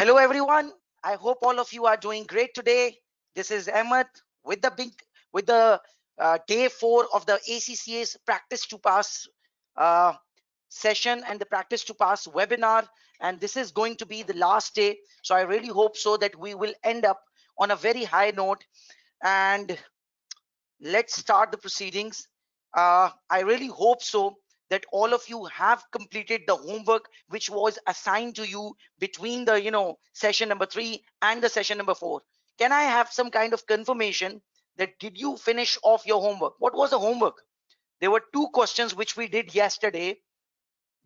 Hello, everyone. I hope all of you are doing great today. This is Ahmed with the big with the uh, day four of the ACCA's practice to pass uh, session and the practice to pass webinar. And this is going to be the last day. So I really hope so that we will end up on a very high note. And let's start the proceedings. Uh, I really hope so that all of you have completed the homework which was assigned to you between the you know session number three and the session number four. Can i have some kind of confirmation that did you finish off your homework? What was the homework? There were two questions which we did yesterday.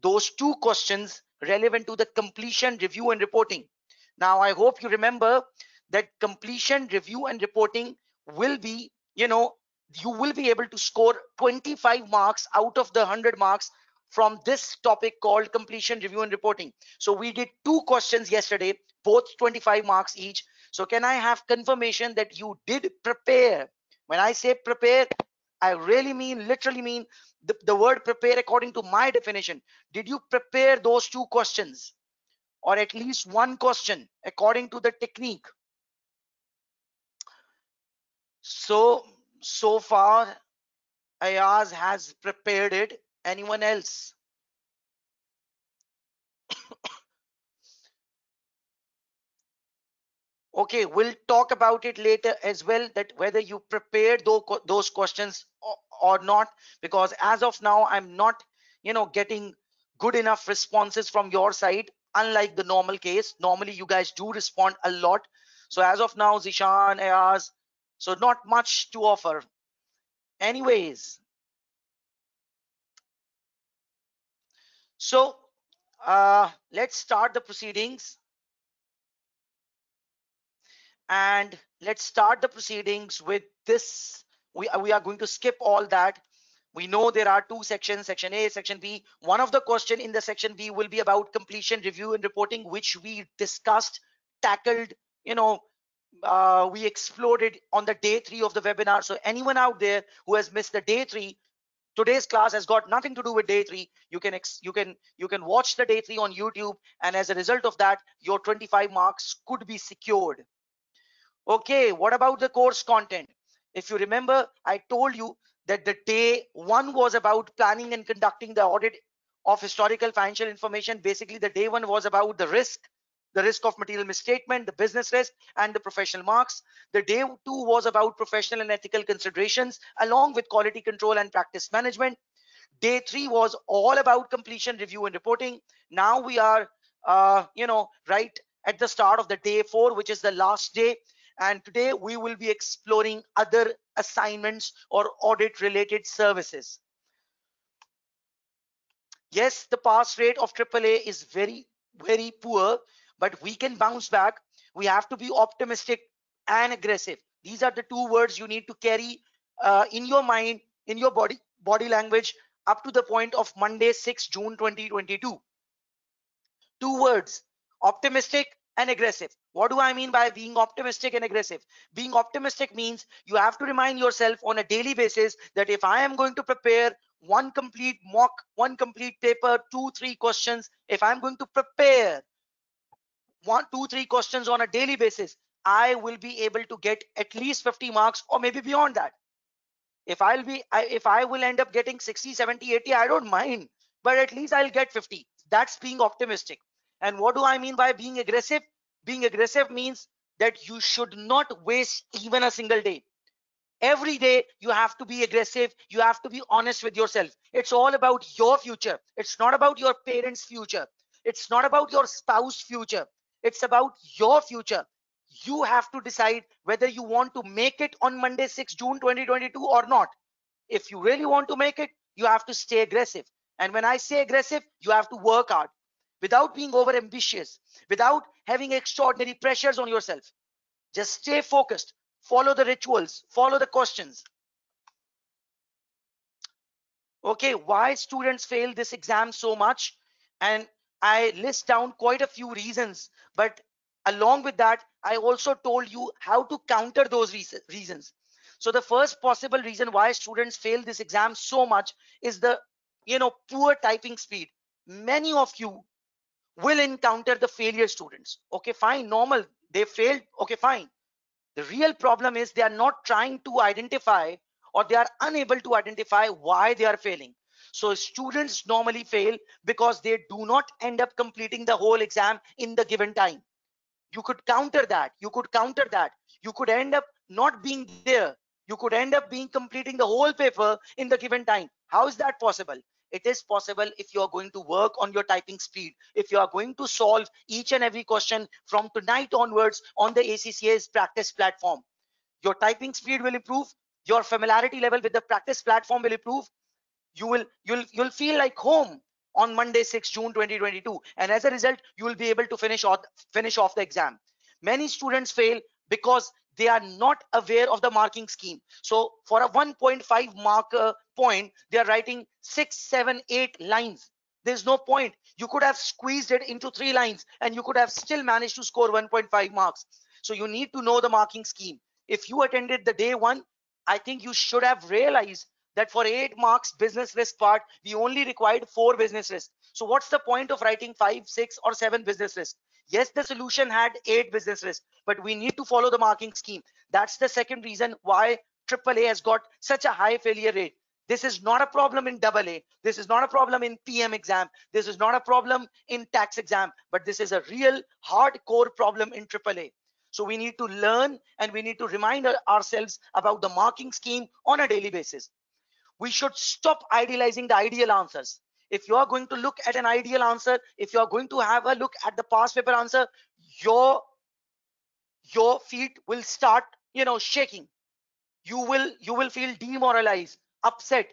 Those two questions relevant to the completion review and reporting. Now i hope you remember that completion review and reporting will be you know you will be able to score 25 marks out of the 100 marks from this topic called completion review and reporting. So we did two questions yesterday both 25 marks each. So can i have confirmation that you did prepare? When i say prepare i really mean literally mean the, the word prepare according to my definition. Did you prepare those two questions? Or at least one question according to the technique? So so far Ayaz has prepared it. Anyone else? okay, we'll talk about it later as well that whether you prepared those questions or not because as of now I'm not you know getting good enough responses from your side unlike the normal case normally you guys do respond a lot so as of now Zishan Ayaz so not much to offer. Anyways. So uh, let's start the proceedings. And let's start the proceedings with this. We, we are going to skip all that. We know there are two sections section a section b. One of the question in the section b will be about completion review and reporting which we discussed tackled you know uh, we explored it on the day three of the webinar. So anyone out there who has missed the day three, today's class has got nothing to do with day three. You can you can you can watch the day three on YouTube, and as a result of that, your 25 marks could be secured. Okay, what about the course content? If you remember, I told you that the day one was about planning and conducting the audit of historical financial information. Basically, the day one was about the risk the risk of material misstatement, the business risk, and the professional marks. The day two was about professional and ethical considerations, along with quality control and practice management. Day three was all about completion, review, and reporting. Now we are, uh, you know, right at the start of the day four, which is the last day. And today we will be exploring other assignments or audit related services. Yes, the pass rate of AAA is very, very poor but we can bounce back. We have to be optimistic and aggressive. These are the two words you need to carry uh, in your mind in your body body language up to the point of monday 6 june 2022 two words optimistic and aggressive. What do i mean by being optimistic and aggressive? Being optimistic means you have to remind yourself on a daily basis that if i am going to prepare one complete mock one complete paper two three questions if i'm going to prepare one, two, three questions on a daily basis, I will be able to get at least 50 marks or maybe beyond that. If I'll be, I, if I will end up getting 60, 70, 80, I don't mind, but at least I'll get 50. That's being optimistic. And what do I mean by being aggressive? Being aggressive means that you should not waste even a single day. Every day you have to be aggressive. You have to be honest with yourself. It's all about your future. It's not about your parents' future. It's not about your spouse future it's about your future. You have to decide whether you want to make it on monday 6 june 2022 or not. If you really want to make it you have to stay aggressive. And when i say aggressive you have to work hard. Without being over ambitious without having extraordinary pressures on yourself just stay focused. Follow the rituals. Follow the questions. Okay why students fail this exam so much? And I list down quite a few reasons, but along with that, I also told you how to counter those reasons. So the first possible reason why students fail this exam so much is the, you know, poor typing speed. Many of you will encounter the failure students okay fine normal they failed okay fine the real problem is they are not trying to identify or they are unable to identify why they are failing so students normally fail because they do not end up completing the whole exam in the given time. You could counter that. You could counter that. You could end up not being there. You could end up being completing the whole paper in the given time. How is that possible? It is possible if you are going to work on your typing speed. If you are going to solve each and every question from tonight onwards on the ACCA's practice platform. Your typing speed will improve. Your familiarity level with the practice platform will improve you will you'll you'll feel like home on Monday 6 June 2022 and as a result you will be able to finish off finish off the exam. Many students fail because they are not aware of the marking scheme. So for a 1.5 marker point they are writing six seven eight lines. There's no point. You could have squeezed it into three lines and you could have still managed to score 1.5 marks. So you need to know the marking scheme. If you attended the day one i think you should have realized that for eight marks business risk part we only required four business risk so what's the point of writing five six or seven business risk yes the solution had eight business risk but we need to follow the marking scheme that's the second reason why AAA has got such a high failure rate this is not a problem in double A. This is not a problem in PM exam. This is not a problem in tax exam, but this is a real hardcore problem in AAA. So we need to learn and we need to remind ourselves about the marking scheme on a daily basis we should stop idealizing the ideal answers. If you are going to look at an ideal answer if you are going to have a look at the past paper answer your your feet will start you know shaking. You will you will feel demoralized upset.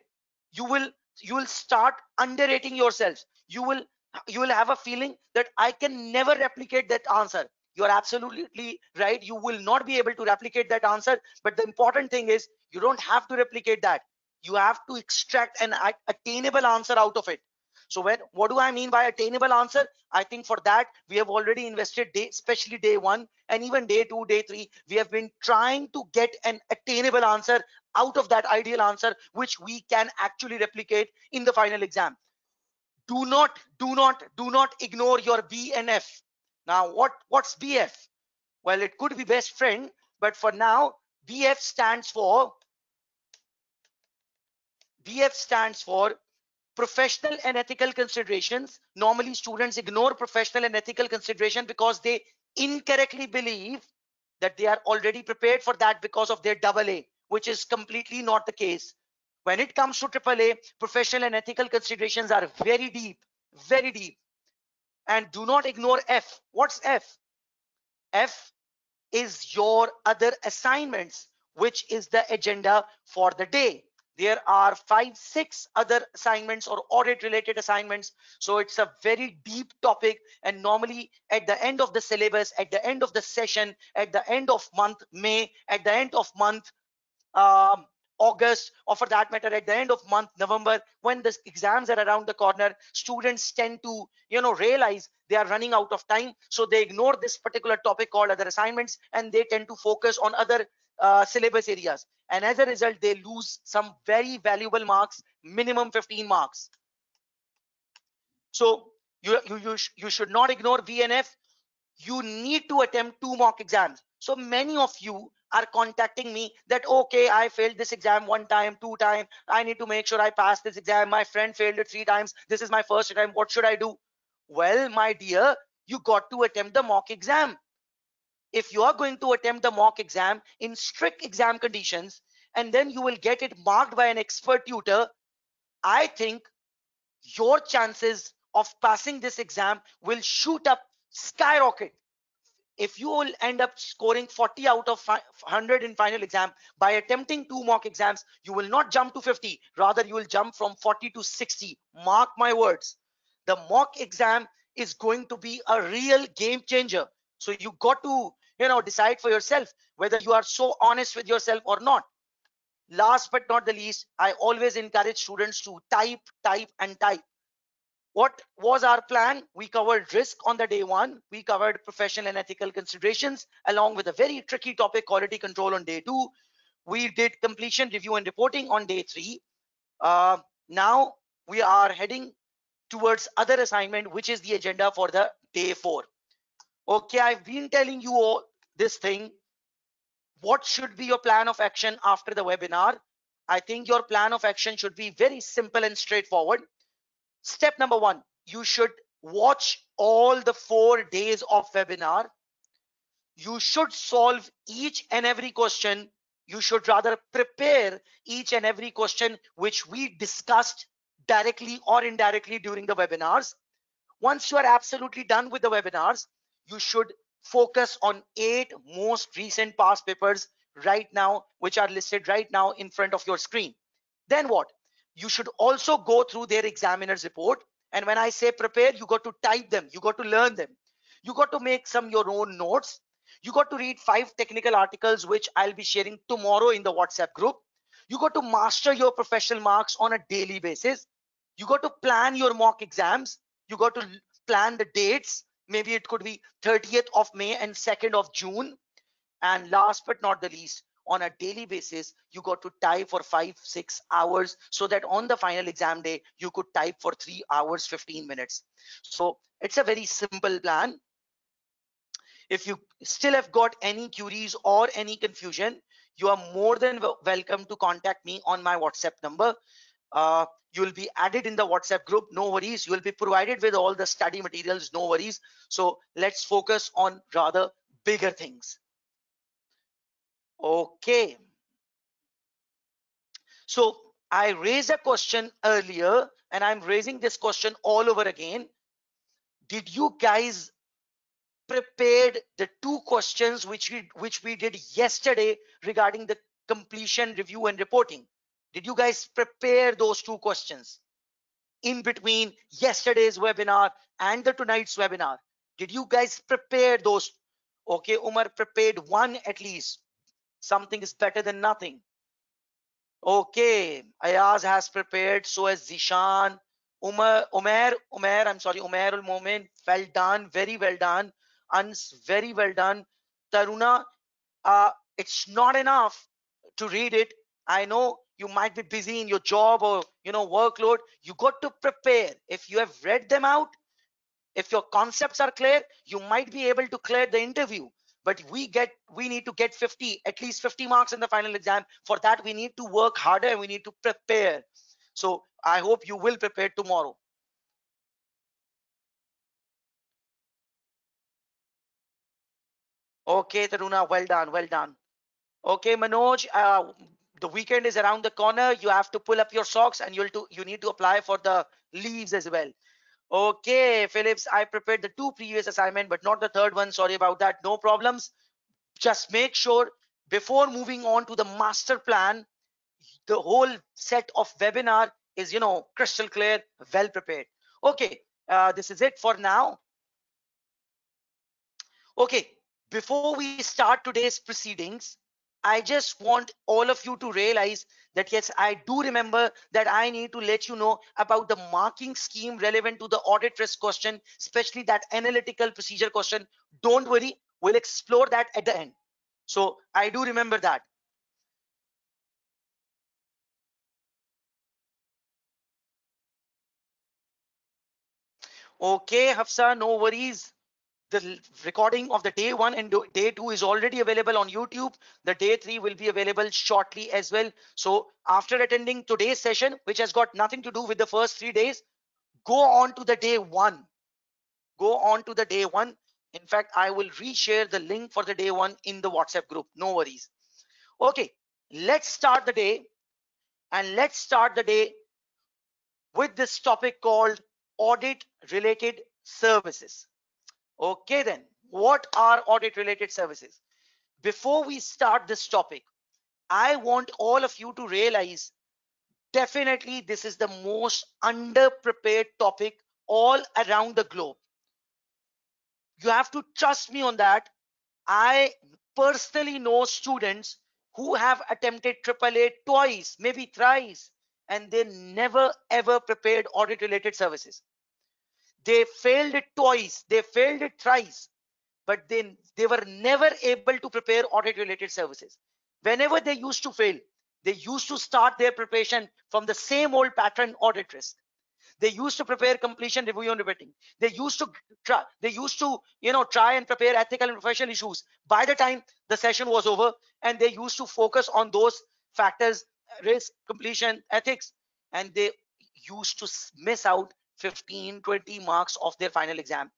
You will you will start underrating yourself. You will you will have a feeling that i can never replicate that answer. You are absolutely right. You will not be able to replicate that answer. But the important thing is you don't have to replicate that you have to extract an attainable answer out of it. So when what do i mean by attainable answer? I think for that we have already invested day especially day one and even day two day three we have been trying to get an attainable answer out of that ideal answer which we can actually replicate in the final exam. Do not do not do not ignore your b and f. Now what what's bf well it could be best friend but for now bf stands for BF stands for professional and ethical considerations. Normally students ignore professional and ethical consideration because they incorrectly believe that they are already prepared for that because of their double A, which is completely not the case. When it comes to AAA, professional and ethical considerations are very deep, very deep. And do not ignore F. What's F? F is your other assignments, which is the agenda for the day there are five six other assignments or audit related assignments. So it's a very deep topic. And normally at the end of the syllabus at the end of the session at the end of month may at the end of month um, august or for that matter at the end of month november when the exams are around the corner students tend to you know realize they are running out of time. So they ignore this particular topic called other assignments and they tend to focus on other uh, syllabus areas. And as a result they lose some very valuable marks minimum 15 marks. So you you you, sh you should not ignore b and f you need to attempt two mock exams. So many of you are contacting me that okay i failed this exam one time two time. I need to make sure i pass this exam. My friend failed it three times. This is my first time. What should i do? Well my dear you got to attempt the mock exam if you are going to attempt the mock exam in strict exam conditions and then you will get it marked by an expert tutor i think your chances of passing this exam will shoot up skyrocket. If you will end up scoring 40 out of 100 in final exam by attempting two mock exams you will not jump to 50 rather you will jump from 40 to 60 mark my words. The mock exam is going to be a real game changer. So you got to you know decide for yourself whether you are so honest with yourself or not. Last but not the least i always encourage students to type type and type. What was our plan? We covered risk on the day one. We covered professional and ethical considerations along with a very tricky topic quality control on day two. We did completion review and reporting on day three. Uh, now we are heading towards other assignment, which is the agenda for the day four. Okay, I've been telling you all this thing. What should be your plan of action after the webinar? I think your plan of action should be very simple and straightforward. Step number one, you should watch all the four days of webinar. You should solve each and every question. You should rather prepare each and every question which we discussed directly or indirectly during the webinars. Once you are absolutely done with the webinars, you should focus on eight most recent past papers right now, which are listed right now in front of your screen. Then what? You should also go through their examiner's report. And when I say prepare, you got to type them, you got to learn them. You got to make some your own notes. You got to read five technical articles, which I'll be sharing tomorrow in the WhatsApp group. You got to master your professional marks on a daily basis. You got to plan your mock exams. You got to plan the dates. Maybe it could be 30th of May and 2nd of June. And last but not the least, on a daily basis, you got to type for five, six hours so that on the final exam day, you could type for three hours, 15 minutes. So it's a very simple plan. If you still have got any queries or any confusion, you are more than welcome to contact me on my WhatsApp number. Uh, you will be added in the WhatsApp group. No worries. You will be provided with all the study materials. No worries. So let's focus on rather bigger things. Okay. So I raised a question earlier and I'm raising this question all over again. Did you guys prepared the two questions which we which we did yesterday regarding the completion review and reporting? Did you guys prepare those two questions? In between yesterday's webinar and the tonight's webinar? Did you guys prepare those? Okay, Umar prepared one at least. Something is better than nothing. Okay ayaz has prepared so as zishan. Umar umair umair i'm sorry umair al well done very well done. Ans very well done. Taruna uh, it's not enough to read it i know you might be busy in your job or you know workload. You got to prepare. If you have read them out if your concepts are clear you might be able to clear the interview. But we get we need to get 50 at least 50 marks in the final exam. For that we need to work harder and we need to prepare. So i hope you will prepare tomorrow. Okay taruna well done well done. Okay manoj uh, the weekend is around the corner you have to pull up your socks and you'll to you need to apply for the leaves as well Okay, Phillips, I prepared the two previous assignment, but not the third one. Sorry about that. No problems. Just make sure before moving on to the master plan, the whole set of webinar is, you know, crystal clear, well prepared. Okay, uh, this is it for now. Okay, before we start today's proceedings, I just want all of you to realize that yes, I do remember that I need to let you know about the marking scheme relevant to the audit risk question, especially that analytical procedure question. Don't worry, we'll explore that at the end. So I do remember that. Okay, Hafsa, no worries the recording of the day one and day two is already available on YouTube. The day three will be available shortly as well. So after attending today's session, which has got nothing to do with the first three days, go on to the day one. Go on to the day one. In fact, I will reshare the link for the day one in the WhatsApp group. No worries. Okay, let's start the day. And let's start the day with this topic called audit related services. Okay, then what are audit related services? Before we start this topic, I want all of you to realize definitely this is the most underprepared topic all around the globe. You have to trust me on that. I personally know students who have attempted AAA twice, maybe thrice, and they never ever prepared audit related services they failed it twice. They failed it thrice. But then they were never able to prepare audit related services. Whenever they used to fail they used to start their preparation from the same old pattern audit risk. They used to prepare completion review and reporting. They used to try they used to you know try and prepare ethical and professional issues by the time the session was over and they used to focus on those factors risk completion ethics and they used to miss out 15 20 marks of their final exam.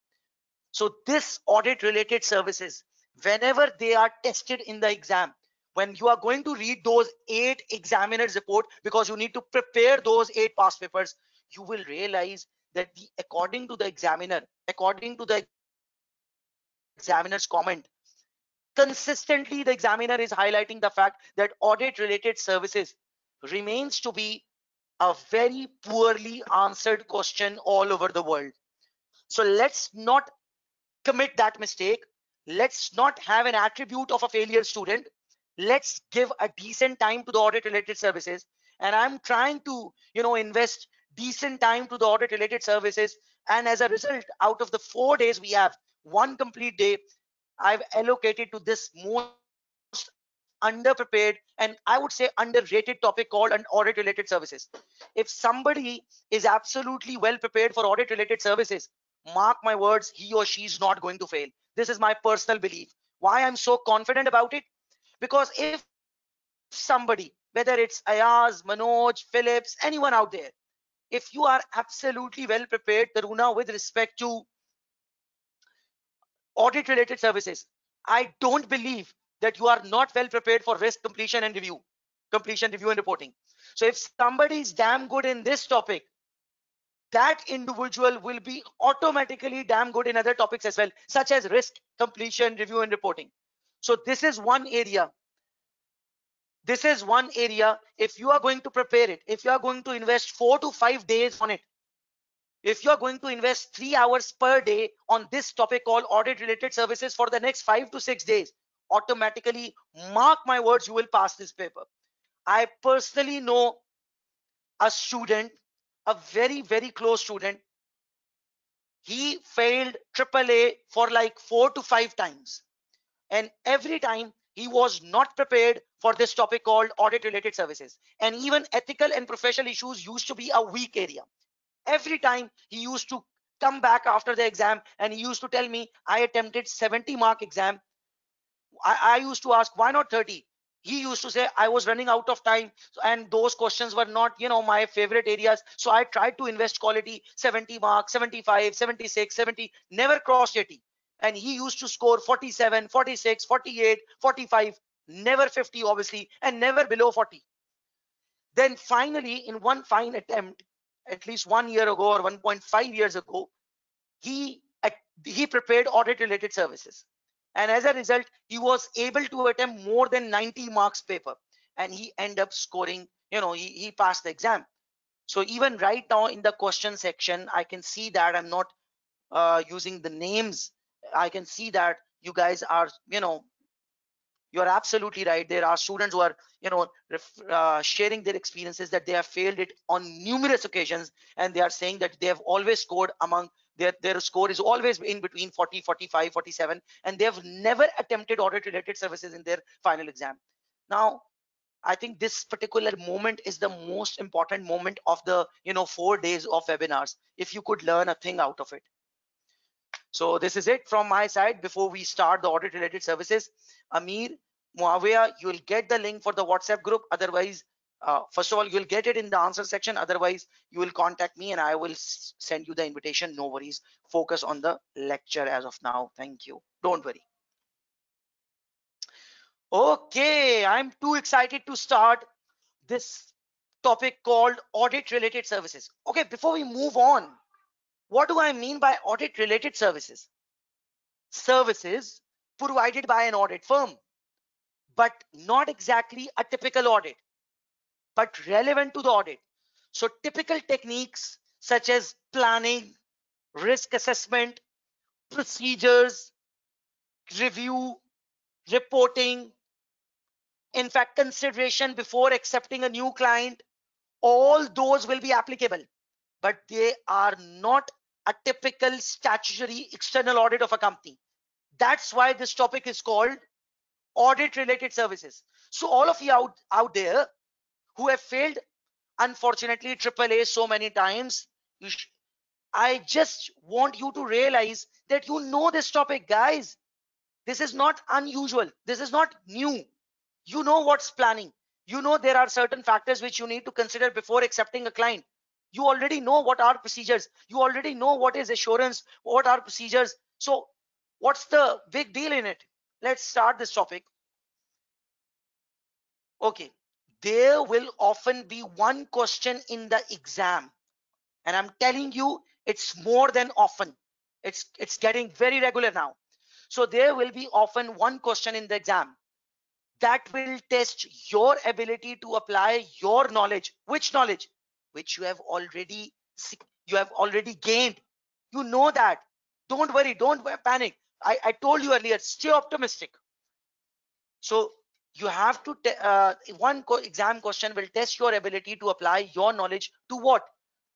So this audit related services whenever they are tested in the exam when you are going to read those eight examiners report because you need to prepare those eight past papers you will realize that the, according to the examiner according to the examiner's comment consistently the examiner is highlighting the fact that audit related services remains to be a very poorly answered question all over the world. So let's not commit that mistake. Let's not have an attribute of a failure student. Let's give a decent time to the audit related services. And i'm trying to you know invest decent time to the audit related services. And as a result out of the four days we have one complete day i've allocated to this most underprepared and i would say underrated topic called an audit related services. If somebody is absolutely well prepared for audit related services mark my words he or she is not going to fail. This is my personal belief. Why i'm so confident about it? Because if somebody whether it's ayaz manoj phillips anyone out there if you are absolutely well prepared taruna with respect to audit related services i don't believe that you are not well prepared for risk completion and review completion review and reporting. So if somebody is damn good in this topic that individual will be automatically damn good in other topics as well such as risk completion review and reporting. So this is one area. This is one area. If you are going to prepare it if you are going to invest four to five days on it if you are going to invest three hours per day on this topic called audit related services for the next five to six days automatically mark my words you will pass this paper. I personally know a student a very very close student. He failed AAA for like four to five times. And every time he was not prepared for this topic called audit related services. And even ethical and professional issues used to be a weak area. Every time he used to come back after the exam and he used to tell me i attempted 70 mark exam I, I used to ask why not 30 he used to say i was running out of time. And those questions were not you know my favorite areas. So i tried to invest quality 70 mark 75 76 70 never crossed 80 and he used to score 47 46 48 45 never 50 obviously and never below 40 then finally in one fine attempt at least one year ago or 1.5 years ago he he prepared audit related services and as a result he was able to attempt more than 90 marks paper. And he ended up scoring you know he, he passed the exam. So even right now in the question section i can see that i'm not uh, using the names. I can see that you guys are you know you're absolutely right. There are students who are you know uh, sharing their experiences that they have failed it on numerous occasions. And they are saying that they have always scored among their their score is always in between 40 45 47 and they have never attempted audit related services in their final exam. Now i think this particular moment is the most important moment of the you know four days of webinars if you could learn a thing out of it. So this is it from my side before we start the audit related services. Amir muawiya you will get the link for the whatsapp group. Otherwise uh, first of all you'll get it in the answer section. Otherwise you will contact me and i will send you the invitation. No worries. Focus on the lecture as of now. Thank you. Don't worry. Okay i'm too excited to start this topic called audit related services. Okay before we move on what do i mean by audit related services? Services provided by an audit firm but not exactly a typical audit but relevant to the audit. So typical techniques such as planning, risk assessment, procedures, review, reporting, in fact, consideration before accepting a new client, all those will be applicable, but they are not a typical statutory external audit of a company. That's why this topic is called audit related services. So all of you out, out there who have failed unfortunately AAA so many times I just want you to realize that you know this topic, guys. This is not unusual. This is not new. You know what's planning. You know there are certain factors which you need to consider before accepting a client. You already know what are procedures. You already know what is assurance, what are procedures. So what's the big deal in it? Let's start this topic. Okay, there will often be one question in the exam. And I'm telling you, it's more than often. It's it's getting very regular now. So there will be often one question in the exam that will test your ability to apply your knowledge. Which knowledge? Which you have already you have already gained. You know that. Don't worry. Don't panic. I, I told you earlier stay optimistic. So you have to uh, one exam question will test your ability to apply your knowledge to what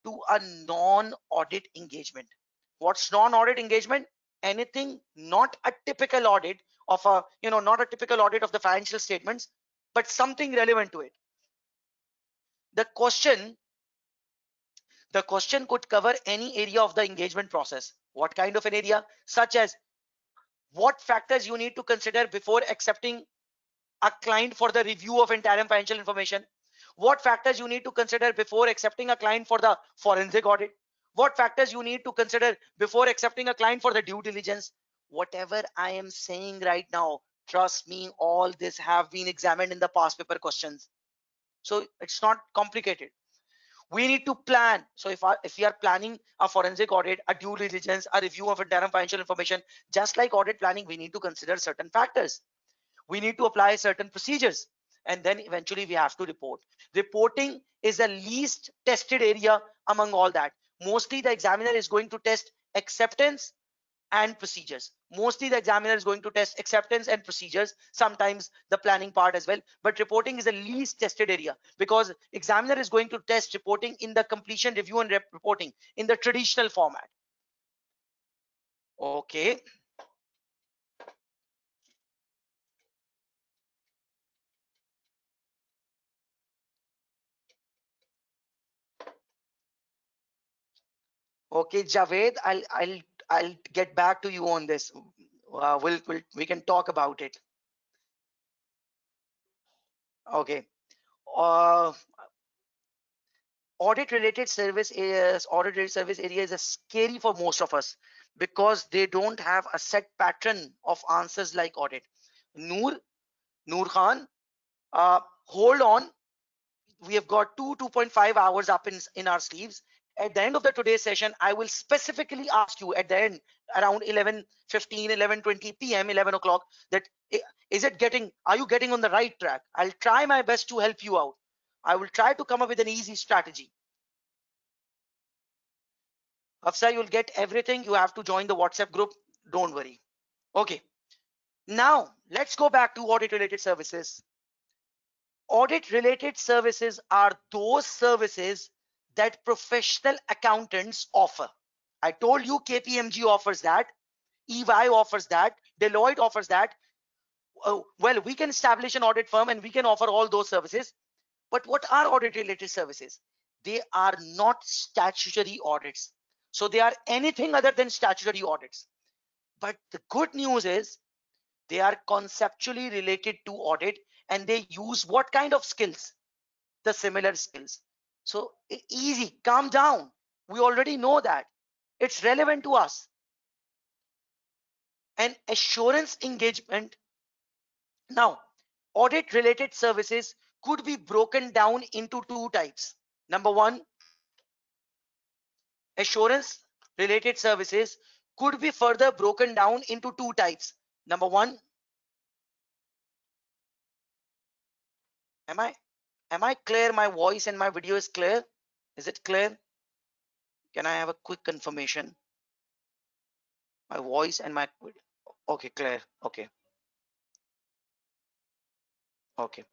to a non-audit engagement. What's non-audit engagement? Anything not a typical audit of a, you know, not a typical audit of the financial statements, but something relevant to it. The question, the question could cover any area of the engagement process. What kind of an area? Such as what factors you need to consider before accepting a client for the review of interim financial information? What factors you need to consider before accepting a client for the forensic audit? What factors you need to consider before accepting a client for the due diligence? Whatever i am saying right now trust me all this have been examined in the past paper questions. So it's not complicated. We need to plan. So if, if we are planning a forensic audit a due diligence a review of interim financial information just like audit planning we need to consider certain factors we need to apply certain procedures and then eventually we have to report. Reporting is the least tested area among all that. Mostly the examiner is going to test acceptance and procedures. Mostly the examiner is going to test acceptance and procedures sometimes the planning part as well but reporting is the least tested area because examiner is going to test reporting in the completion review and reporting in the traditional format. Okay Okay, Javed, I'll I'll I'll get back to you on this. Uh, we'll, we'll we can talk about it. Okay. Uh, audit related service areas, audit related service areas is scary for most of us because they don't have a set pattern of answers like audit. Noor, Noor Khan, uh, hold on. We have got two 2.5 hours up in, in our sleeves at the end of the today's session i will specifically ask you at the end around 11 15 11 20 p.m 11 o'clock that is it getting are you getting on the right track? I'll try my best to help you out. I will try to come up with an easy strategy. Afsa, you'll get everything. You have to join the whatsapp group. Don't worry. Okay. Now let's go back to audit related services. Audit related services are those services that professional accountants offer. I told you KPMG offers that, EY offers that, Deloitte offers that. Oh, well, we can establish an audit firm and we can offer all those services. But what are audit related services? They are not statutory audits. So they are anything other than statutory audits. But the good news is they are conceptually related to audit and they use what kind of skills? The similar skills. So easy, calm down. We already know that. It's relevant to us. And assurance engagement. Now, audit related services could be broken down into two types. Number one, assurance related services could be further broken down into two types. Number one, am I am I clear? My voice and my video is clear. Is it clear? Can I have a quick confirmation? My voice and my okay, clear. Okay. Okay.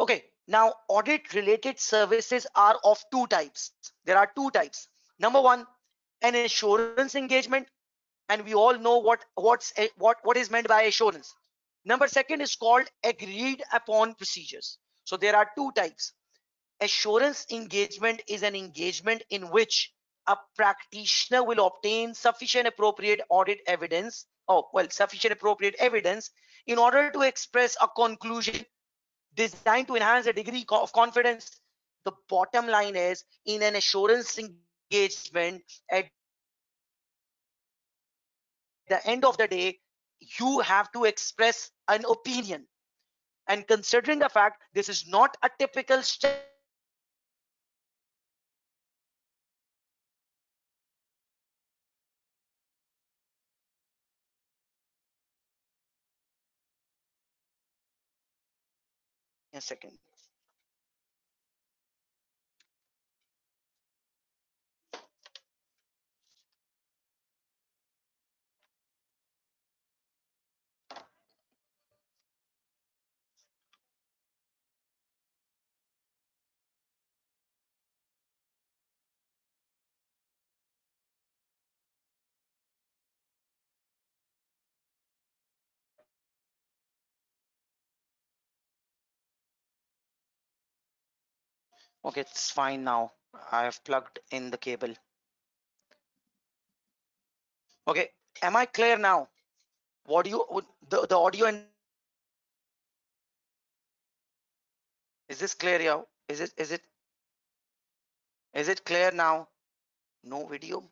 Okay. Now, audit related services are of two types. There are two types. Number one, an assurance engagement, and we all know what what's eh, what what is meant by assurance. Number second is called agreed upon procedures. So there are two types. Assurance engagement is an engagement in which a practitioner will obtain sufficient appropriate audit evidence oh well sufficient appropriate evidence in order to express a conclusion designed to enhance a degree of confidence the bottom line is in an assurance engagement at the end of the day you have to express an opinion and considering the fact this is not a typical step a second okay it's fine now. I have plugged in the cable. Okay am i clear now? What do you the, the audio and is this clear yeah is it is it is it clear now? No video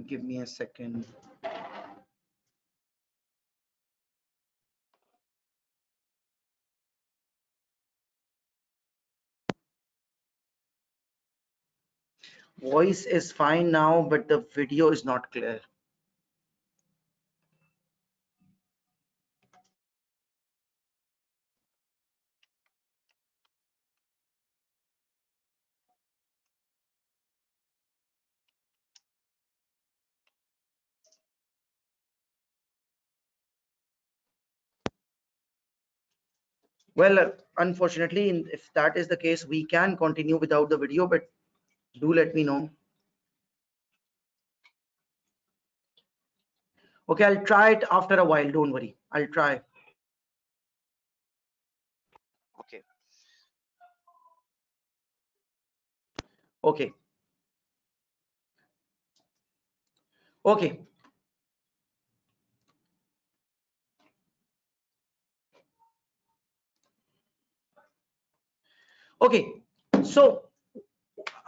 give me a second. Voice is fine now but the video is not clear well uh, unfortunately if that is the case we can continue without the video but do let me know. Okay i'll try it after a while. Don't worry. I'll try. Okay. Okay. Okay okay. So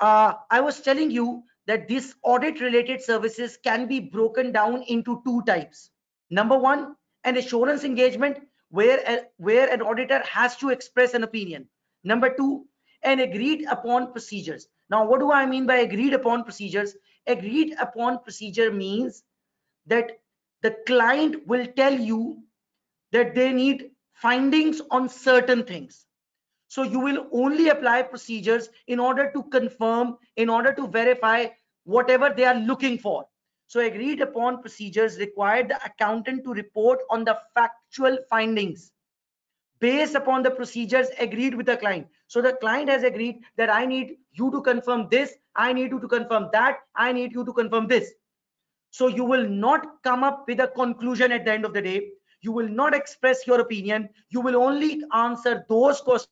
uh, i was telling you that this audit related services can be broken down into two types. Number one an assurance engagement where a, where an auditor has to express an opinion. Number two an agreed upon procedures. Now what do i mean by agreed upon procedures? Agreed upon procedure means that the client will tell you that they need findings on certain things so you will only apply procedures in order to confirm, in order to verify whatever they are looking for. So agreed upon procedures required the accountant to report on the factual findings based upon the procedures agreed with the client. So the client has agreed that I need you to confirm this, I need you to confirm that, I need you to confirm this. So you will not come up with a conclusion at the end of the day. You will not express your opinion. You will only answer those questions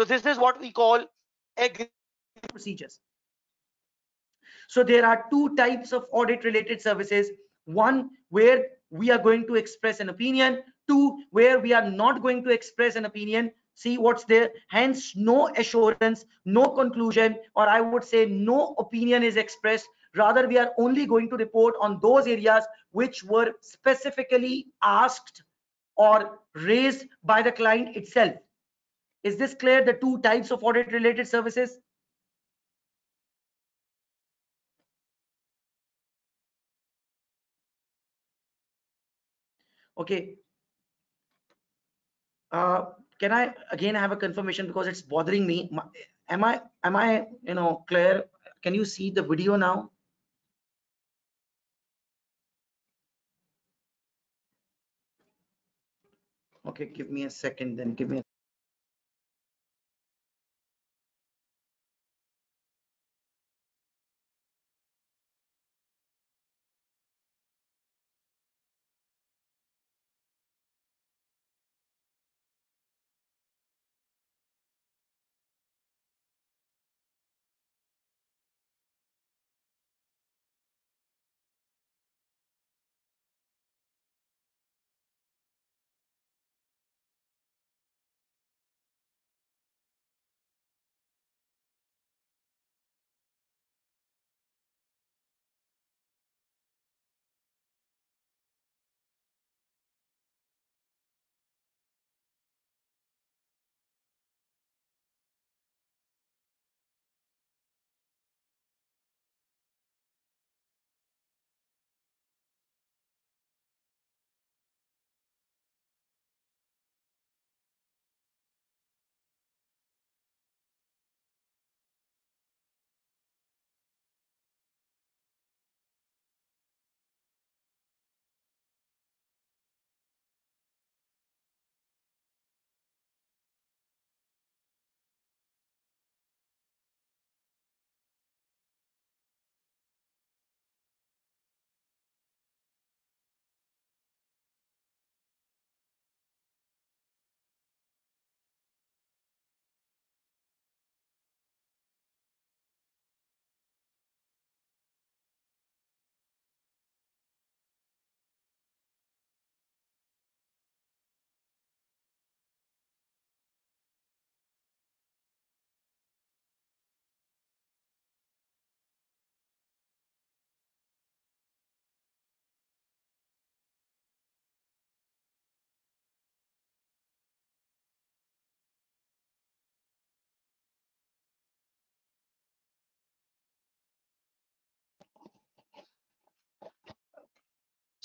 So this is what we call agreed procedures. So there are two types of audit related services. One where we are going to express an opinion. Two where we are not going to express an opinion. See what's there. Hence no assurance, no conclusion, or I would say no opinion is expressed. Rather we are only going to report on those areas which were specifically asked or raised by the client itself is this clear? The two types of audit related services? Okay. Uh, can I again have a confirmation because it's bothering me? Am I, am I, you know, clear? Can you see the video now? Okay, give me a second then. Give me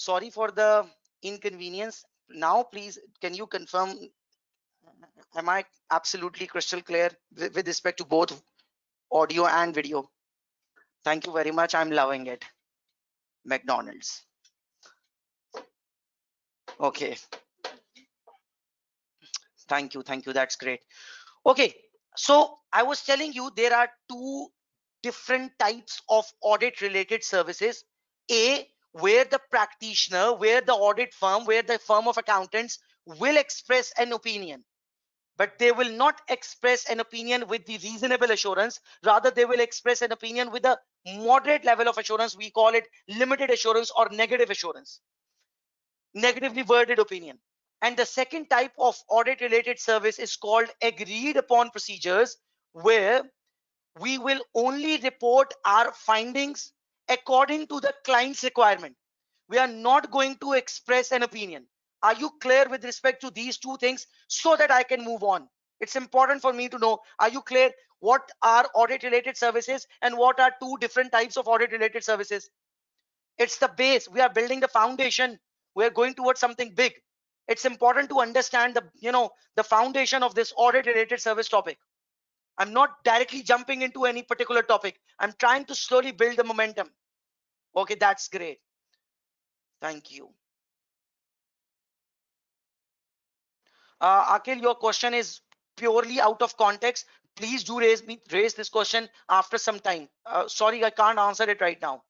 sorry for the inconvenience. Now please can you confirm am i absolutely crystal clear with, with respect to both audio and video? Thank you very much. I'm loving it. Mcdonald's. Okay. Thank you thank you. That's great. Okay. So i was telling you there are two different types of audit related services. A where the practitioner where the audit firm where the firm of accountants will express an opinion. But they will not express an opinion with the reasonable assurance. Rather they will express an opinion with a moderate level of assurance. We call it limited assurance or negative assurance. Negatively worded opinion. And the second type of audit related service is called agreed upon procedures where we will only report our findings according to the client's requirement. We are not going to express an opinion. Are you clear with respect to these two things so that I can move on? It's important for me to know, are you clear what are audit related services and what are two different types of audit related services? It's the base. We are building the foundation. We're going towards something big. It's important to understand the, you know, the foundation of this audit related service topic. I'm not directly jumping into any particular topic. I'm trying to slowly build the momentum. Okay, that's great. Thank you. Uh, Akhil, your question is purely out of context. Please do raise me raise this question after some time. Uh, sorry, I can't answer it right now.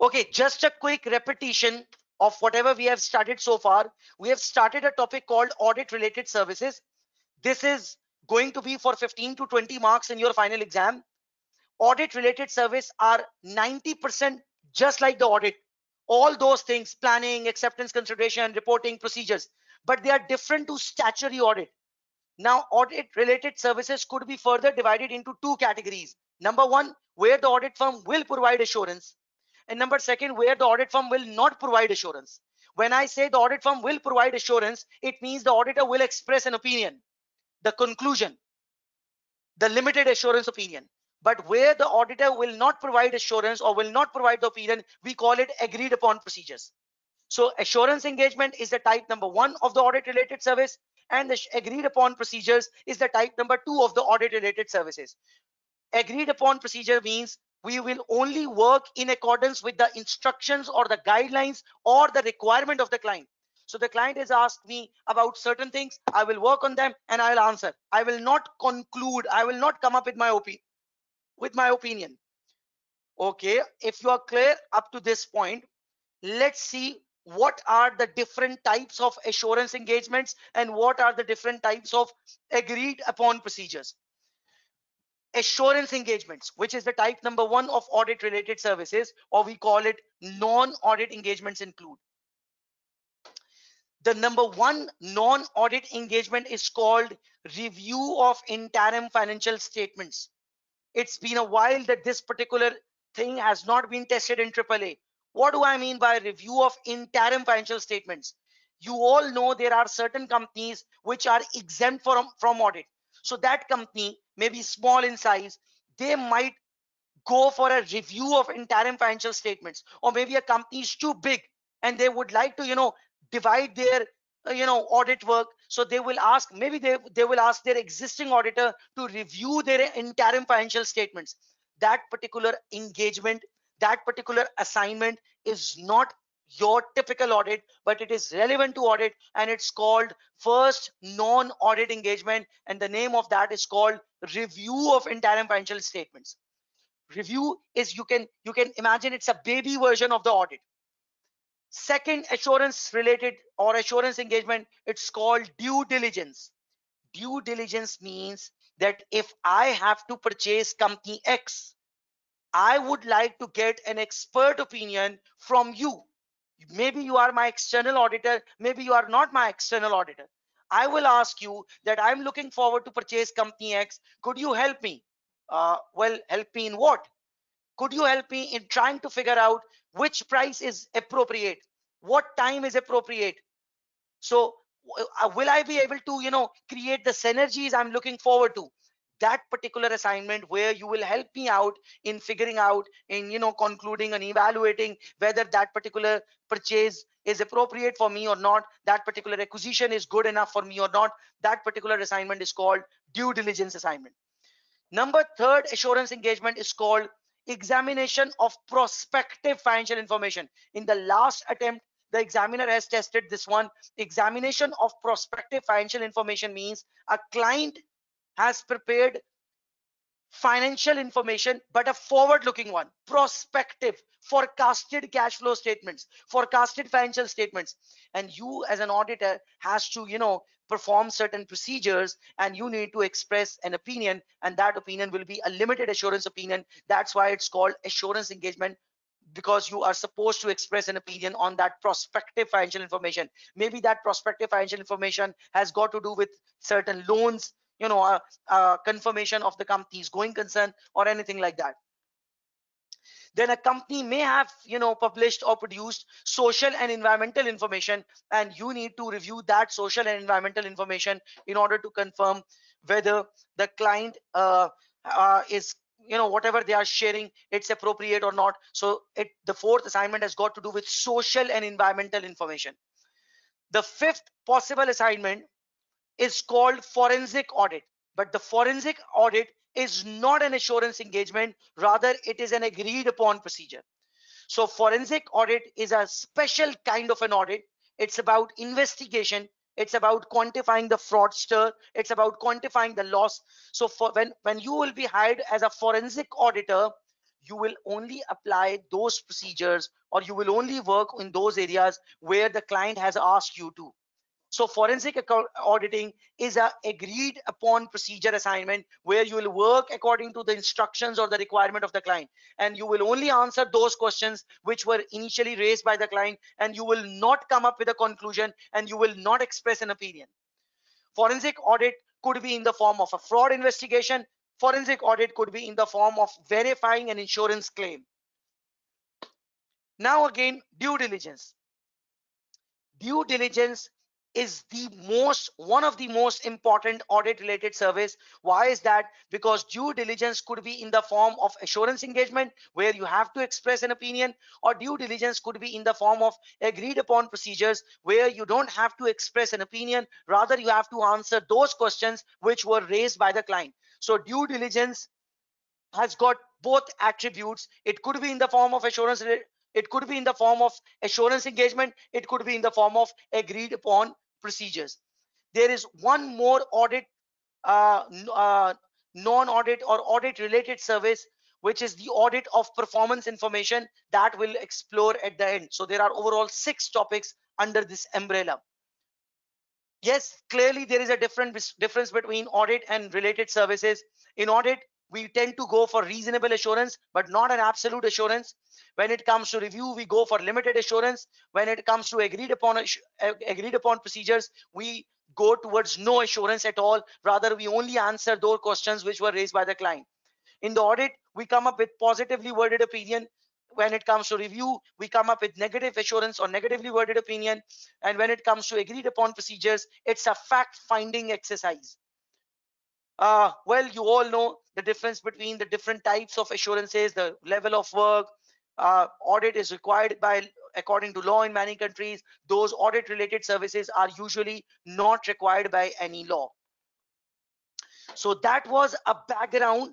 Okay, just a quick repetition of whatever we have started so far. We have started a topic called audit related services. This is going to be for 15 to 20 marks in your final exam. Audit related service are 90% just like the audit. All those things, planning, acceptance consideration, reporting procedures, but they are different to statutory audit. Now, audit related services could be further divided into two categories. Number one, where the audit firm will provide assurance. And number second, where the audit firm will not provide assurance. When I say the audit firm will provide assurance, it means the auditor will express an opinion the conclusion, the limited assurance opinion. But where the auditor will not provide assurance or will not provide the opinion, we call it agreed upon procedures. So assurance engagement is the type number one of the audit related service and the agreed upon procedures is the type number two of the audit related services. Agreed upon procedure means we will only work in accordance with the instructions or the guidelines or the requirement of the client. So the client has asked me about certain things. I will work on them and I'll answer. I will not conclude. I will not come up with my opinion. With my opinion. Okay. If you are clear up to this point, let's see what are the different types of assurance engagements and what are the different types of agreed upon procedures assurance engagements which is the type number one of audit related services or we call it non-audit engagements include the number one non-audit engagement is called review of interim financial statements. It's been a while that this particular thing has not been tested in AAA. What do I mean by review of interim financial statements? You all know there are certain companies which are exempt from, from audit. So that company may be small in size. They might go for a review of interim financial statements or maybe a company is too big and they would like to you know divide their uh, you know audit work. So they will ask maybe they they will ask their existing auditor to review their interim financial statements. That particular engagement that particular assignment is not your typical audit but it is relevant to audit and it's called first non-audit engagement and the name of that is called review of interim financial statements. Review is you can you can imagine it's a baby version of the audit Second assurance related or assurance engagement, it's called due diligence. Due diligence means that if I have to purchase company X, I would like to get an expert opinion from you. Maybe you are my external auditor, maybe you are not my external auditor. I will ask you that I'm looking forward to purchase company X. Could you help me? Uh, well, help me in what? Could you help me in trying to figure out which price is appropriate? What time is appropriate? So uh, will i be able to you know create the synergies i'm looking forward to? That particular assignment where you will help me out in figuring out in you know concluding and evaluating whether that particular purchase is appropriate for me or not that particular acquisition is good enough for me or not that particular assignment is called due diligence assignment. Number third assurance engagement is called examination of prospective financial information. In the last attempt the examiner has tested this one. Examination of prospective financial information means a client has prepared financial information but a forward looking one. Prospective forecasted cash flow statements forecasted financial statements. And you as an auditor has to you know perform certain procedures and you need to express an opinion and that opinion will be a limited assurance opinion. That's why it's called assurance engagement because you are supposed to express an opinion on that prospective financial information. Maybe that prospective financial information has got to do with certain loans you know a, a confirmation of the company's going concern or anything like that. Then a company may have you know published or produced social and environmental information and you need to review that social and environmental information in order to confirm whether the client uh, uh, is you know whatever they are sharing it's appropriate or not. So it the fourth assignment has got to do with social and environmental information. The fifth possible assignment is called forensic audit. But the forensic audit is not an assurance engagement rather it is an agreed upon procedure. So forensic audit is a special kind of an audit. It's about investigation. It's about quantifying the fraudster. It's about quantifying the loss. So for when when you will be hired as a forensic auditor you will only apply those procedures or you will only work in those areas where the client has asked you to so forensic auditing is a agreed upon procedure assignment where you will work according to the instructions or the requirement of the client. And you will only answer those questions which were initially raised by the client and you will not come up with a conclusion and you will not express an opinion. Forensic audit could be in the form of a fraud investigation. Forensic audit could be in the form of verifying an insurance claim. Now again, due diligence. Due diligence is the most one of the most important audit related service why is that? Because due diligence could be in the form of assurance engagement where you have to express an opinion or due diligence could be in the form of agreed upon procedures where you don't have to express an opinion. Rather you have to answer those questions which were raised by the client. So due diligence has got both attributes. It could be in the form of assurance it could be in the form of assurance engagement. It could be in the form of agreed upon procedures. There is one more audit, uh, uh, non-audit or audit related service, which is the audit of performance information that will explore at the end. So there are overall six topics under this umbrella. Yes, clearly there is a different difference between audit and related services. In audit, we tend to go for reasonable assurance, but not an absolute assurance. When it comes to review, we go for limited assurance. When it comes to agreed upon agreed upon procedures, we go towards no assurance at all. Rather, we only answer those questions which were raised by the client. In the audit, we come up with positively worded opinion. When it comes to review, we come up with negative assurance or negatively worded opinion. And when it comes to agreed upon procedures, it's a fact-finding exercise. Uh, well, you all know the difference between the different types of assurances, the level of work, uh, audit is required by according to law in many countries those audit related services are usually not required by any law. So that was a background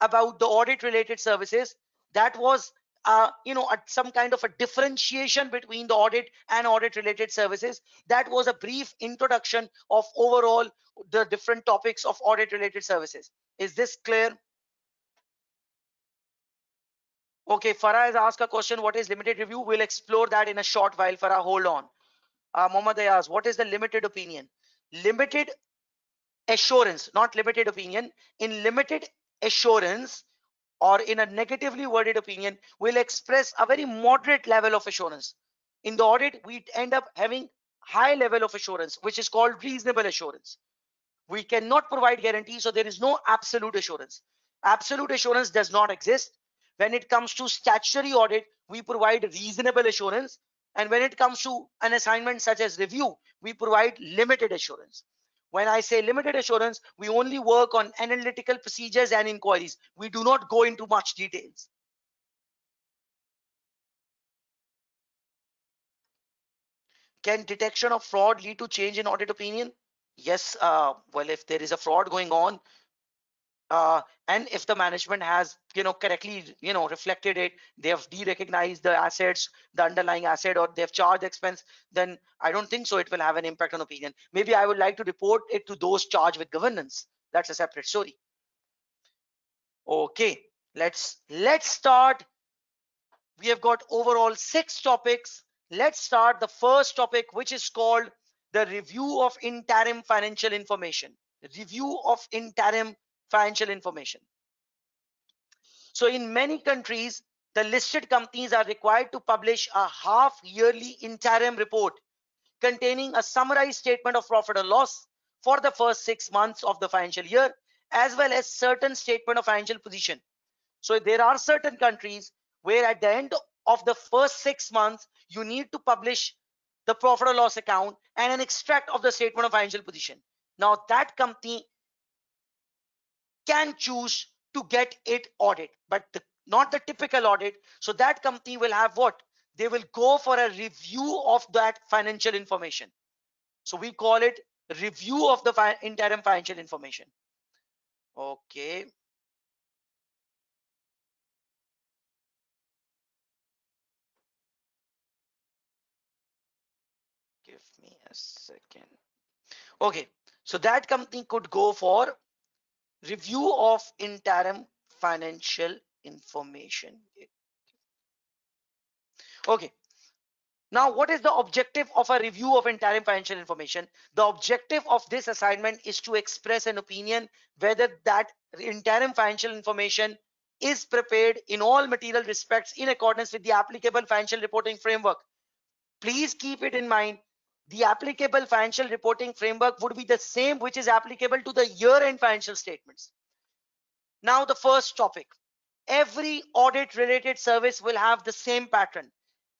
about the audit related services. That was uh, you know at some kind of a differentiation between the audit and audit related services that was a brief introduction of overall the different topics of audit related services is this clear Okay, Farah has asked a question. What is limited review? We'll explore that in a short while. Farah, hold on. Uh, Mohammed Ayaz, what is the limited opinion? Limited assurance, not limited opinion. In limited assurance or in a negatively worded opinion, will express a very moderate level of assurance. In the audit, we end up having high level of assurance, which is called reasonable assurance. We cannot provide guarantees, so there is no absolute assurance. Absolute assurance does not exist when it comes to statutory audit, we provide reasonable assurance. And when it comes to an assignment such as review, we provide limited assurance. When I say limited assurance, we only work on analytical procedures and inquiries. We do not go into much details. Can detection of fraud lead to change in audit opinion? Yes, uh, well, if there is a fraud going on, uh, and if the management has you know correctly you know reflected it they have de-recognized the assets the underlying asset or they've charged expense then i don't think so it will have an impact on opinion. Maybe i would like to report it to those charged with governance. That's a separate story. Okay let's let's start. We have got overall six topics. Let's start the first topic which is called the review of interim financial information. Review of interim financial information. So in many countries, the listed companies are required to publish a half yearly interim report containing a summarized statement of profit or loss for the first six months of the financial year, as well as certain statement of financial position. So there are certain countries where at the end of the first six months, you need to publish the profit or loss account and an extract of the statement of financial position. Now that company can choose to get it audit, but the, not the typical audit. So that company will have what? They will go for a review of that financial information. So we call it review of the fi interim financial information. Okay. Give me a second. Okay. So that company could go for review of interim financial information. Okay. Now what is the objective of a review of interim financial information? The objective of this assignment is to express an opinion whether that interim financial information is prepared in all material respects in accordance with the applicable financial reporting framework. Please keep it in mind the applicable financial reporting framework would be the same which is applicable to the year-end financial statements. Now the first topic. Every audit related service will have the same pattern.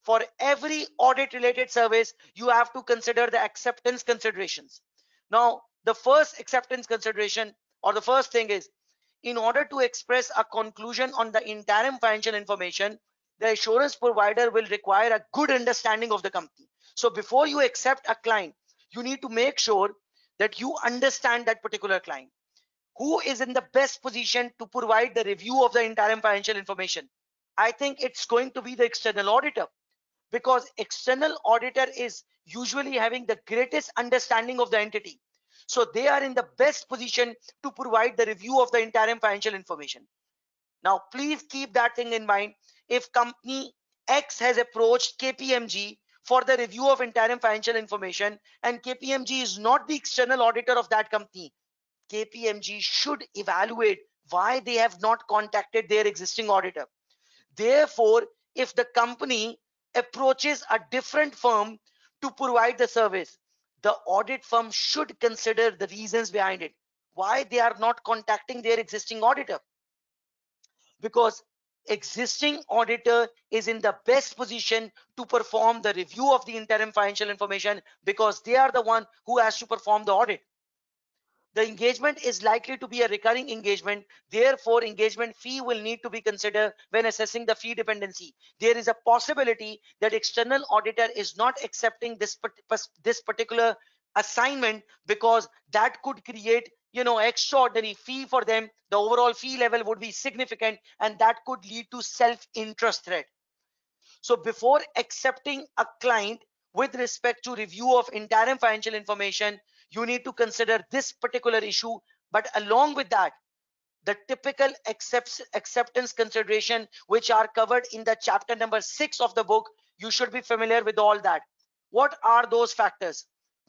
For every audit related service, you have to consider the acceptance considerations. Now, the first acceptance consideration or the first thing is in order to express a conclusion on the interim financial information, the assurance provider will require a good understanding of the company. So before you accept a client, you need to make sure that you understand that particular client. Who is in the best position to provide the review of the interim financial information? I think it's going to be the external auditor because external auditor is usually having the greatest understanding of the entity. So they are in the best position to provide the review of the interim financial information. Now, please keep that thing in mind. If company X has approached KPMG for the review of interim financial information and KPMG is not the external auditor of that company. KPMG should evaluate why they have not contacted their existing auditor. Therefore, if the company approaches a different firm to provide the service, the audit firm should consider the reasons behind it, why they are not contacting their existing auditor. Because existing auditor is in the best position to perform the review of the interim financial information because they are the one who has to perform the audit. The engagement is likely to be a recurring engagement. Therefore, engagement fee will need to be considered when assessing the fee dependency. There is a possibility that external auditor is not accepting this, this particular assignment because that could create you know extraordinary fee for them the overall fee level would be significant and that could lead to self-interest threat so before accepting a client with respect to review of interim financial information you need to consider this particular issue. But along with that the typical acceptance consideration which are covered in the chapter number six of the book you should be familiar with all that. What are those factors?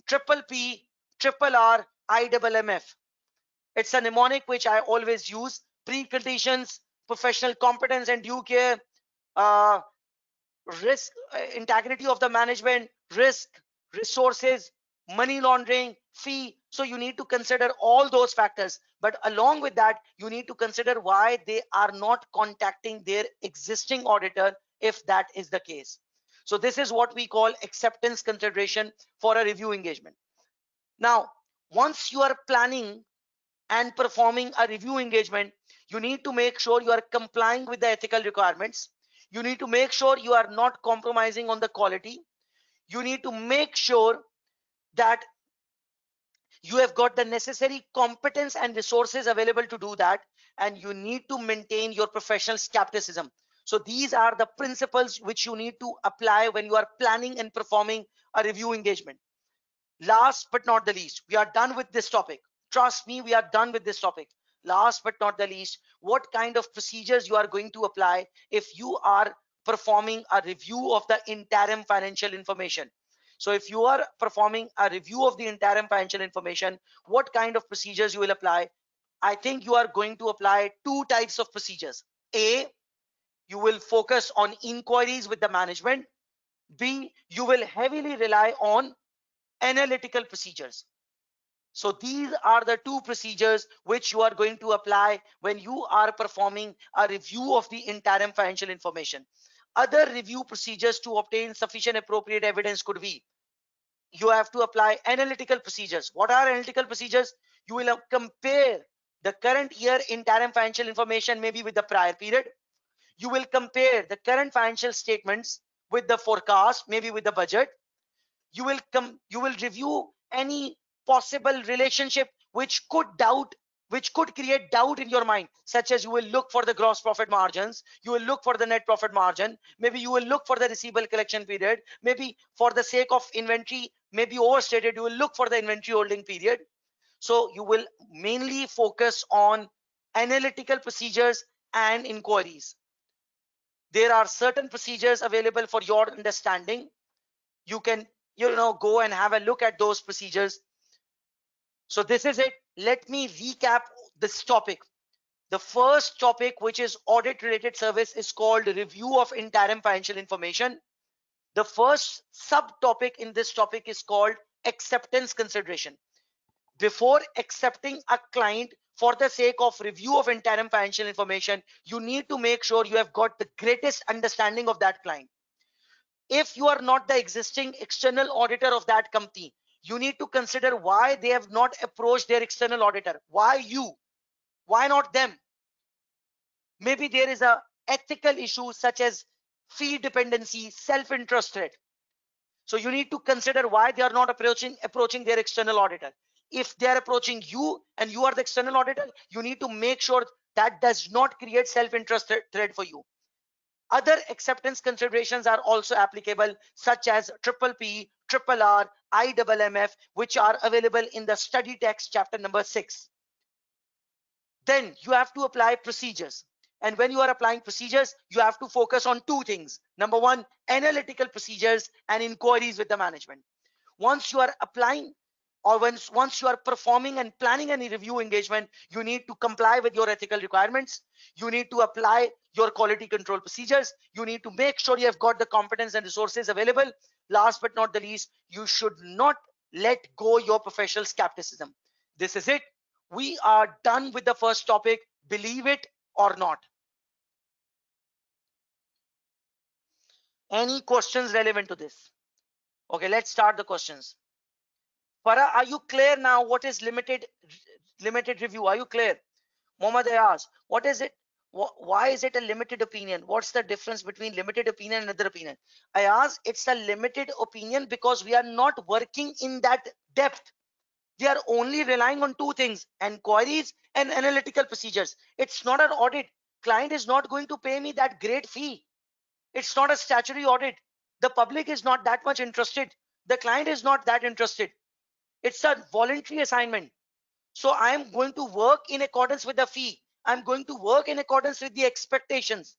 Triple p triple r IMMF it's a mnemonic which I always use. Preconditions, professional competence and due care, uh, risk, uh, integrity of the management, risk, resources, money laundering, fee. So you need to consider all those factors. But along with that, you need to consider why they are not contacting their existing auditor if that is the case. So this is what we call acceptance consideration for a review engagement. Now, once you are planning and performing a review engagement, you need to make sure you are complying with the ethical requirements. You need to make sure you are not compromising on the quality. You need to make sure that you have got the necessary competence and resources available to do that and you need to maintain your professional skepticism so these are the principles which you need to apply when you are planning and performing a review engagement last but not the least we are done with this topic trust me we are done with this topic last but not the least what kind of procedures you are going to apply if you are performing a review of the interim financial information so if you are performing a review of the interim financial information, what kind of procedures you will apply? I think you are going to apply two types of procedures. A, you will focus on inquiries with the management. B, you will heavily rely on analytical procedures. So these are the two procedures which you are going to apply when you are performing a review of the interim financial information. Other review procedures to obtain sufficient appropriate evidence could be you have to apply analytical procedures. What are analytical procedures? You will compare the current year interim financial information maybe with the prior period. You will compare the current financial statements with the forecast, maybe with the budget. You will come, you will review any possible relationship which could doubt which could create doubt in your mind such as you will look for the gross profit margins you will look for the net profit margin maybe you will look for the receivable collection period maybe for the sake of inventory maybe overstated you will look for the inventory holding period. So you will mainly focus on analytical procedures and inquiries. There are certain procedures available for your understanding. You can you know go and have a look at those procedures so this is it let me recap this topic. The first topic, which is audit related service is called review of interim financial information. The first subtopic in this topic is called acceptance consideration. Before accepting a client for the sake of review of interim financial information, you need to make sure you have got the greatest understanding of that client. If you are not the existing external auditor of that company, you need to consider why they have not approached their external auditor. Why you? Why not them? Maybe there is a ethical issue such as fee dependency self-interest threat. So you need to consider why they are not approaching approaching their external auditor. If they are approaching you and you are the external auditor you need to make sure that does not create self-interest threat for you other acceptance considerations are also applicable, such as triple P, triple R, IMMF, which are available in the study text chapter number six. Then you have to apply procedures. And when you are applying procedures, you have to focus on two things. Number one, analytical procedures and inquiries with the management. Once you are applying or once, once you are performing and planning any review engagement, you need to comply with your ethical requirements. You need to apply your quality control procedures. You need to make sure you have got the competence and resources available. Last but not the least, you should not let go your professional skepticism. This is it. We are done with the first topic, believe it or not. Any questions relevant to this? Okay, let's start the questions. Farah, are you clear now? What is limited limited review? Are you clear? Mohammad Ayaz, what is it? Why is it a limited opinion? What's the difference between limited opinion and other opinion? I ask, it's a limited opinion because we are not working in that depth. We are only relying on two things, inquiries and analytical procedures. It's not an audit. Client is not going to pay me that great fee. It's not a statutory audit. The public is not that much interested. The client is not that interested it's a voluntary assignment. So i am going to work in accordance with the fee. I'm going to work in accordance with the expectations.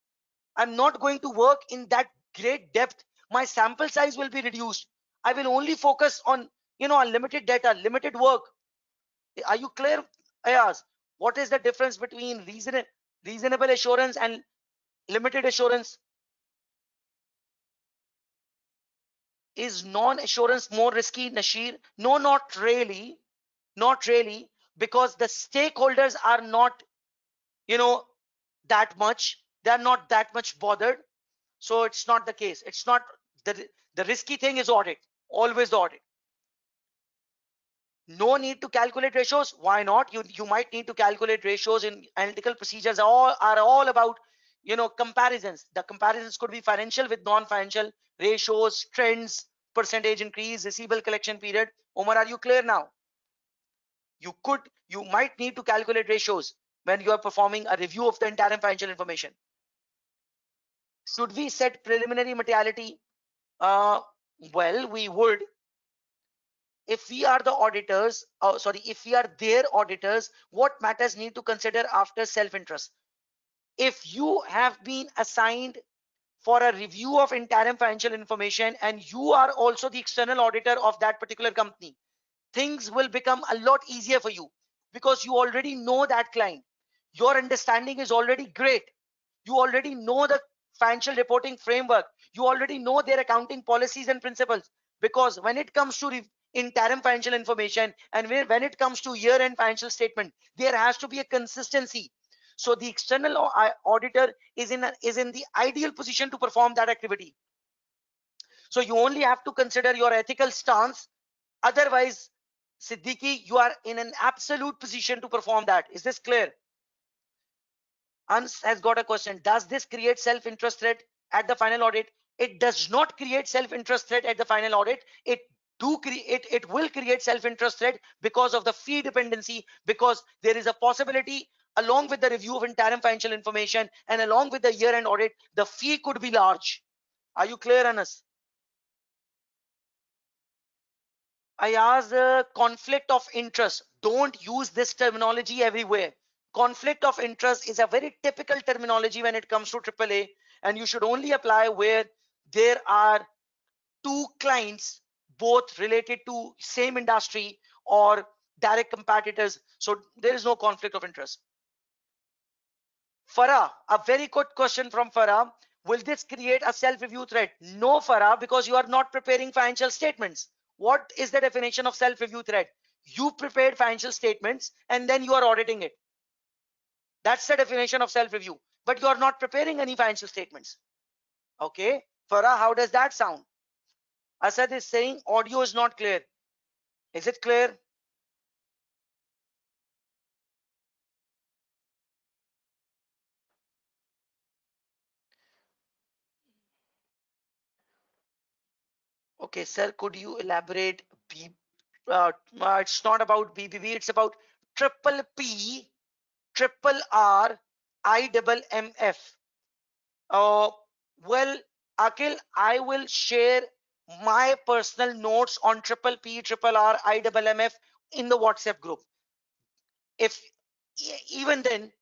I'm not going to work in that great depth. My sample size will be reduced. I will only focus on you know limited data limited work. Are you clear ayaz? What is the difference between reason reasonable assurance and limited assurance is non-assurance more risky Nasheer? No, not really. Not really, because the stakeholders are not, you know, that much. They're not that much bothered. So it's not the case. It's not the the risky thing is audit. Always the audit. no need to calculate ratios why not you you might need to calculate ratios in analytical procedures all are all about you know comparisons. The comparisons could be financial with non-financial ratios trends percentage increase receivable collection period. Omar are you clear now? You could you might need to calculate ratios when you are performing a review of the interim financial information. Should we set preliminary materiality? Uh, well we would. If we are the auditors oh, sorry if we are their auditors what matters need to consider after self-interest if you have been assigned for a review of interim financial information and you are also the external auditor of that particular company things will become a lot easier for you because you already know that client. Your understanding is already great. You already know the financial reporting framework. You already know their accounting policies and principles because when it comes to interim financial information and when it comes to year-end financial statement there has to be a consistency so the external uh, auditor is in a, is in the ideal position to perform that activity so you only have to consider your ethical stance otherwise Siddiqui, you are in an absolute position to perform that. Is this clear? Anas has got a question. Does this create self-interest threat at the final audit? It does not create self-interest threat at the final audit. It do create it will create self-interest threat because of the fee dependency because there is a possibility along with the review of interim financial information and along with the year-end audit the fee could be large. Are you clear on Anas? I asked uh, conflict of interest. Don't use this terminology everywhere. Conflict of interest is a very typical terminology when it comes to AAA and you should only apply where there are two clients both related to same industry or direct competitors. So there is no conflict of interest farah a very good question from farah. Will this create a self-review threat? No farah because you are not preparing financial statements. What is the definition of self-review threat? You prepared financial statements and then you are auditing it. That's the definition of self-review. But you are not preparing any financial statements. Okay? Farah how does that sound? Asad is saying audio is not clear. Is it clear? Okay, sir, could you elaborate? B, uh, uh, it's not about BBB, it's about triple P, triple R, I double M F. Uh, well, Akil, I will share my personal notes on triple P, triple R, IMMF in the WhatsApp group. If even then,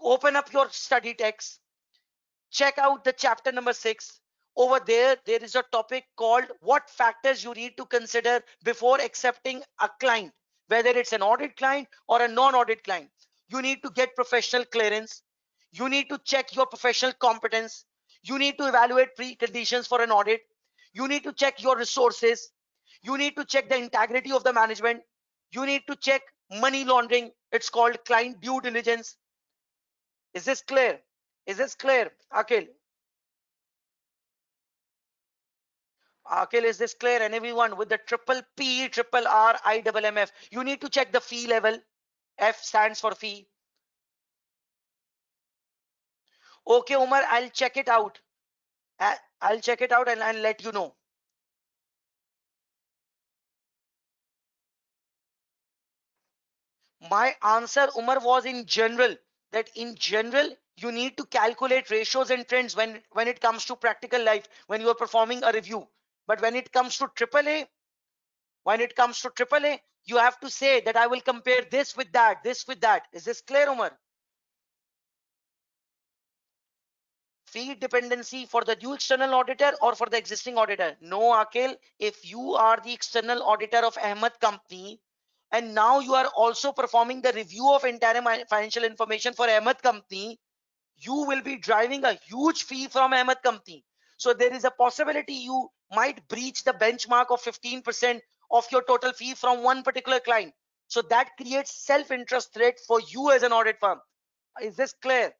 open up your study text, check out the chapter number six. Over there, there is a topic called what factors you need to consider before accepting a client, whether it's an audit client or a non-audit client. You need to get professional clearance. You need to check your professional competence. You need to evaluate preconditions for an audit. You need to check your resources. You need to check the integrity of the management. You need to check money laundering. It's called client due diligence. Is this clear? Is this clear akil akil is this clear and everyone with the triple p triple r i double m f you need to check the fee level f stands for fee okay umar i'll check it out I'll check it out and I'll let you know. My answer, Umar, was in general that in general, you need to calculate ratios and trends when, when it comes to practical life, when you are performing a review. But when it comes to AAA, when it comes to AAA, you have to say that I will compare this with that, this with that. Is this clear, Umar? fee dependency for the new external auditor or for the existing auditor? No, Akil. If you are the external auditor of Ahmed company and now you are also performing the review of interim financial information for Ahmed company, you will be driving a huge fee from Ahmed company. So there is a possibility you might breach the benchmark of 15% of your total fee from one particular client. So that creates self-interest threat for you as an audit firm. Is this clear?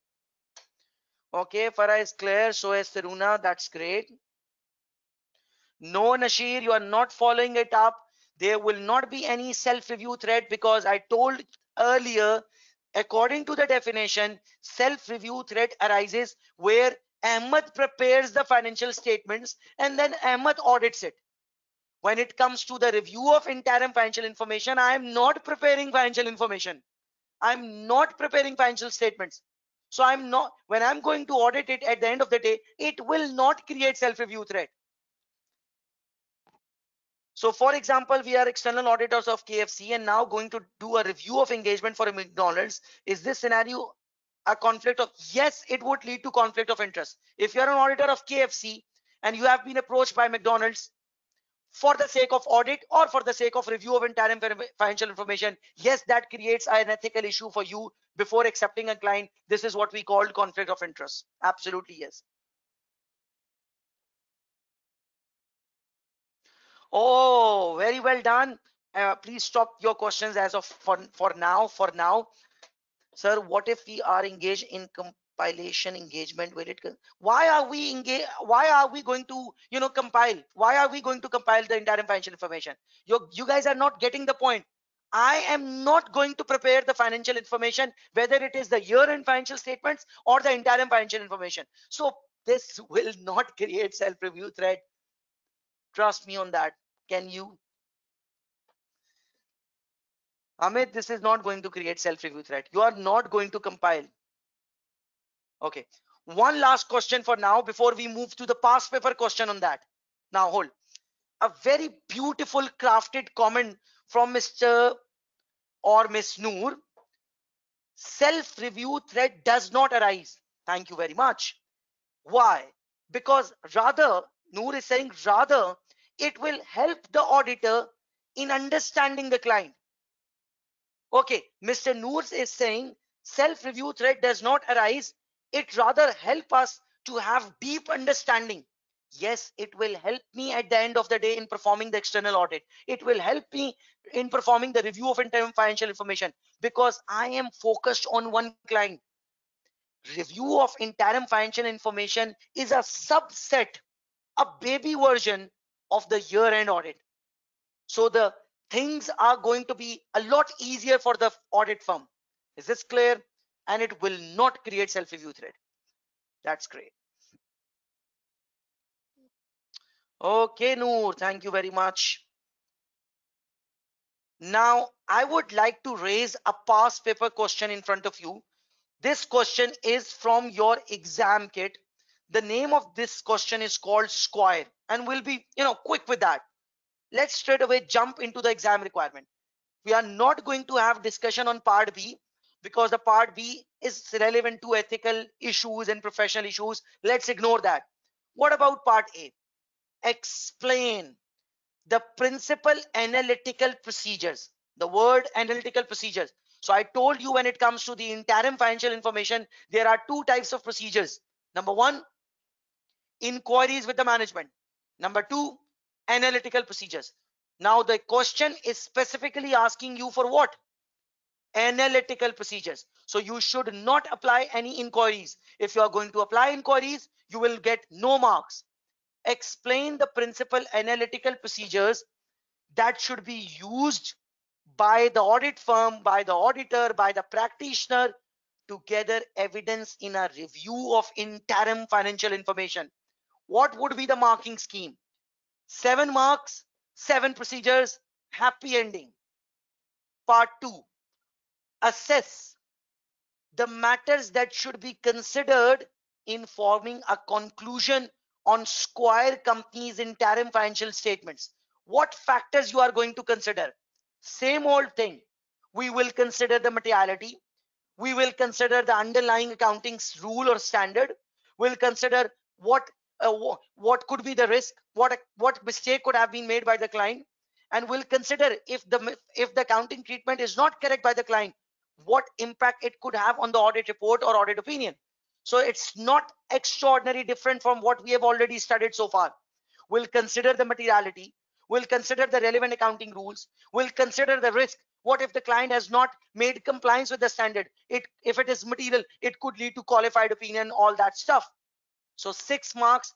Okay, Farah is clear. So is Taruna. That's great. No, Nashir, you are not following it up. there will not be any self-review threat because I told earlier, according to the definition, self-review threat arises where Ahmed prepares the financial statements and then Ahmed audits it. When it comes to the review of interim financial information, I am not preparing financial information. I'm not preparing financial statements. So I'm not, when I'm going to audit it at the end of the day, it will not create self-review threat. So for example, we are external auditors of KFC and now going to do a review of engagement for McDonald's. Is this scenario a conflict of, yes, it would lead to conflict of interest. If you're an auditor of KFC and you have been approached by McDonald's for the sake of audit or for the sake of review of interim financial information, yes, that creates an ethical issue for you before accepting a client. This is what we call conflict of interest. Absolutely, yes. Oh, very well done. Uh, please stop your questions as of for, for now. For now, sir, what if we are engaged in compilation engagement? Will it? Why are we engage? Why are we going to you know compile? Why are we going to compile the interim financial information? You you guys are not getting the point. I am not going to prepare the financial information, whether it is the year-end financial statements or the interim financial information. So this will not create self-review threat. Trust me on that. Can you? Amit, this is not going to create self-review threat. You are not going to compile. Okay. One last question for now before we move to the past paper question on that. Now hold. A very beautiful crafted comment from Mr. or Miss Noor. Self-review threat does not arise. Thank you very much. Why? Because rather, Noor is saying rather it will help the auditor in understanding the client. Okay, Mr. Noors is saying self-review threat does not arise. It rather help us to have deep understanding. Yes, it will help me at the end of the day in performing the external audit. It will help me in performing the review of interim financial information because I am focused on one client. Review of interim financial information is a subset, a baby version of the year-end audit. So the things are going to be a lot easier for the audit firm. Is this clear? And it will not create self-review threat. That's great. Okay, Noor, thank you very much. Now, I would like to raise a past paper question in front of you. This question is from your exam kit. The name of this question is called Square and we'll be you know quick with that let's straight away jump into the exam requirement. We are not going to have discussion on part b because the part b is relevant to ethical issues and professional issues. Let's ignore that. What about part a? Explain the principal analytical procedures the word analytical procedures. So i told you when it comes to the interim financial information there are two types of procedures. Number one inquiries with the management. Number two, analytical procedures. Now the question is specifically asking you for what? Analytical procedures. So you should not apply any inquiries. If you are going to apply inquiries, you will get no marks. Explain the principal analytical procedures that should be used by the audit firm, by the auditor, by the practitioner to gather evidence in a review of interim financial information what would be the marking scheme? Seven marks, seven procedures, happy ending. Part two, assess the matters that should be considered in forming a conclusion on Square companies interim financial statements. What factors you are going to consider? Same old thing. We will consider the materiality. We will consider the underlying accounting rule or standard. We'll consider what uh, what could be the risk? What what mistake could have been made by the client? And we'll consider if the if the accounting treatment is not correct by the client what impact it could have on the audit report or audit opinion. So it's not extraordinary different from what we have already studied so far. We'll consider the materiality. We'll consider the relevant accounting rules. We'll consider the risk. What if the client has not made compliance with the standard? It if it is material it could lead to qualified opinion all that stuff so six marks,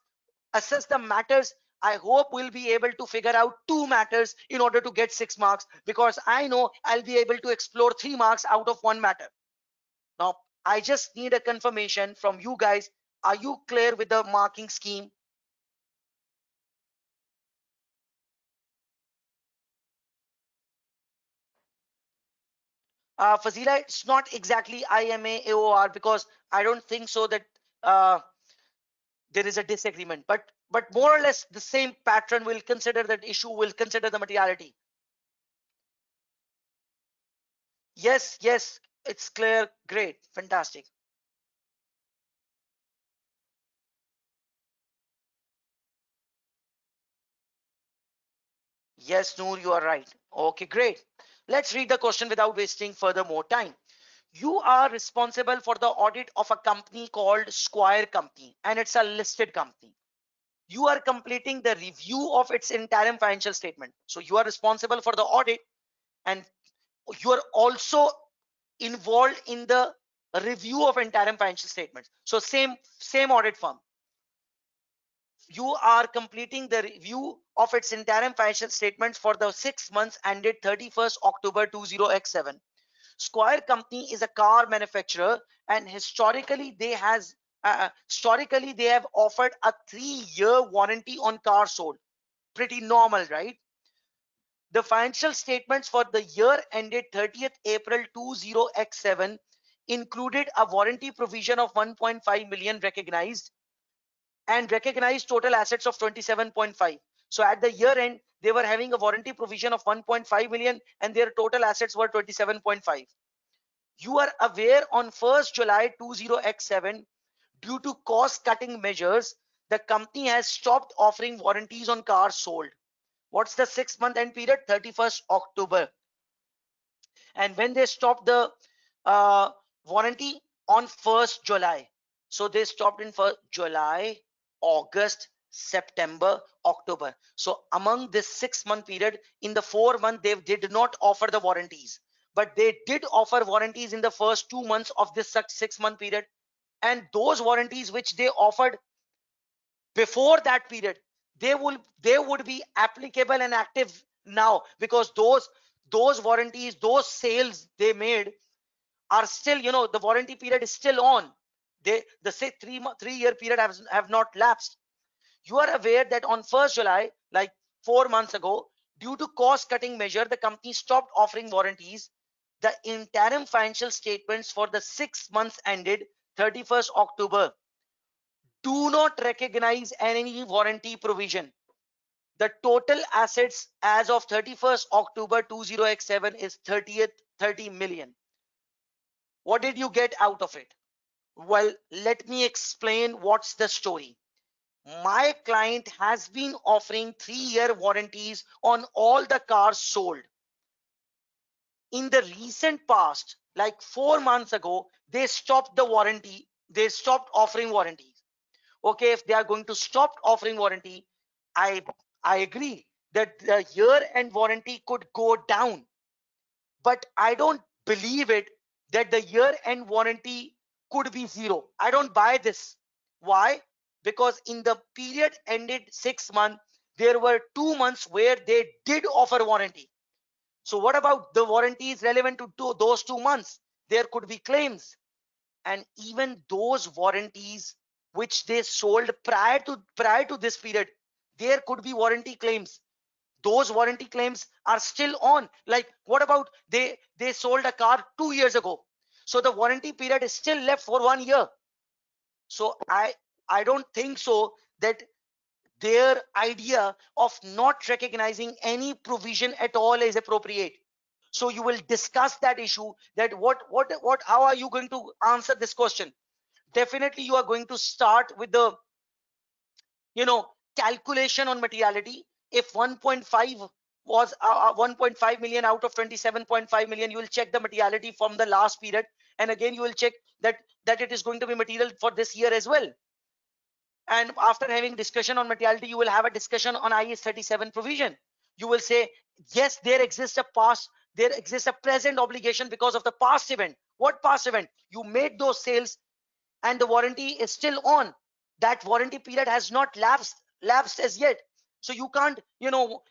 assess the matters I hope we'll be able to figure out two matters in order to get six marks because I know I'll be able to explore three marks out of one matter. Now, I just need a confirmation from you guys. Are you clear with the marking scheme? Uh, Fazila, it's not exactly IMA AOR because I don't think so that uh, there is a disagreement, but but more or less the same pattern will consider that issue will consider the materiality. Yes, yes, it's clear. Great, fantastic. Yes, Noor, you are right. Okay, great. Let's read the question without wasting further more time. You are responsible for the audit of a company called Squire Company, and it's a listed company. You are completing the review of its interim financial statement. So you are responsible for the audit, and you are also involved in the review of interim financial statements. So same same audit firm. You are completing the review of its interim financial statements for the six months ended 31st October 20x7. Square Company is a car manufacturer, and historically they has uh, historically they have offered a three-year warranty on cars sold. Pretty normal, right? The financial statements for the year ended 30th April 20x7 included a warranty provision of 1.5 million recognized and recognized total assets of 27.5. So at the year end, they were having a warranty provision of 1.5 million and their total assets were 27.5. You are aware on 1st July 20x7, due to cost cutting measures, the company has stopped offering warranties on cars sold. What's the six month end period? 31st October. And when they stopped the uh, warranty on 1st July. So they stopped in for July, August, September, October. So among this six month period, in the four month, they did not offer the warranties, but they did offer warranties in the first two months of this six month period. And those warranties which they offered before that period, they will they would be applicable and active now because those those warranties, those sales they made are still, you know, the warranty period is still on. They the say three three year period have, have not lapsed you are aware that on 1st July, like four months ago, due to cost cutting measure, the company stopped offering warranties. The interim financial statements for the six months ended 31st October do not recognize any warranty provision. The total assets as of 31st October 20x7 is 30th 30 million. What did you get out of it? Well, let me explain what's the story my client has been offering three-year warranties on all the cars sold. In the recent past, like four months ago, they stopped the warranty. They stopped offering warranties. Okay, if they are going to stop offering warranty, I I agree that the year-end warranty could go down, but I don't believe it that the year-end warranty could be zero. I don't buy this. Why? Because in the period ended six months, there were two months where they did offer warranty. So what about the warranties relevant to two, those two months? There could be claims. And even those warranties which they sold prior to prior to this period, there could be warranty claims. Those warranty claims are still on. Like what about they they sold a car two years ago? So the warranty period is still left for one year. So I I don't think so that their idea of not recognizing any provision at all is appropriate. So you will discuss that issue that what, what, what, how are you going to answer this question? Definitely you are going to start with the, you know, calculation on materiality. If 1.5 was uh, uh 1.5 million out of 27.5 million, you will check the materiality from the last period. And again, you will check that, that it is going to be material for this year as well and after having discussion on materiality you will have a discussion on IAS 37 provision. You will say yes there exists a past there exists a present obligation because of the past event. What past event? You made those sales and the warranty is still on. That warranty period has not lapsed lapsed as yet. So you can't you know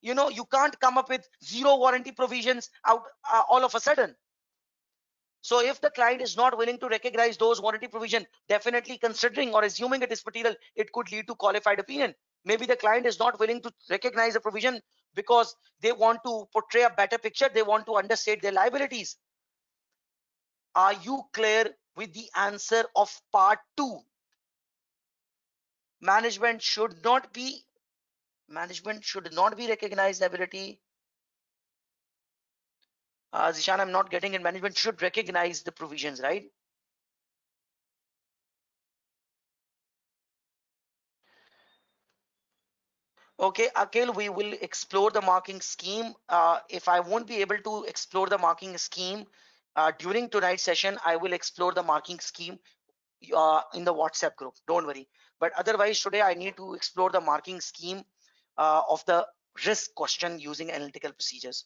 you know you can't come up with zero warranty provisions out uh, all of a sudden so if the client is not willing to recognize those warranty provision definitely considering or assuming it is material it could lead to qualified opinion. Maybe the client is not willing to recognize a provision because they want to portray a better picture they want to understate their liabilities. Are you clear with the answer of part 2 management should not be management should not be recognized liability uh, Zishan, I'm not getting it. Management should recognize the provisions, right? Okay, Akhil, we will explore the marking scheme. Uh, if I won't be able to explore the marking scheme uh, during tonight's session, I will explore the marking scheme uh, in the WhatsApp group. Don't worry. But otherwise, today I need to explore the marking scheme uh, of the risk question using analytical procedures.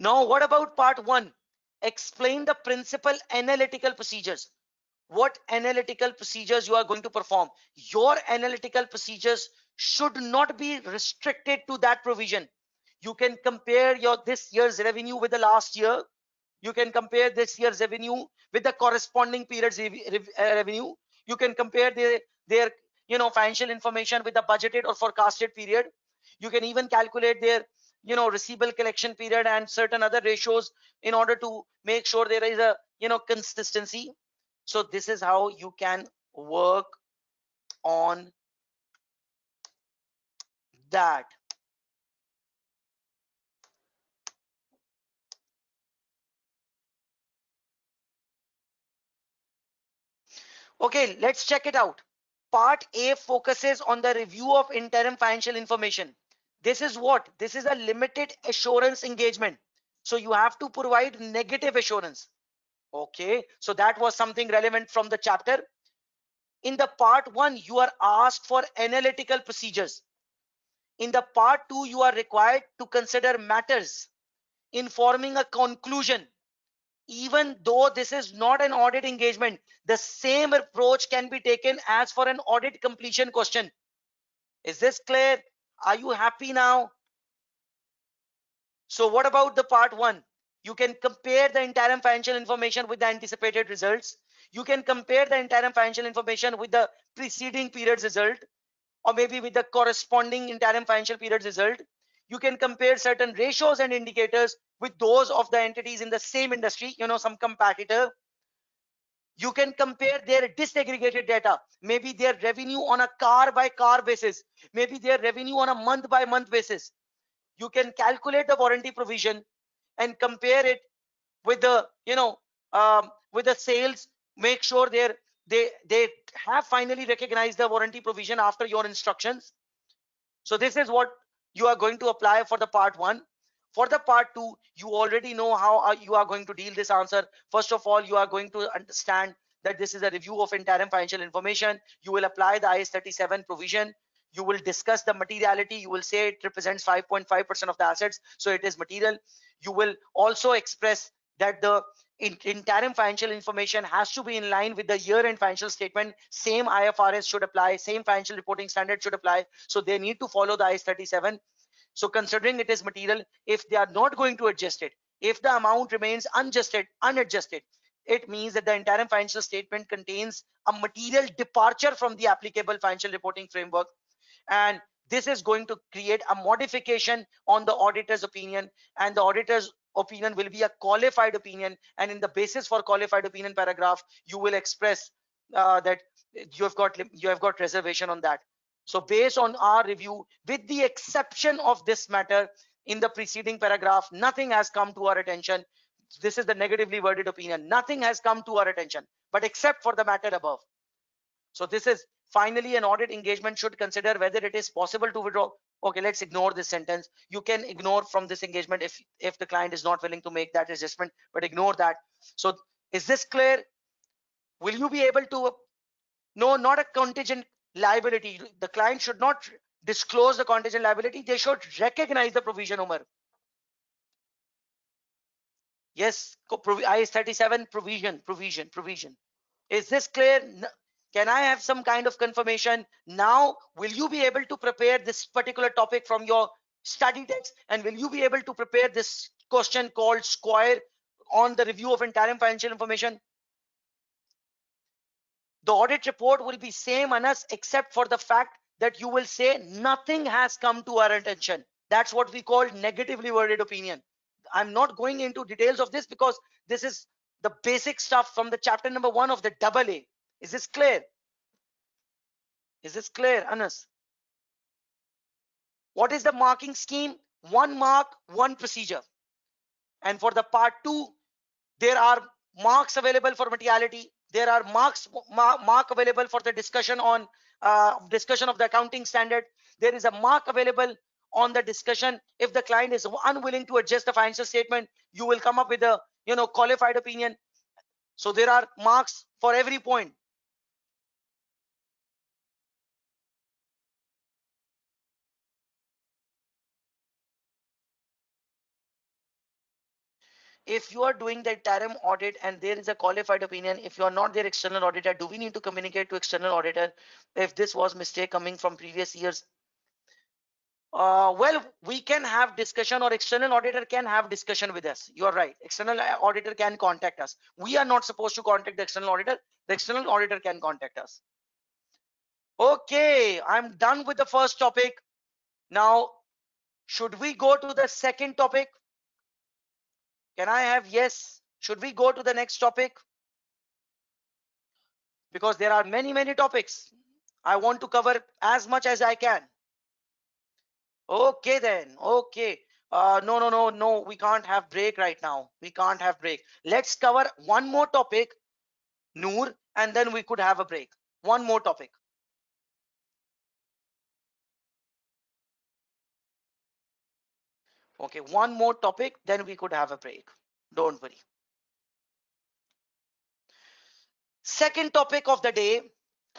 Now, what about part one? Explain the principal analytical procedures. What analytical procedures you are going to perform. Your analytical procedures should not be restricted to that provision. You can compare your this year's revenue with the last year. You can compare this year's revenue with the corresponding period's uh, revenue. You can compare their, their you know financial information with the budgeted or forecasted period. You can even calculate their you know receivable collection period and certain other ratios in order to make sure there is a you know consistency. So this is how you can work on that. Okay let's check it out. Part a focuses on the review of interim financial information this is what? This is a limited assurance engagement. So you have to provide negative assurance. Okay so that was something relevant from the chapter. In the part one you are asked for analytical procedures. In the part two you are required to consider matters in forming a conclusion. Even though this is not an audit engagement the same approach can be taken as for an audit completion question. Is this clear are you happy now? So what about the part one? You can compare the interim financial information with the anticipated results. You can compare the interim financial information with the preceding period's result or maybe with the corresponding interim financial period's result. You can compare certain ratios and indicators with those of the entities in the same industry, you know, some competitor you can compare their disaggregated data. Maybe their revenue on a car by car basis. Maybe their revenue on a month by month basis. You can calculate the warranty provision and compare it with the you know um, with the sales make sure they're they they have finally recognized the warranty provision after your instructions. So this is what you are going to apply for the part one for the part two, you already know how uh, you are going to deal this answer. First of all, you are going to understand that this is a review of interim financial information. You will apply the IAS 37 provision. You will discuss the materiality. You will say it represents 5.5% of the assets, so it is material. You will also express that the interim financial information has to be in line with the year-end financial statement. Same IFRS should apply. Same financial reporting standard should apply. So they need to follow the IAS 37. So considering it is material, if they are not going to adjust it, if the amount remains unadjusted, unadjusted, it means that the interim financial statement contains a material departure from the applicable financial reporting framework. And this is going to create a modification on the auditor's opinion and the auditor's opinion will be a qualified opinion and in the basis for qualified opinion paragraph you will express uh, that you have got you have got reservation on that so based on our review, with the exception of this matter in the preceding paragraph, nothing has come to our attention. This is the negatively worded opinion. Nothing has come to our attention, but except for the matter above. So this is finally an audit engagement should consider whether it is possible to withdraw. Okay, let's ignore this sentence. You can ignore from this engagement if, if the client is not willing to make that adjustment, but ignore that. So is this clear? Will you be able to, no, not a contingent liability. The client should not disclose the contingent liability. They should recognize the provision, Umar. Yes, IAS 37 provision, provision, provision. Is this clear? can i have some kind of confirmation now will you be able to prepare this particular topic from your study text and will you be able to prepare this question called square on the review of interim financial information the audit report will be same on us except for the fact that you will say nothing has come to our attention. That's what we call negatively worded opinion. I'm not going into details of this because this is the basic stuff from the chapter number one of the double a. Is this clear? Is this clear anas? What is the marking scheme? One mark one procedure. And for the part two there are marks available for materiality there are marks mark available for the discussion on uh, discussion of the accounting standard. There is a mark available on the discussion. If the client is unwilling to adjust the financial statement you will come up with a you know qualified opinion. So there are marks for every point if you are doing the interim audit and there is a qualified opinion if you are not their external auditor do we need to communicate to external auditor if this was mistake coming from previous years? Uh, well we can have discussion or external auditor can have discussion with us. You are right. External auditor can contact us. We are not supposed to contact the external auditor. The external auditor can contact us. Okay i'm done with the first topic. Now should we go to the second topic can I have yes? Should we go to the next topic? Because there are many, many topics. I want to cover as much as I can. Okay then. Okay. Uh, no, no, no, no. We can't have break right now. We can't have break. Let's cover one more topic, Noor, and then we could have a break. One more topic. Okay one more topic then we could have a break. Don't worry. Second topic of the day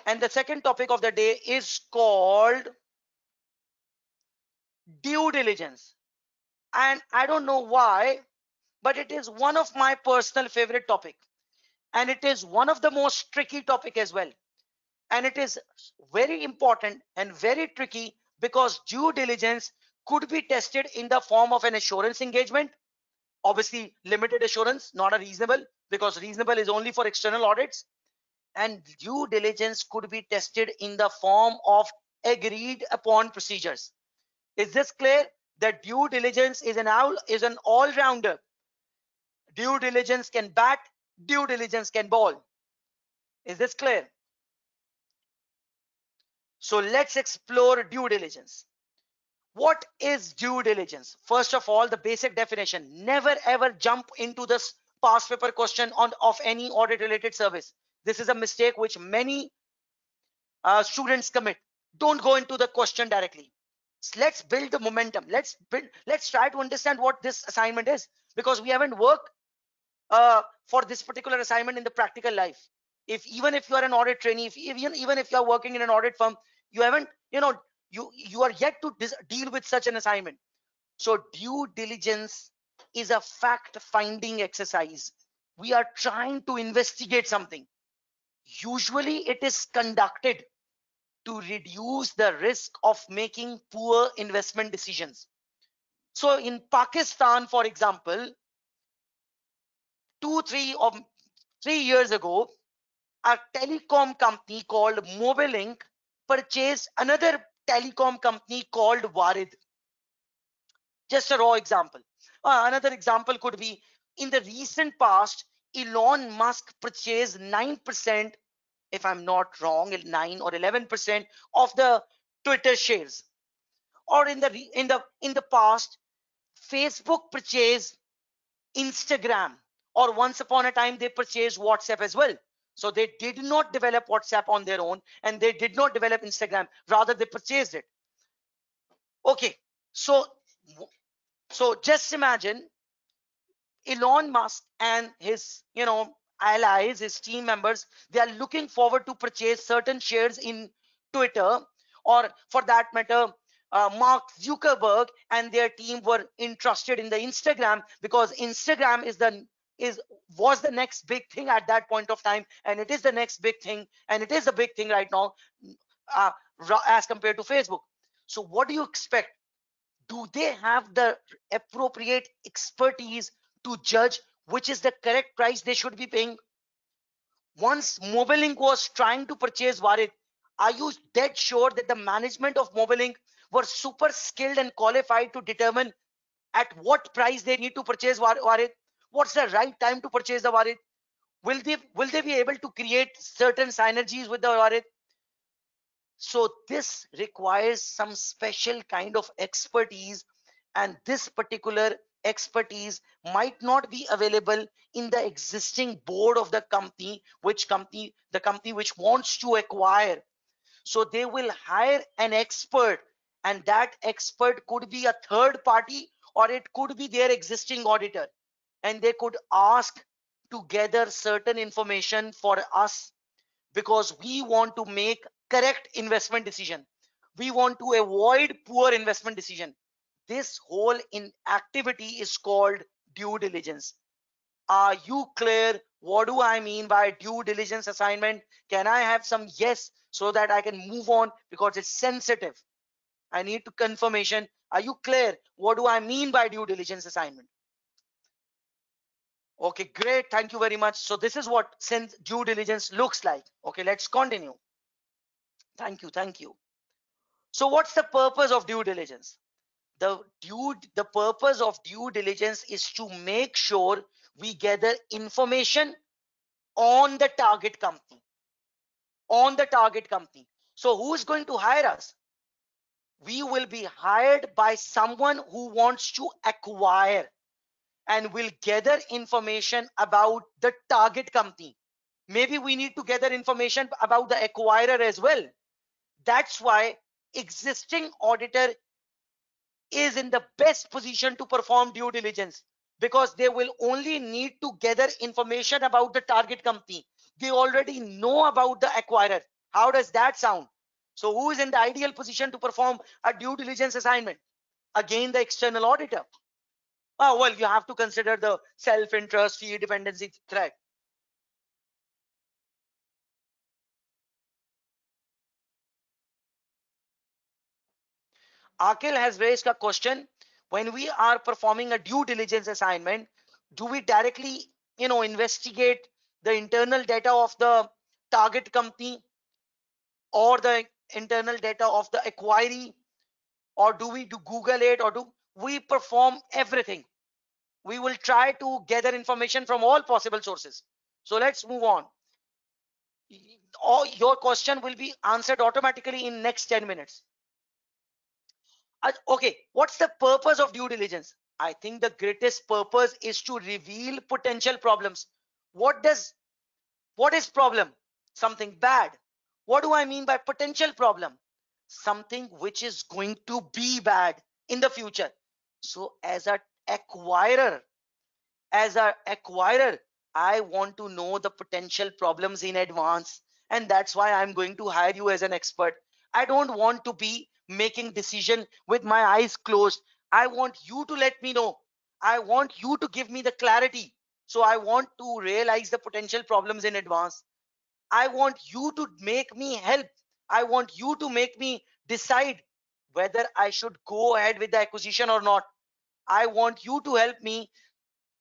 and the second topic of the day is called due diligence. And i don't know why but it is one of my personal favorite topic. And it is one of the most tricky topic as well. And it is very important and very tricky because due diligence could be tested in the form of an assurance engagement. Obviously limited assurance not a reasonable because reasonable is only for external audits. And due diligence could be tested in the form of agreed upon procedures. Is this clear? That due diligence is an all is an all-rounder. Due diligence can bat due diligence can ball. Is this clear? So let's explore due diligence what is due diligence? First of all the basic definition. Never ever jump into this past paper question on of any audit related service. This is a mistake which many uh, students commit. Don't go into the question directly. Let's build the momentum. Let's build let's try to understand what this assignment is because we haven't worked uh, for this particular assignment in the practical life. If even if you are an audit trainee if even even if you are working in an audit firm you haven't you know you you are yet to deal with such an assignment. So due diligence is a fact finding exercise. We are trying to investigate something. Usually it is conducted to reduce the risk of making poor investment decisions. So in pakistan for example two three or three years ago a telecom company called mobilink purchased another telecom company called Warid. Just a raw example. Uh, another example could be in the recent past, Elon Musk purchased 9%, if I'm not wrong, 9 or 11% of the Twitter shares. Or in the in the in the past, Facebook purchased Instagram, or once upon a time they purchased WhatsApp as well. So they did not develop WhatsApp on their own and they did not develop Instagram. Rather, they purchased it. Okay, so so just imagine Elon Musk and his, you know, allies, his team members, they are looking forward to purchase certain shares in Twitter or for that matter, uh, Mark Zuckerberg and their team were interested in the Instagram because Instagram is the is was the next big thing at that point of time and it is the next big thing and it is a big thing right now uh, as compared to facebook. So what do you expect? Do they have the appropriate expertise to judge which is the correct price they should be paying? Once mobilink was trying to purchase Warid, are you dead sure that the management of mobilink were super skilled and qualified to determine at what price they need to purchase Warid? What's the right time to purchase the Warid? Will they will they be able to create certain synergies with the Warid? So this requires some special kind of expertise and this particular expertise might not be available in the existing board of the company which company the company which wants to acquire so they will hire an expert and that expert could be a third party or it could be their existing auditor and they could ask to gather certain information for us because we want to make correct investment decision. We want to avoid poor investment decision. This whole in activity is called due diligence. Are you clear? What do i mean by due diligence assignment? Can i have some yes so that i can move on because it's sensitive? I need to confirmation. Are you clear? What do i mean by due diligence assignment okay great. Thank you very much. So this is what since due diligence looks like. Okay let's continue. Thank you thank you. So what's the purpose of due diligence? The due the purpose of due diligence is to make sure we gather information on the target company. On the target company. So who is going to hire us? We will be hired by someone who wants to acquire and will gather information about the target company maybe we need to gather information about the acquirer as well that's why existing auditor is in the best position to perform due diligence because they will only need to gather information about the target company. They already know about the acquirer. How does that sound? So who is in the ideal position to perform a due diligence assignment? Again, the external auditor. Oh, well, you have to consider the self-interest, fee dependency threat. Akil has raised a question. When we are performing a due diligence assignment, do we directly, you know, investigate the internal data of the target company or the internal data of the acquiree or do we do google it or do we perform everything we will try to gather information from all possible sources. So let's move on. All your question will be answered automatically in next 10 minutes. Uh, okay what's the purpose of due diligence? I think the greatest purpose is to reveal potential problems. What does what is problem? Something bad. What do i mean by potential problem? Something which is going to be bad in the future. So as a acquirer. As a acquirer i want to know the potential problems in advance and that's why i'm going to hire you as an expert. I don't want to be making decision with my eyes closed. I want you to let me know. I want you to give me the clarity. So i want to realize the potential problems in advance. I want you to make me help. I want you to make me decide whether i should go ahead with the acquisition or not i want you to help me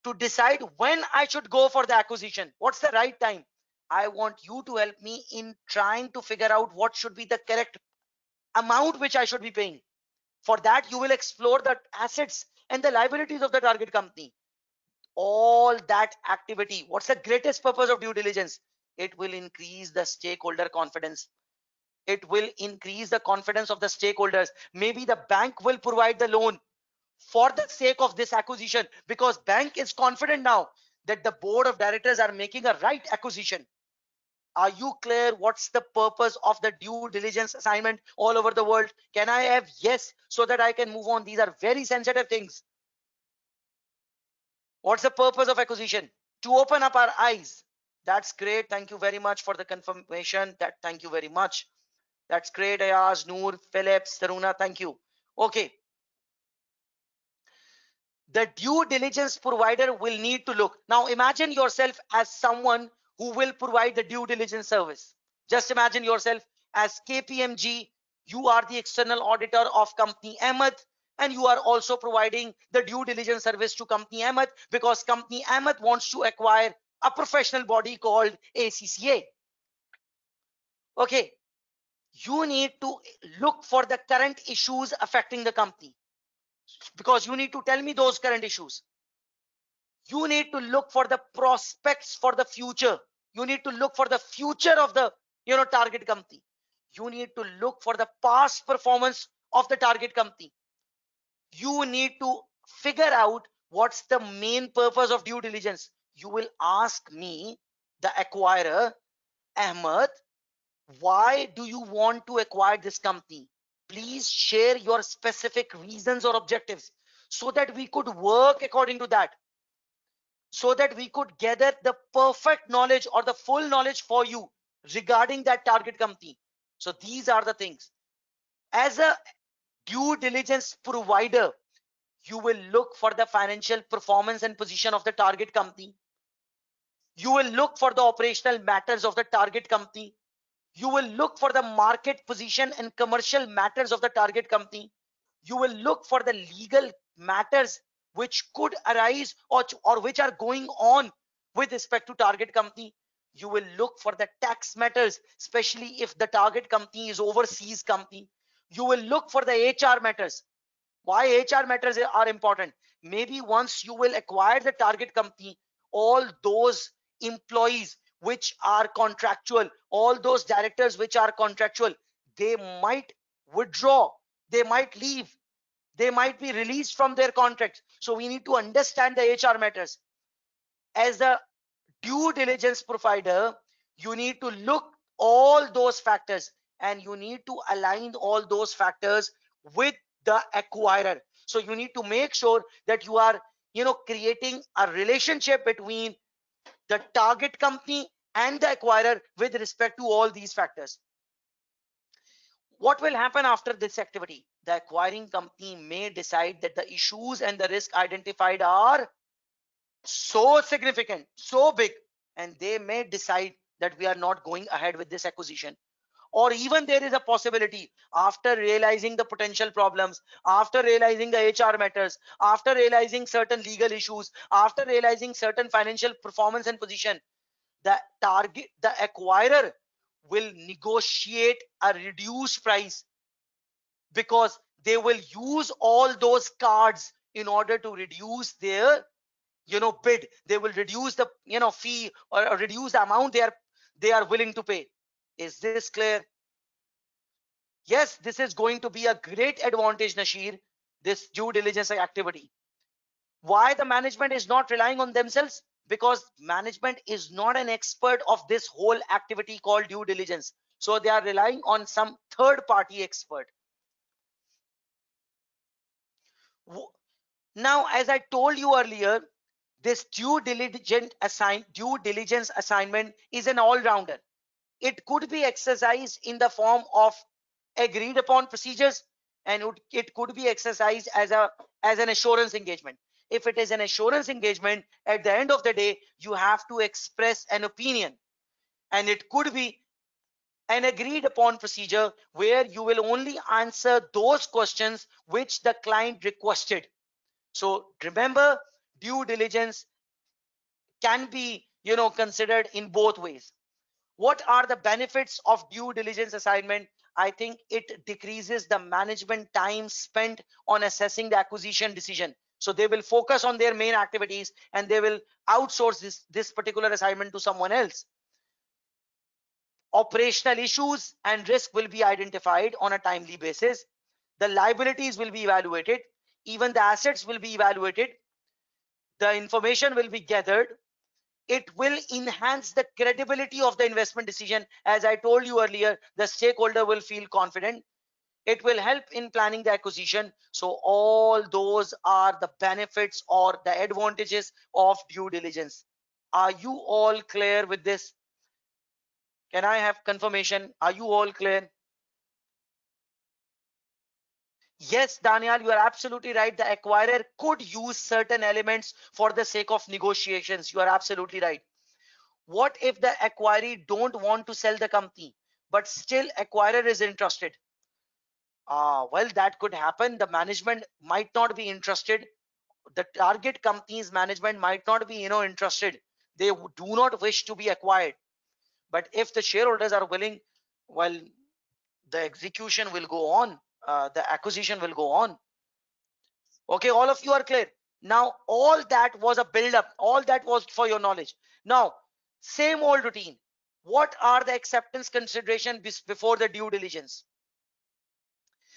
to decide when i should go for the acquisition what's the right time i want you to help me in trying to figure out what should be the correct amount which I should be paying. For that, you will explore the assets and the liabilities of the target company. All that activity. What's the greatest purpose of due diligence? It will increase the stakeholder confidence. It will increase the confidence of the stakeholders. Maybe the bank will provide the loan for the sake of this acquisition because bank is confident now that the board of directors are making a right acquisition. Are you clear? What's the purpose of the due diligence assignment all over the world? Can i have yes so that i can move on? These are very sensitive things. What's the purpose of acquisition? To open up our eyes. That's great. Thank you very much for the confirmation. That thank you very much. That's great ayaz noor phillips taruna thank you. Okay the due diligence provider will need to look. Now imagine yourself as someone who will provide the due diligence service. Just imagine yourself as KPMG. You are the external auditor of company Ahmed and you are also providing the due diligence service to company Ahmed because company Ahmed wants to acquire a professional body called ACCA. Okay, you need to look for the current issues affecting the company because you need to tell me those current issues. You need to look for the prospects for the future. You need to look for the future of the you know target company. You need to look for the past performance of the target company. You need to figure out what's the main purpose of due diligence. You will ask me, the acquirer, Ahmed, why do you want to acquire this company? Please share your specific reasons or objectives so that we could work according to that. So that we could gather the perfect knowledge or the full knowledge for you regarding that target company. So these are the things. As a due diligence provider, you will look for the financial performance and position of the target company. You will look for the operational matters of the target company you will look for the market position and commercial matters of the target company. You will look for the legal matters which could arise or, or which are going on with respect to target company. You will look for the tax matters especially if the target company is overseas company. You will look for the hr matters. Why hr matters are important? Maybe once you will acquire the target company all those employees which are contractual. All those directors which are contractual they might withdraw they might leave they might be released from their contracts. So we need to understand the hr matters. As a due diligence provider you need to look all those factors and you need to align all those factors with the acquirer. So you need to make sure that you are you know creating a relationship between the target company and the acquirer with respect to all these factors. What will happen after this activity? The acquiring company may decide that the issues and the risk identified are so significant, so big, and they may decide that we are not going ahead with this acquisition or even there is a possibility after realizing the potential problems after realizing the hr matters after realizing certain legal issues after realizing certain financial performance and position the target the acquirer will negotiate a reduced price because they will use all those cards in order to reduce their you know bid. They will reduce the you know fee or, or reduce the amount they are they are willing to pay is this clear? Yes, this is going to be a great advantage, Nashir, this due diligence activity. Why the management is not relying on themselves? Because management is not an expert of this whole activity called due diligence. So they are relying on some third party expert. Now, as I told you earlier, this due diligence assign due diligence assignment is an all-rounder it could be exercised in the form of agreed upon procedures and it could be exercised as a as an assurance engagement. If it is an assurance engagement at the end of the day you have to express an opinion. And it could be an agreed upon procedure where you will only answer those questions which the client requested. So remember due diligence can be you know considered in both ways what are the benefits of due diligence assignment? I think it decreases the management time spent on assessing the acquisition decision. So they will focus on their main activities and they will outsource this this particular assignment to someone else. Operational issues and risk will be identified on a timely basis. The liabilities will be evaluated. Even the assets will be evaluated. The information will be gathered it will enhance the credibility of the investment decision. As i told you earlier the stakeholder will feel confident. It will help in planning the acquisition. So all those are the benefits or the advantages of due diligence. Are you all clear with this? Can i have confirmation? Are you all clear yes daniel you are absolutely right. The acquirer could use certain elements for the sake of negotiations. You are absolutely right. What if the acquiree don't want to sell the company but still acquirer is interested? Uh, well that could happen. The management might not be interested. The target company's management might not be you know interested. They do not wish to be acquired. But if the shareholders are willing well the execution will go on uh, the acquisition will go on. Okay all of you are clear. Now all that was a build up all that was for your knowledge. Now same old routine. What are the acceptance consideration before the due diligence?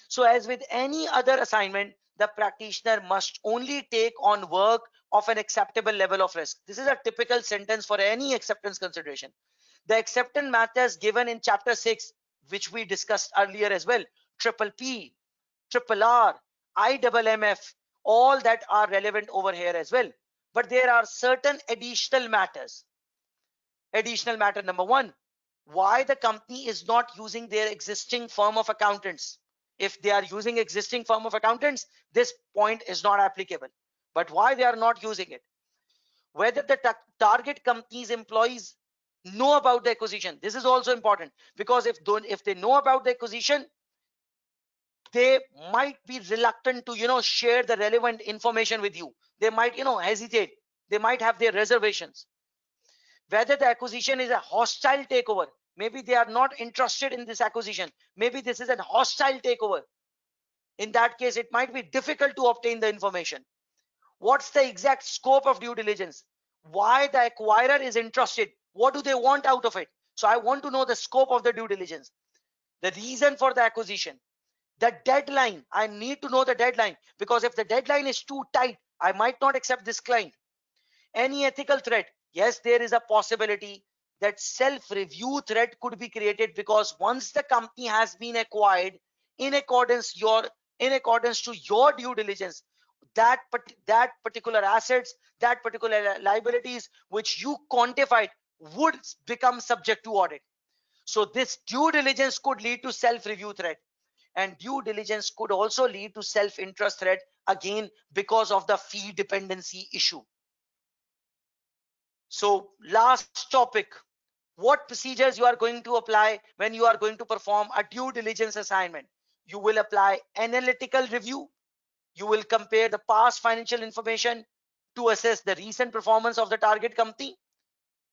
So as with any other assignment the practitioner must only take on work of an acceptable level of risk. This is a typical sentence for any acceptance consideration. The acceptance matters given in chapter 6 which we discussed earlier as well triple p triple r immf all that are relevant over here as well. But there are certain additional matters. Additional matter number one why the company is not using their existing firm of accountants. If they are using existing firm of accountants this point is not applicable. But why they are not using it? Whether the target company's employees know about the acquisition. This is also important because if don't if they know about the acquisition they might be reluctant to you know share the relevant information with you. They might you know hesitate. They might have their reservations. Whether the acquisition is a hostile takeover maybe they are not interested in this acquisition. Maybe this is a hostile takeover. In that case it might be difficult to obtain the information. What's the exact scope of due diligence? Why the acquirer is interested? What do they want out of it? So i want to know the scope of the due diligence. The reason for the acquisition the deadline. I need to know the deadline because if the deadline is too tight i might not accept this client. Any ethical threat? Yes there is a possibility that self review threat could be created because once the company has been acquired in accordance your in accordance to your due diligence that that particular assets that particular liabilities which you quantified would become subject to audit. So this due diligence could lead to self review threat and due diligence could also lead to self interest threat again because of the fee dependency issue. So last topic what procedures you are going to apply when you are going to perform a due diligence assignment? You will apply analytical review. You will compare the past financial information to assess the recent performance of the target company.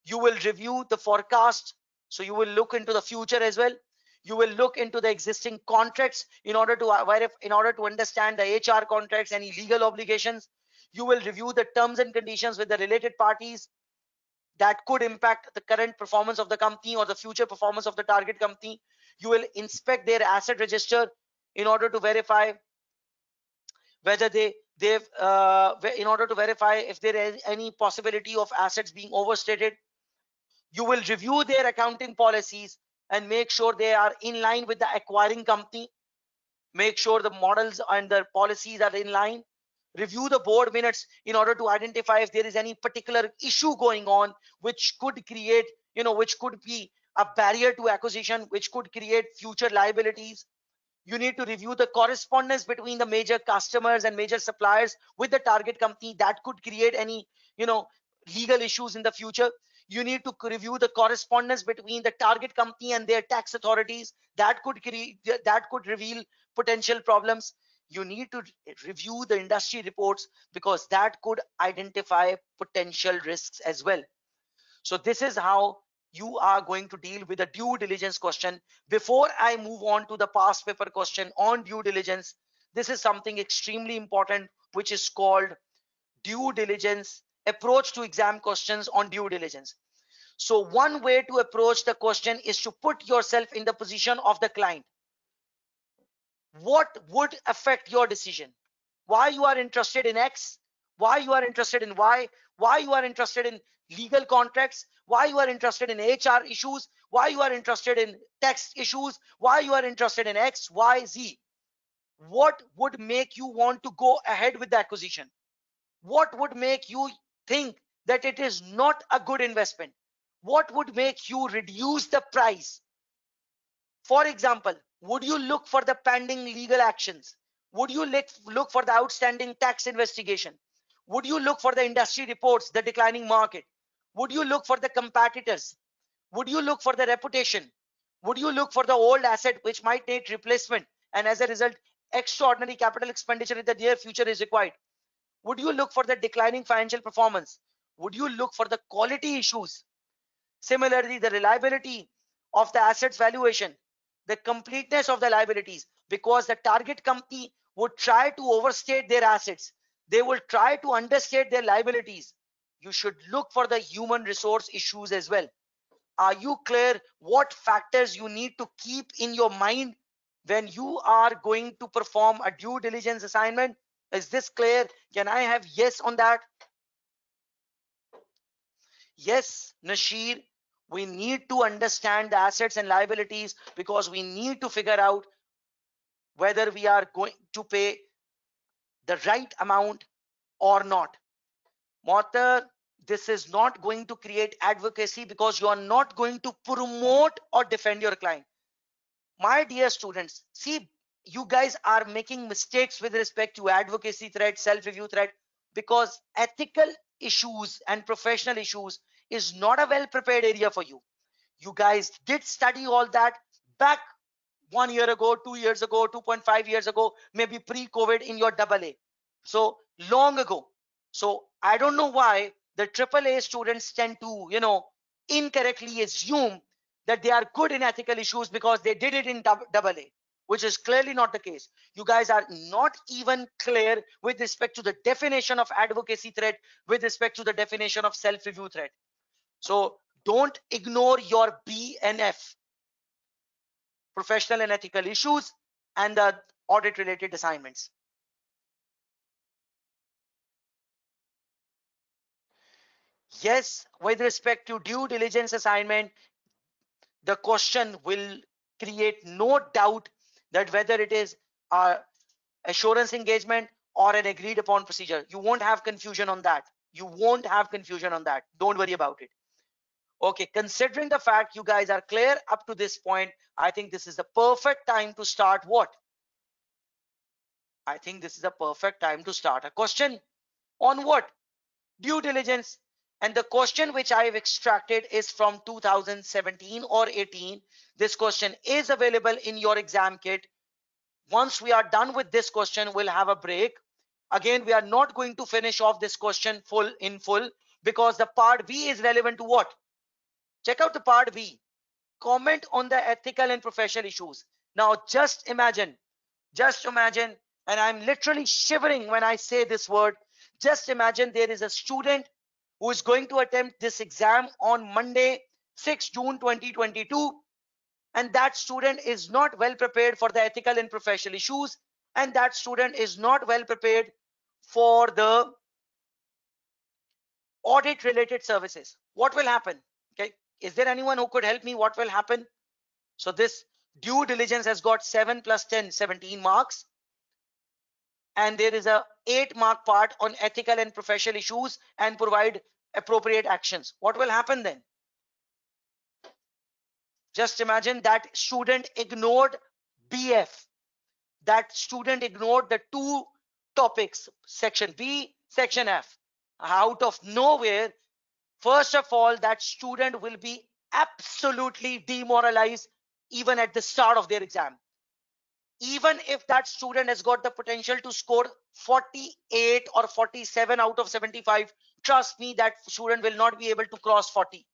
You will review the forecast. So you will look into the future as well you will look into the existing contracts in order to uh, in order to understand the hr contracts any legal obligations you will review the terms and conditions with the related parties that could impact the current performance of the company or the future performance of the target company. You will inspect their asset register in order to verify whether they they've uh, in order to verify if there is any possibility of assets being overstated. You will review their accounting policies and make sure they are in line with the acquiring company. Make sure the models and the policies are in line. Review the board minutes in order to identify if there is any particular issue going on which could create you know which could be a barrier to acquisition which could create future liabilities. You need to review the correspondence between the major customers and major suppliers with the target company. That could create any you know legal issues in the future you need to review the correspondence between the target company and their tax authorities. That could that could reveal potential problems. You need to review the industry reports because that could identify potential risks as well. So this is how you are going to deal with a due diligence question. Before i move on to the past paper question on due diligence this is something extremely important which is called due diligence approach to exam questions on due diligence. So one way to approach the question is to put yourself in the position of the client. What would affect your decision? Why you are interested in x? Why you are interested in y? Why you are interested in legal contracts? Why you are interested in hr issues? Why you are interested in tax issues? Why you are interested in x y z? What would make you want to go ahead with the acquisition? What would make you think that it is not a good investment. What would make you reduce the price? For example would you look for the pending legal actions? Would you look, for the outstanding tax investigation? Would you look for the industry reports the declining market? Would you look for the competitors? Would you look for the reputation? Would you look for the old asset which might need replacement and as a result extraordinary capital expenditure in the near future is required would you look for the declining financial performance? Would you look for the quality issues? Similarly the reliability of the assets valuation the completeness of the liabilities because the target company would try to overstate their assets. They will try to understate their liabilities. You should look for the human resource issues as well. Are you clear what factors you need to keep in your mind when you are going to perform a due diligence assignment is this clear can i have yes on that yes Nasheer we need to understand the assets and liabilities because we need to figure out whether we are going to pay the right amount or not. Motor, this is not going to create advocacy because you are not going to promote or defend your client. My dear students, see, you guys are making mistakes with respect to advocacy threat, self-review threat, because ethical issues and professional issues is not a well prepared area for you. You guys did study all that back one year ago, two years ago, 2.5 years ago, maybe pre-COVID in your double A. So long ago. So I don't know why the AAA students tend to, you know, incorrectly assume that they are good in ethical issues because they did it in double A, which is clearly not the case. You guys are not even clear with respect to the definition of advocacy threat, with respect to the definition of self-review threat. So don't ignore your B and F, professional and ethical issues, and the audit related assignments. Yes, with respect to due diligence assignment, the question will create no doubt that whether it is a assurance engagement or an agreed upon procedure. You won't have confusion on that. You won't have confusion on that. Don't worry about it okay considering the fact you guys are clear up to this point i think this is the perfect time to start what i think this is the perfect time to start a question on what due diligence and the question which i have extracted is from 2017 or 18 this question is available in your exam kit once we are done with this question we'll have a break again we are not going to finish off this question full in full because the part b is relevant to what Check out the part B. Comment on the ethical and professional issues. Now just imagine, just imagine, and I'm literally shivering when I say this word. Just imagine there is a student who is going to attempt this exam on Monday, 6 June 2022 and that student is not well prepared for the ethical and professional issues. And that student is not well prepared for the audit related services. What will happen? Okay. Is there anyone who could help me? What will happen? So this due diligence has got 7 plus 10 17 marks and there is a 8 mark part on ethical and professional issues and provide appropriate actions. What will happen then? Just imagine that student ignored bf that student ignored the two topics section b section f. Out of nowhere First of all, that student will be absolutely demoralized even at the start of their exam. Even if that student has got the potential to score 48 or 47 out of 75, trust me, that student will not be able to cross 40.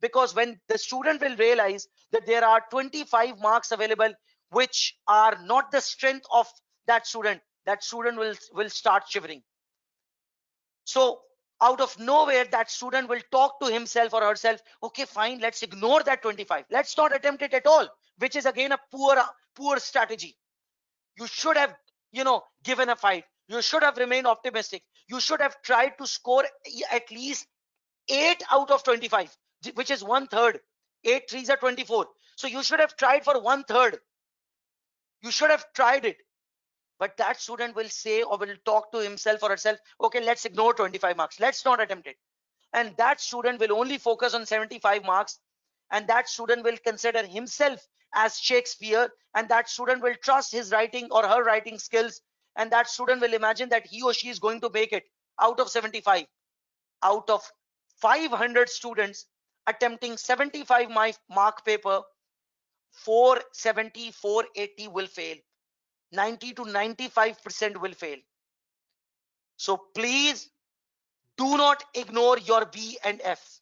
Because when the student will realize that there are 25 marks available, which are not the strength of that student, that student will, will start shivering. So out of nowhere that student will talk to himself or herself okay fine let's ignore that 25 let's not attempt it at all which is again a poor poor strategy you should have you know given a fight. You should have remained optimistic. You should have tried to score at least 8 out of 25 which is one third. 8 threes are 24 so you should have tried for one third. You should have tried it. But that student will say or will talk to himself or herself okay let's ignore 25 marks. Let's not attempt it. And that student will only focus on 75 marks and that student will consider himself as shakespeare and that student will trust his writing or her writing skills and that student will imagine that he or she is going to make it out of 75 out of 500 students attempting 75 mark paper 470 480 will fail. 90 to 95 percent will fail. So please do not ignore your b and f.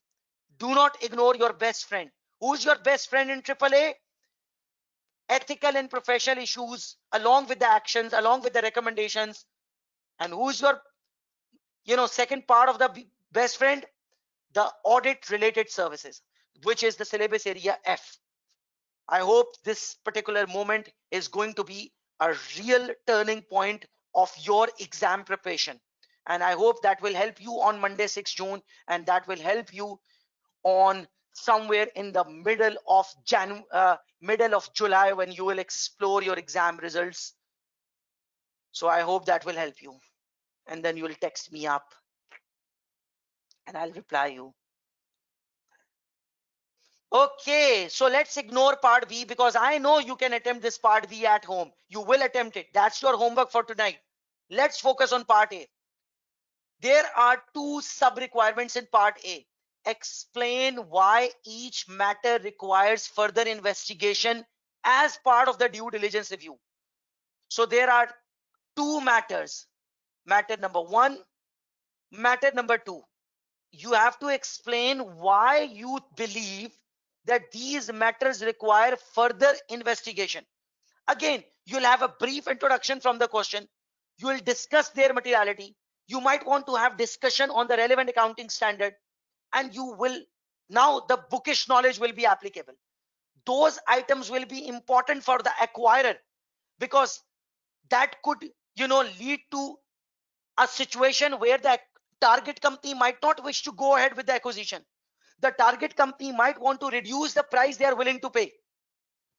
Do not ignore your best friend who's your best friend in aaa ethical and professional issues along with the actions along with the recommendations. And who's your you know second part of the best friend? The audit related services which is the syllabus area f. I hope this particular moment is going to be a real turning point of your exam preparation. And i hope that will help you on monday 6 june and that will help you on somewhere in the middle of Jan uh, middle of July when you will explore your exam results. So I hope that will help you. And then you will text me up and I'll reply you. Okay, so let's ignore part B because I know you can attempt this part B at home. You will attempt it. That's your homework for tonight. Let's focus on part A. There are two sub requirements in part A explain why each matter requires further investigation as part of the due diligence review. So there are two matters. Matter number one, matter number two. You have to explain why you believe that these matters require further investigation. Again, you'll have a brief introduction from the question. You will discuss their materiality. You might want to have discussion on the relevant accounting standard and you will now the bookish knowledge will be applicable. Those items will be important for the acquirer because that could you know lead to a situation where the target company might not wish to go ahead with the acquisition. The target company might want to reduce the price they are willing to pay.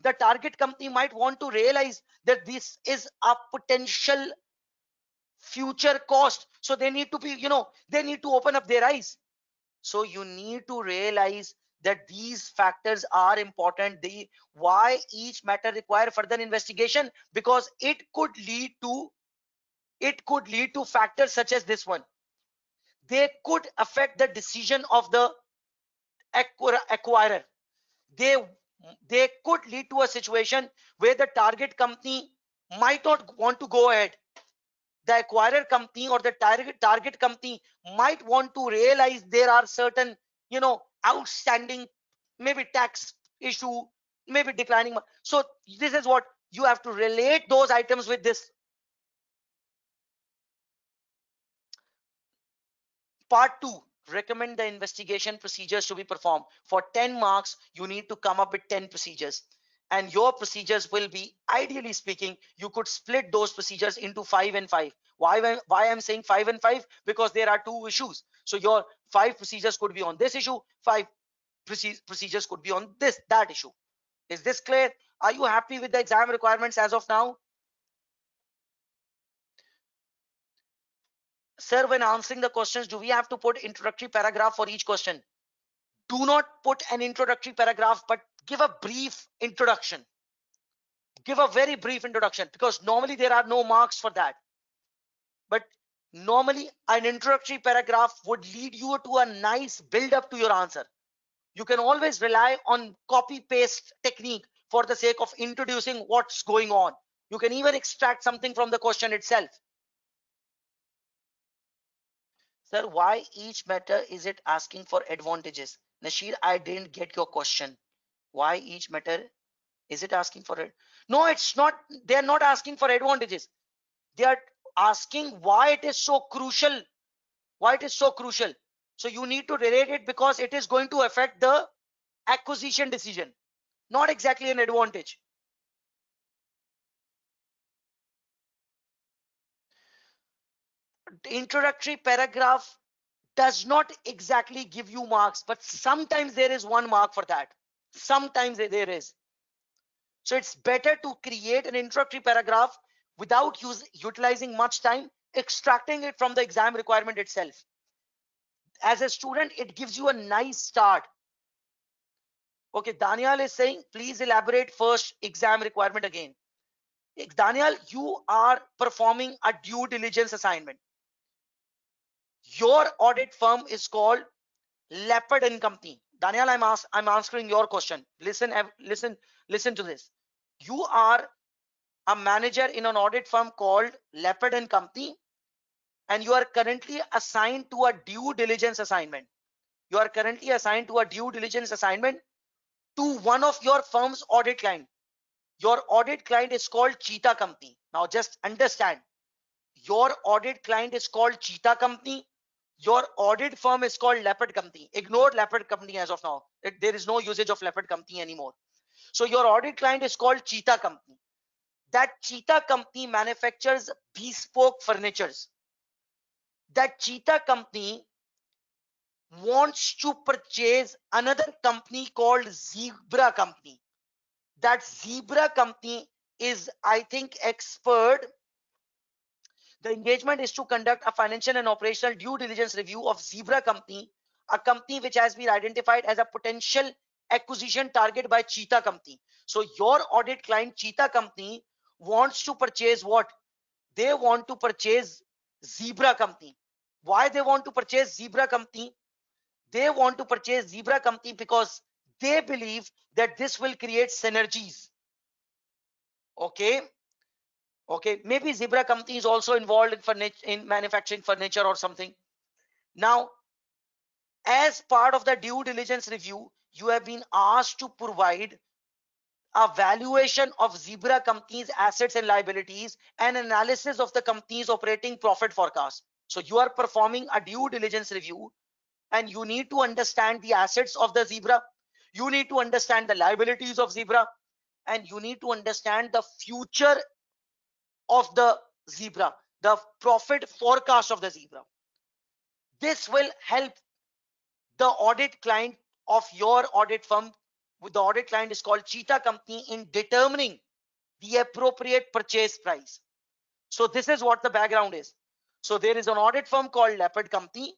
The target company might want to realize that this is a potential future cost. So they need to be you know they need to open up their eyes so you need to realize that these factors are important. The why each matter require further investigation? Because it could lead to it could lead to factors such as this one. They could affect the decision of the acquirer. They they could lead to a situation where the target company might not want to go ahead the acquirer company or the target target company might want to realize there are certain you know outstanding maybe tax issue maybe declining. so this is what you have to relate those items with this. Part 2 recommend the investigation procedures to be performed. For 10 marks you need to come up with 10 procedures and your procedures will be ideally speaking you could split those procedures into five and five. Why why i'm saying five and five? Because there are two issues. So your five procedures could be on this issue five procedures could be on this that issue. Is this clear? Are you happy with the exam requirements as of now? Sir when answering the questions do we have to put introductory paragraph for each question do not put an introductory paragraph but give a brief introduction. Give a very brief introduction because normally there are no marks for that. But normally an introductory paragraph would lead you to a nice build up to your answer. You can always rely on copy paste technique for the sake of introducing what's going on. You can even extract something from the question itself sir why each matter is it asking for advantages? Nashir, I didn't get your question. Why each matter is it asking for it? No it's not they're not asking for advantages. They are asking why it is so crucial why it is so crucial. So you need to relate it because it is going to affect the acquisition decision not exactly an advantage the introductory paragraph does not exactly give you marks but sometimes there is one mark for that. Sometimes there is. So it's better to create an introductory paragraph without use, utilizing much time extracting it from the exam requirement itself. As a student it gives you a nice start. Okay daniel is saying please elaborate first exam requirement again. Daniel, you are performing a due diligence assignment. Your audit firm is called Leopard and Company. Daniel, I'm ask, I'm answering your question. Listen, listen, listen to this. You are a manager in an audit firm called Leopard and Company, and you are currently assigned to a due diligence assignment. You are currently assigned to a due diligence assignment to one of your firm's audit client. Your audit client is called Cheetah Company. Now just understand, your audit client is called Cheetah Company. Your audit firm is called Leopard Company. Ignore Leopard Company as of now. It, there is no usage of Leopard Company anymore. So your audit client is called Cheetah Company. That Cheetah Company manufactures bespoke furnitures. That Cheetah Company wants to purchase another company called Zebra Company. That Zebra Company is, I think, expert. The engagement is to conduct a financial and operational due diligence review of Zebra Company, a company which has been identified as a potential acquisition target by Cheetah Company. So your audit client, Cheetah Company, wants to purchase what? They want to purchase Zebra Company. Why they want to purchase Zebra Company? they want to purchase zebra company because they believe that this will create synergies okay okay maybe zebra company is also involved in furniture in manufacturing furniture or something. Now as part of the due diligence review you have been asked to provide a valuation of zebra company's assets and liabilities and analysis of the company's operating profit forecast. So you are performing a due diligence review and you need to understand the assets of the zebra. You need to understand the liabilities of zebra and you need to understand the future of the zebra the profit forecast of the zebra this will help the audit client of your audit firm the audit client is called cheetah company in determining the appropriate purchase price so this is what the background is so there is an audit firm called leopard company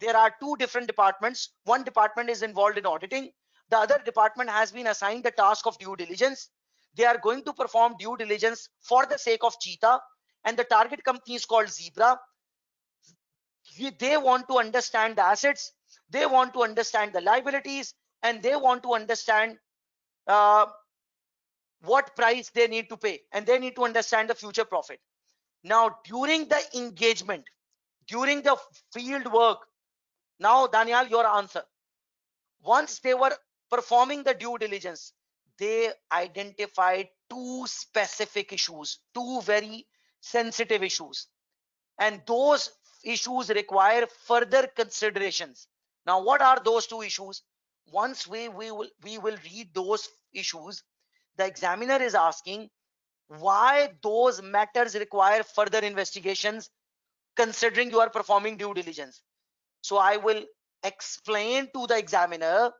there are two different departments. One department is involved in auditing. The other department has been assigned the task of due diligence. They are going to perform due diligence for the sake of Cheetah and the target company is called Zebra. They want to understand the assets. They want to understand the liabilities and they want to understand uh, what price they need to pay and they need to understand the future profit. Now, during the engagement, during the field work, now, Daniel, your answer. Once they were performing the due diligence, they identified two specific issues, two very sensitive issues. And those issues require further considerations. Now, what are those two issues? Once we, we, will, we will read those issues, the examiner is asking why those matters require further investigations considering you are performing due diligence. So I will explain to the examiner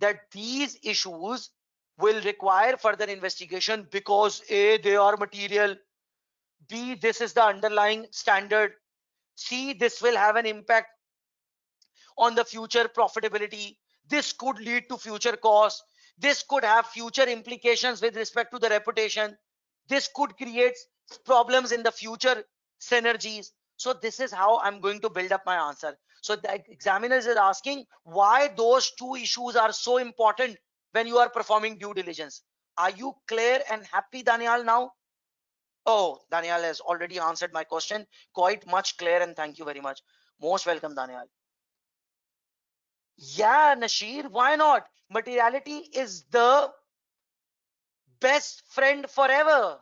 that these issues will require further investigation because A, they are material. B, this is the underlying standard. C, this will have an impact on the future profitability. This could lead to future costs. This could have future implications with respect to the reputation. This could create problems in the future synergies. So this is how I'm going to build up my answer. So the examiners is asking why those two issues are so important when you are performing due diligence. Are you clear and happy, Daniel, now? Oh, Daniel has already answered my question. Quite much clear and thank you very much. Most welcome, Daniel. Yeah, Nashir, why not? Materiality is the best friend forever.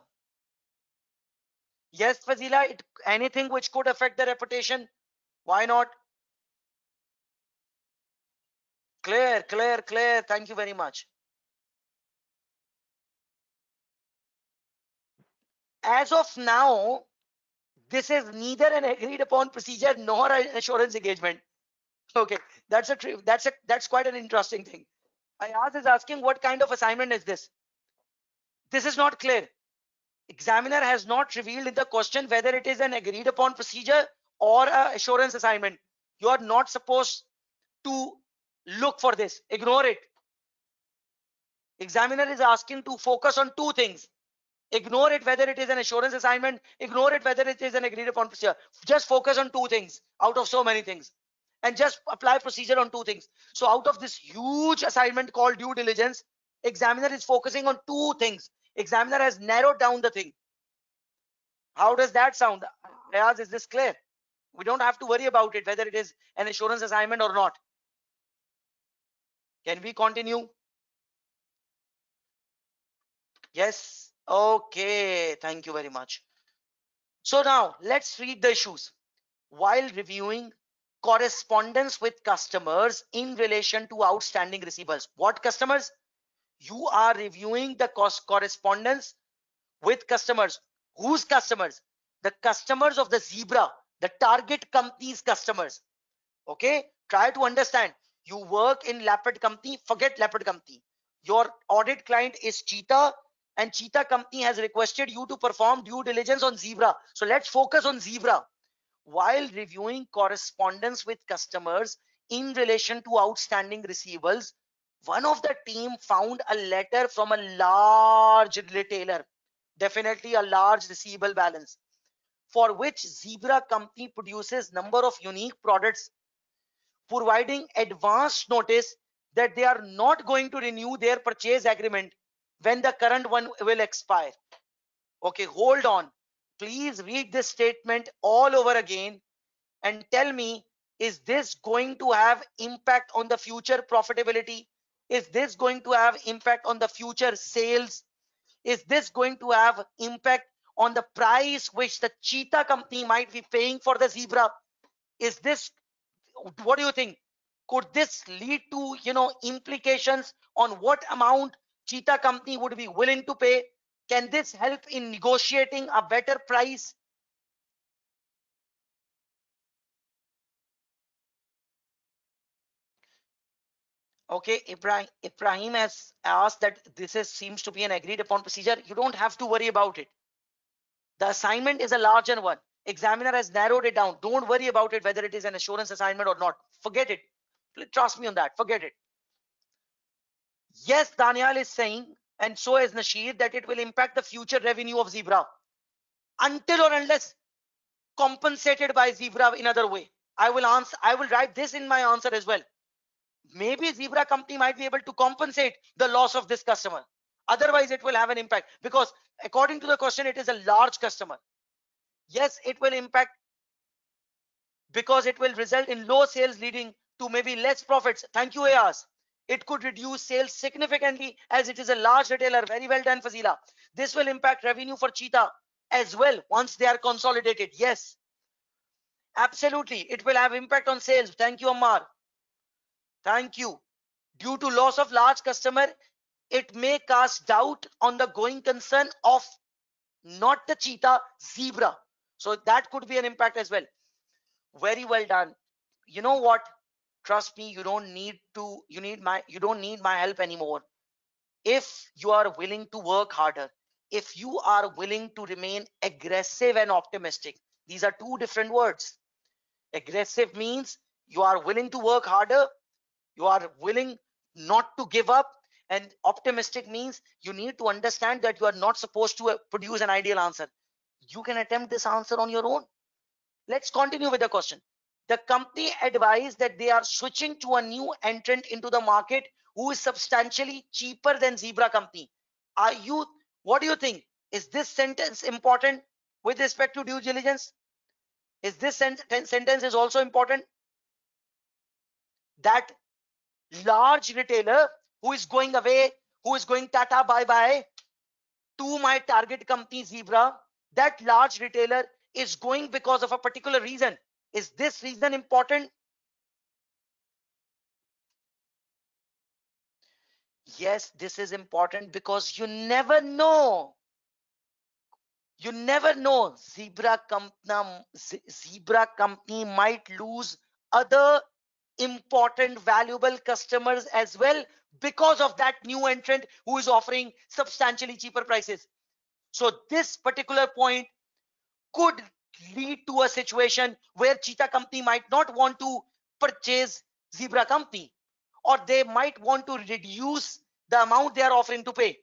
Yes, Fazila, it, anything which could affect the reputation, why not? Clear, clear, clear. Thank you very much. As of now, this is neither an agreed upon procedure nor an assurance engagement. Okay, that's a that's a that's quite an interesting thing. I Ayaz is asking what kind of assignment is this? This is not clear. Examiner has not revealed in the question whether it is an agreed upon procedure or a assurance assignment. You are not supposed to look for this ignore it examiner is asking to focus on two things Ignore it whether it is an assurance assignment. Ignore it whether it is an agreed upon procedure. Just focus on two things out of so many things and just apply procedure on two things. So out of this huge assignment called due diligence, examiner is focusing on two things. Examiner has narrowed down the thing. How does that sound? Ayaz, is this clear? We don't have to worry about it, whether it is an assurance assignment or not. Can we continue? Yes. Okay. Thank you very much. So now let's read the issues. While reviewing correspondence with customers in relation to outstanding receivables. What customers? You are reviewing the cost correspondence with customers. Whose customers? The customers of the zebra, the target company's customers. Okay, try to understand. You work in Leopard company, forget Leopard company. Your audit client is Cheetah and Cheetah company has requested you to perform due diligence on Zebra. So let's focus on Zebra while reviewing correspondence with customers in relation to outstanding receivables, one of the team found a letter from a large retailer, definitely a large receivable balance, for which Zebra company produces number of unique products, providing advance notice that they are not going to renew their purchase agreement when the current one will expire. Okay, hold on. Please read this statement all over again and tell me is this going to have impact on the future profitability? Is this going to have impact on the future sales? Is this going to have impact on the price which the cheetah company might be paying for the zebra? Is this what do you think could this lead to you know implications on what amount cheetah company would be willing to pay can this help in negotiating a better price? Okay, Ibrahim, Ibrahim has asked that this is, seems to be an agreed upon procedure. You don't have to worry about it. The assignment is a larger one. Examiner has narrowed it down. Don't worry about it, whether it is an assurance assignment or not. Forget it. Trust me on that. Forget it. Yes, Daniel is saying and so is Nasheed that it will impact the future revenue of Zebra until or unless compensated by Zebra in other way. I will answer, I will write this in my answer as well. Maybe Zebra company might be able to compensate the loss of this customer. Otherwise, it will have an impact because according to the question, it is a large customer. Yes, it will impact because it will result in low sales leading to maybe less profits. Thank you, Ayaz it could reduce sales significantly as it is a large retailer. Very well done, Fazila. This will impact revenue for Cheetah as well once they are consolidated. Yes, absolutely. It will have impact on sales. Thank you, Ammar. Thank you. Due to loss of large customer, it may cast doubt on the going concern of not the Cheetah, Zebra. So that could be an impact as well. Very well done. You know what? trust me you don't need to you need my you don't need my help anymore if you are willing to work harder if you are willing to remain aggressive and optimistic these are two different words aggressive means you are willing to work harder you are willing not to give up and optimistic means you need to understand that you are not supposed to uh, produce an ideal answer you can attempt this answer on your own let's continue with the question the company advised that they are switching to a new entrant into the market who is substantially cheaper than Zebra company. Are you, what do you think? Is this sentence important with respect to due diligence? Is this sent sentence is also important? That large retailer who is going away, who is going tata bye bye to my target company Zebra, that large retailer is going because of a particular reason is this reason important? Yes, this is important because you never know. You never know. Zebra company, Zebra company might lose other important valuable customers as well because of that new entrant who is offering substantially cheaper prices. So this particular point could lead to a situation where cheetah company might not want to purchase zebra company or they might want to reduce the amount they are offering to pay.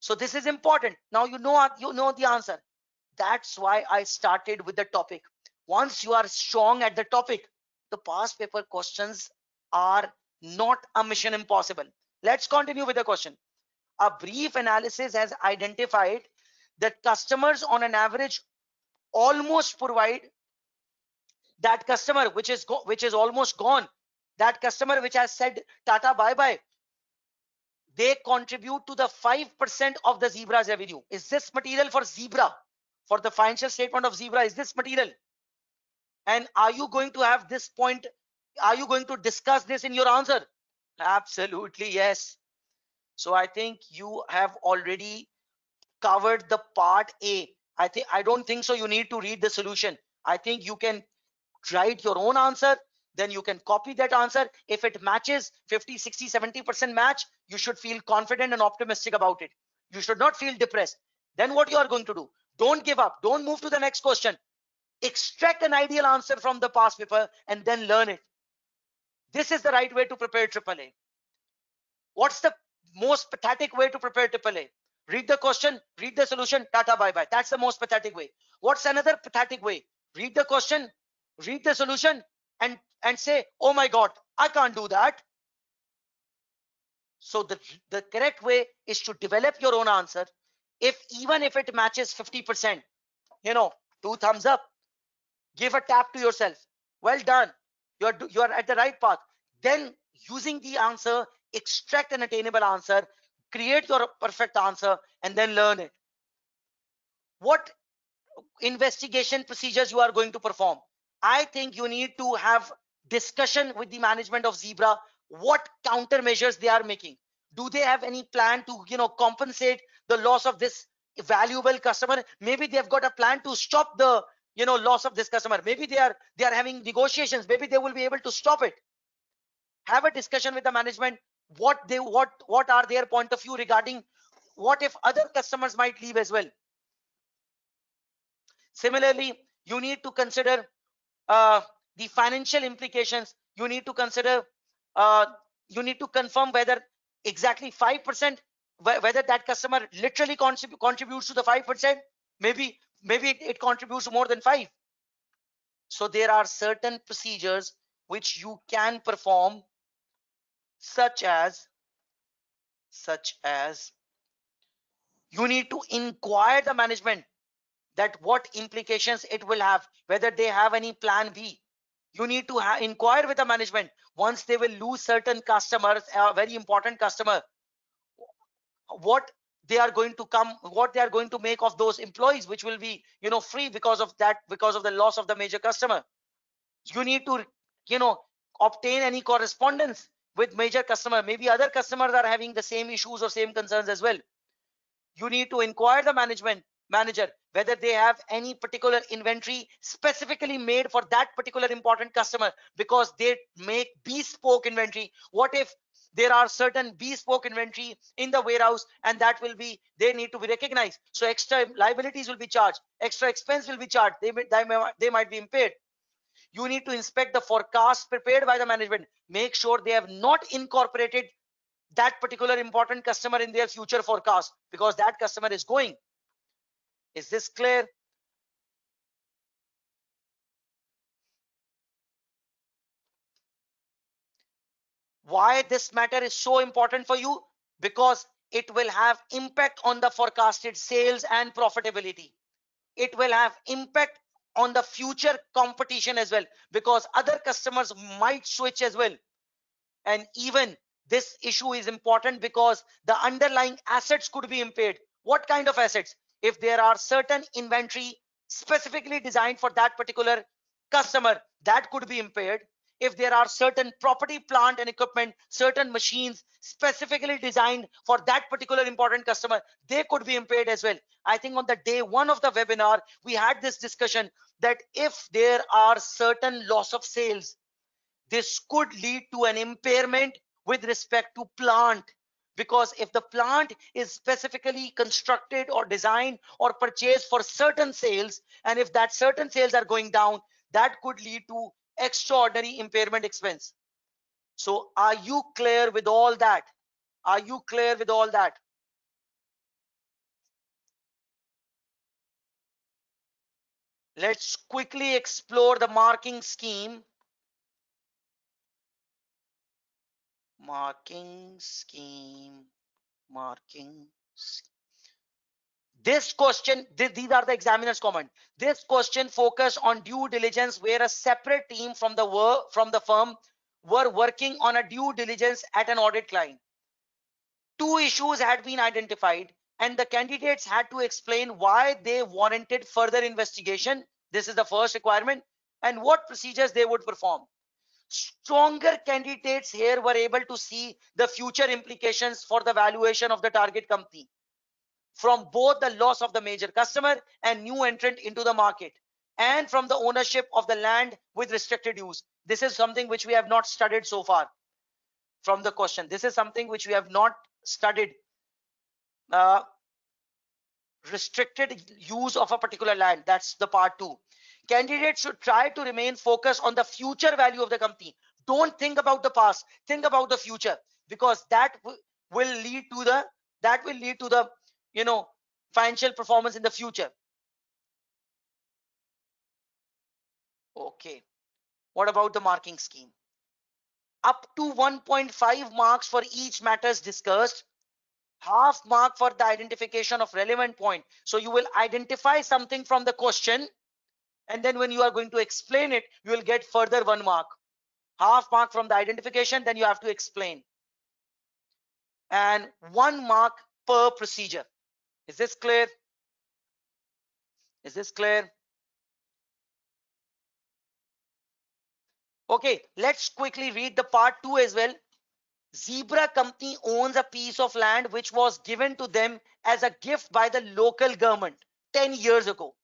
So this is important. Now you know you know the answer. That's why i started with the topic. Once you are strong at the topic the past paper questions are not a mission impossible. Let's continue with the question. A brief analysis has identified that customers on an average almost provide that customer which is which is almost gone. That customer which has said tata bye bye they contribute to the 5% of the zebra's revenue. Is this material for zebra? For the financial statement of zebra is this material? And are you going to have this point are you going to discuss this in your answer? Absolutely yes. So i think you have already covered the part a. I think i don't think so you need to read the solution. I think you can write your own answer then you can copy that answer. If it matches 50 60 70 percent match you should feel confident and optimistic about it. You should not feel depressed. Then what you are going to do? Don't give up. Don't move to the next question. Extract an ideal answer from the past paper and then learn it. This is the right way to prepare AAA. What's the most pathetic way to prepare AAA? Read the question, read the solution, tata bye bye. That's the most pathetic way. What's another pathetic way? Read the question, read the solution, and and say, oh my God, I can't do that. So the, the correct way is to develop your own answer. If even if it matches 50%, you know, two thumbs up, give a tap to yourself. Well done you are you are at the right path then using the answer extract an attainable answer create your perfect answer and then learn it. What investigation procedures you are going to perform? I think you need to have discussion with the management of zebra. What countermeasures they are making? Do they have any plan to you know compensate the loss of this valuable customer? Maybe they've got a plan to stop the you know loss of this customer. Maybe they are they are having negotiations. Maybe they will be able to stop it. Have a discussion with the management what they what what are their point of view regarding what if other customers might leave as well? Similarly you need to consider uh, the financial implications. You need to consider uh, you need to confirm whether exactly 5% whether that customer literally contrib contributes to the 5% maybe maybe it, it contributes more than five. So there are certain procedures which you can perform such as such as you need to inquire the management that what implications it will have whether they have any plan b. You need to inquire with the management. Once they will lose certain customers a very important customer what they are going to come what they are going to make of those employees which will be you know free because of that because of the loss of the major customer. You need to you know obtain any correspondence with major customer maybe other customers are having the same issues or same concerns as well. You need to inquire the management manager whether they have any particular inventory specifically made for that particular important customer because they make bespoke inventory. What if there are certain bespoke inventory in the warehouse and that will be they need to be recognized. So extra liabilities will be charged extra expense will be charged. They, may, they, may, they might be impaired you need to inspect the forecast prepared by the management. Make sure they have not incorporated that particular important customer in their future forecast because that customer is going. Is this clear? Why this matter is so important for you? Because it will have impact on the forecasted sales and profitability. It will have impact on the future competition as well because other customers might switch as well. And even this issue is important because the underlying assets could be impaired. What kind of assets? If there are certain inventory specifically designed for that particular customer that could be impaired if there are certain property plant and equipment certain machines specifically designed for that particular important customer they could be impaired as well. I think on the day one of the webinar we had this discussion that if there are certain loss of sales this could lead to an impairment with respect to plant. Because if the plant is specifically constructed or designed or purchased for certain sales and if that certain sales are going down that could lead to extraordinary impairment expense. So are you clear with all that? Are you clear with all that? Let's quickly explore the marking scheme. Marking scheme. Marking scheme this question th these are the examiner's comment. This question focus on due diligence where a separate team from the work from the firm were working on a due diligence at an audit client. Two issues had been identified and the candidates had to explain why they warranted further investigation. This is the first requirement and what procedures they would perform. Stronger candidates here were able to see the future implications for the valuation of the target company from both the loss of the major customer and new entrant into the market and from the ownership of the land with restricted use. This is something which we have not studied so far from the question. This is something which we have not studied. Uh, restricted use of a particular land. That's the part two. Candidates should try to remain focused on the future value of the company. Don't think about the past. Think about the future because that will lead to the that will lead to the you know financial performance in the future. Okay. What about the marking scheme? Up to 1.5 marks for each matters discussed half mark for the identification of relevant point. So you will identify something from the question and then when you are going to explain it you will get further one mark. Half mark from the identification then you have to explain. And one mark per procedure is this clear? Is this clear? Okay let's quickly read the part two as well. Zebra company owns a piece of land which was given to them as a gift by the local government 10 years ago.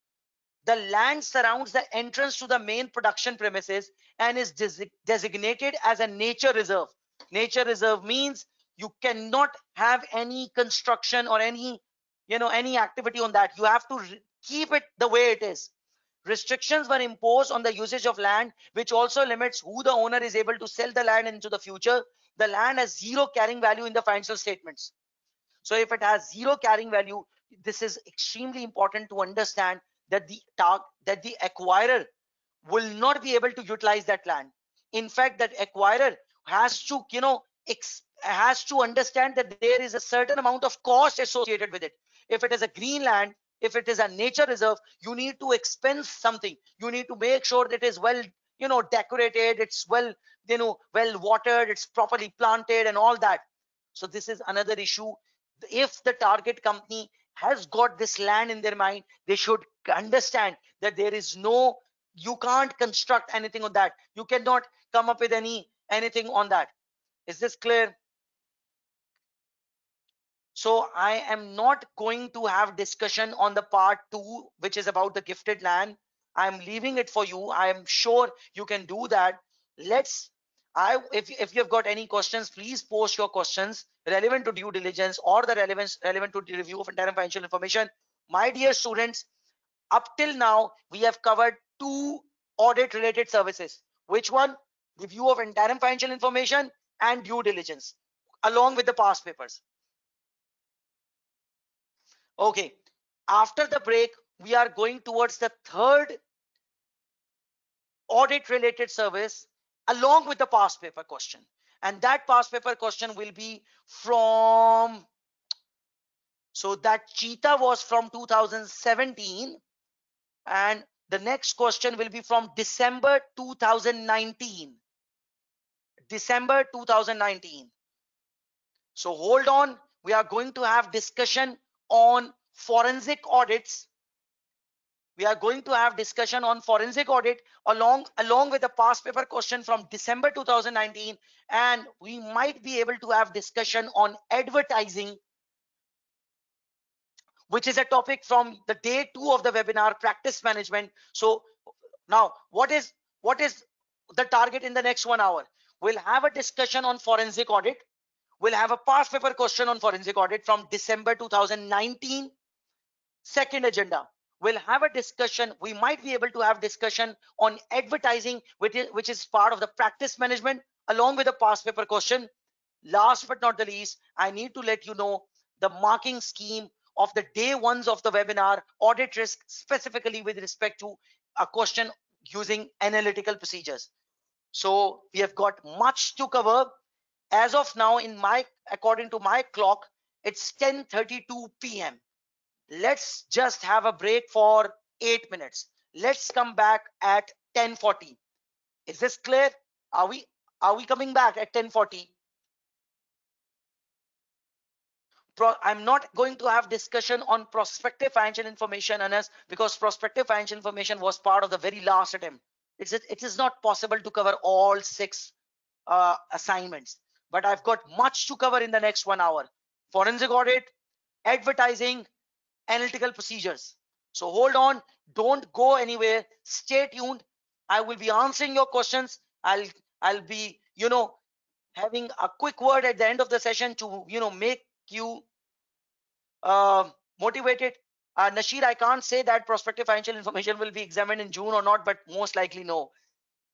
The land surrounds the entrance to the main production premises and is des designated as a nature reserve. Nature reserve means you cannot have any construction or any you know any activity on that. You have to keep it the way it is. Restrictions were imposed on the usage of land which also limits who the owner is able to sell the land into the future. The land has zero carrying value in the financial statements. So if it has zero carrying value this is extremely important to understand that the that the acquirer will not be able to utilize that land. In fact that acquirer has to you know has to understand that there is a certain amount of cost associated with it if it is a green land if it is a nature reserve you need to expense something. You need to make sure that it is well you know decorated it's well you know well watered it's properly planted and all that. So this is another issue. If the target company has got this land in their mind they should understand that there is no you can't construct anything on that. You cannot come up with any anything on that. Is this clear so I am not going to have discussion on the part two, which is about the gifted land. I'm leaving it for you. I am sure you can do that. Let's, I, if, if you've got any questions, please post your questions relevant to due diligence or the relevance relevant to the review of interim financial information. My dear students, up till now, we have covered two audit related services. Which one? Review of interim financial information and due diligence along with the past papers okay after the break we are going towards the third audit related service along with the past paper question. And that past paper question will be from so that cheetah was from 2017 and the next question will be from december 2019 december 2019 so hold on we are going to have discussion on forensic audits. We are going to have discussion on forensic audit along along with the past paper question from december 2019 and we might be able to have discussion on advertising which is a topic from the day two of the webinar practice management. So now what is what is the target in the next one hour? We'll have a discussion on forensic audit We'll have a past paper question on forensic audit from December 2019. Second agenda. We'll have a discussion. We might be able to have discussion on advertising, which is, which is part of the practice management, along with a past paper question. Last but not the least, I need to let you know the marking scheme of the day ones of the webinar, audit risk, specifically with respect to a question using analytical procedures. So we have got much to cover. As of now, in my according to my clock, it's 10:32 p.m. Let's just have a break for eight minutes. Let's come back at 10:40. Is this clear? Are we are we coming back at 10:40? I'm not going to have discussion on prospective financial information, Anas, because prospective financial information was part of the very last attempt. It's, it is not possible to cover all six uh, assignments, but I've got much to cover in the next one hour. Forensic audit, advertising, analytical procedures. So hold on, don't go anywhere. Stay tuned. I will be answering your questions. I'll I'll be, you know, having a quick word at the end of the session to, you know, make you uh, motivated. Uh, Nashir, I can't say that prospective financial information will be examined in June or not, but most likely no.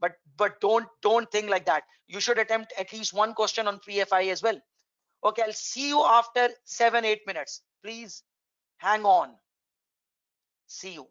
But but don't don't think like that. You should attempt at least one question on PFI as well. Okay, I'll see you after seven eight minutes. Please hang on. See you.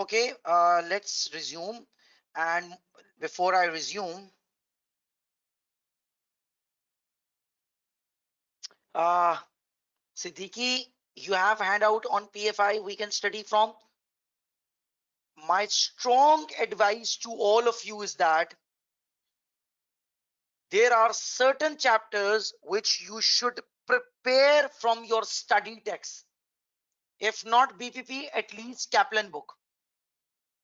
Okay uh, let's resume and before i resume uh Siddiqui, you have handout on PFI we can study from. My strong advice to all of you is that there are certain chapters which you should prepare from your study text. If not BPP, at least Kaplan book.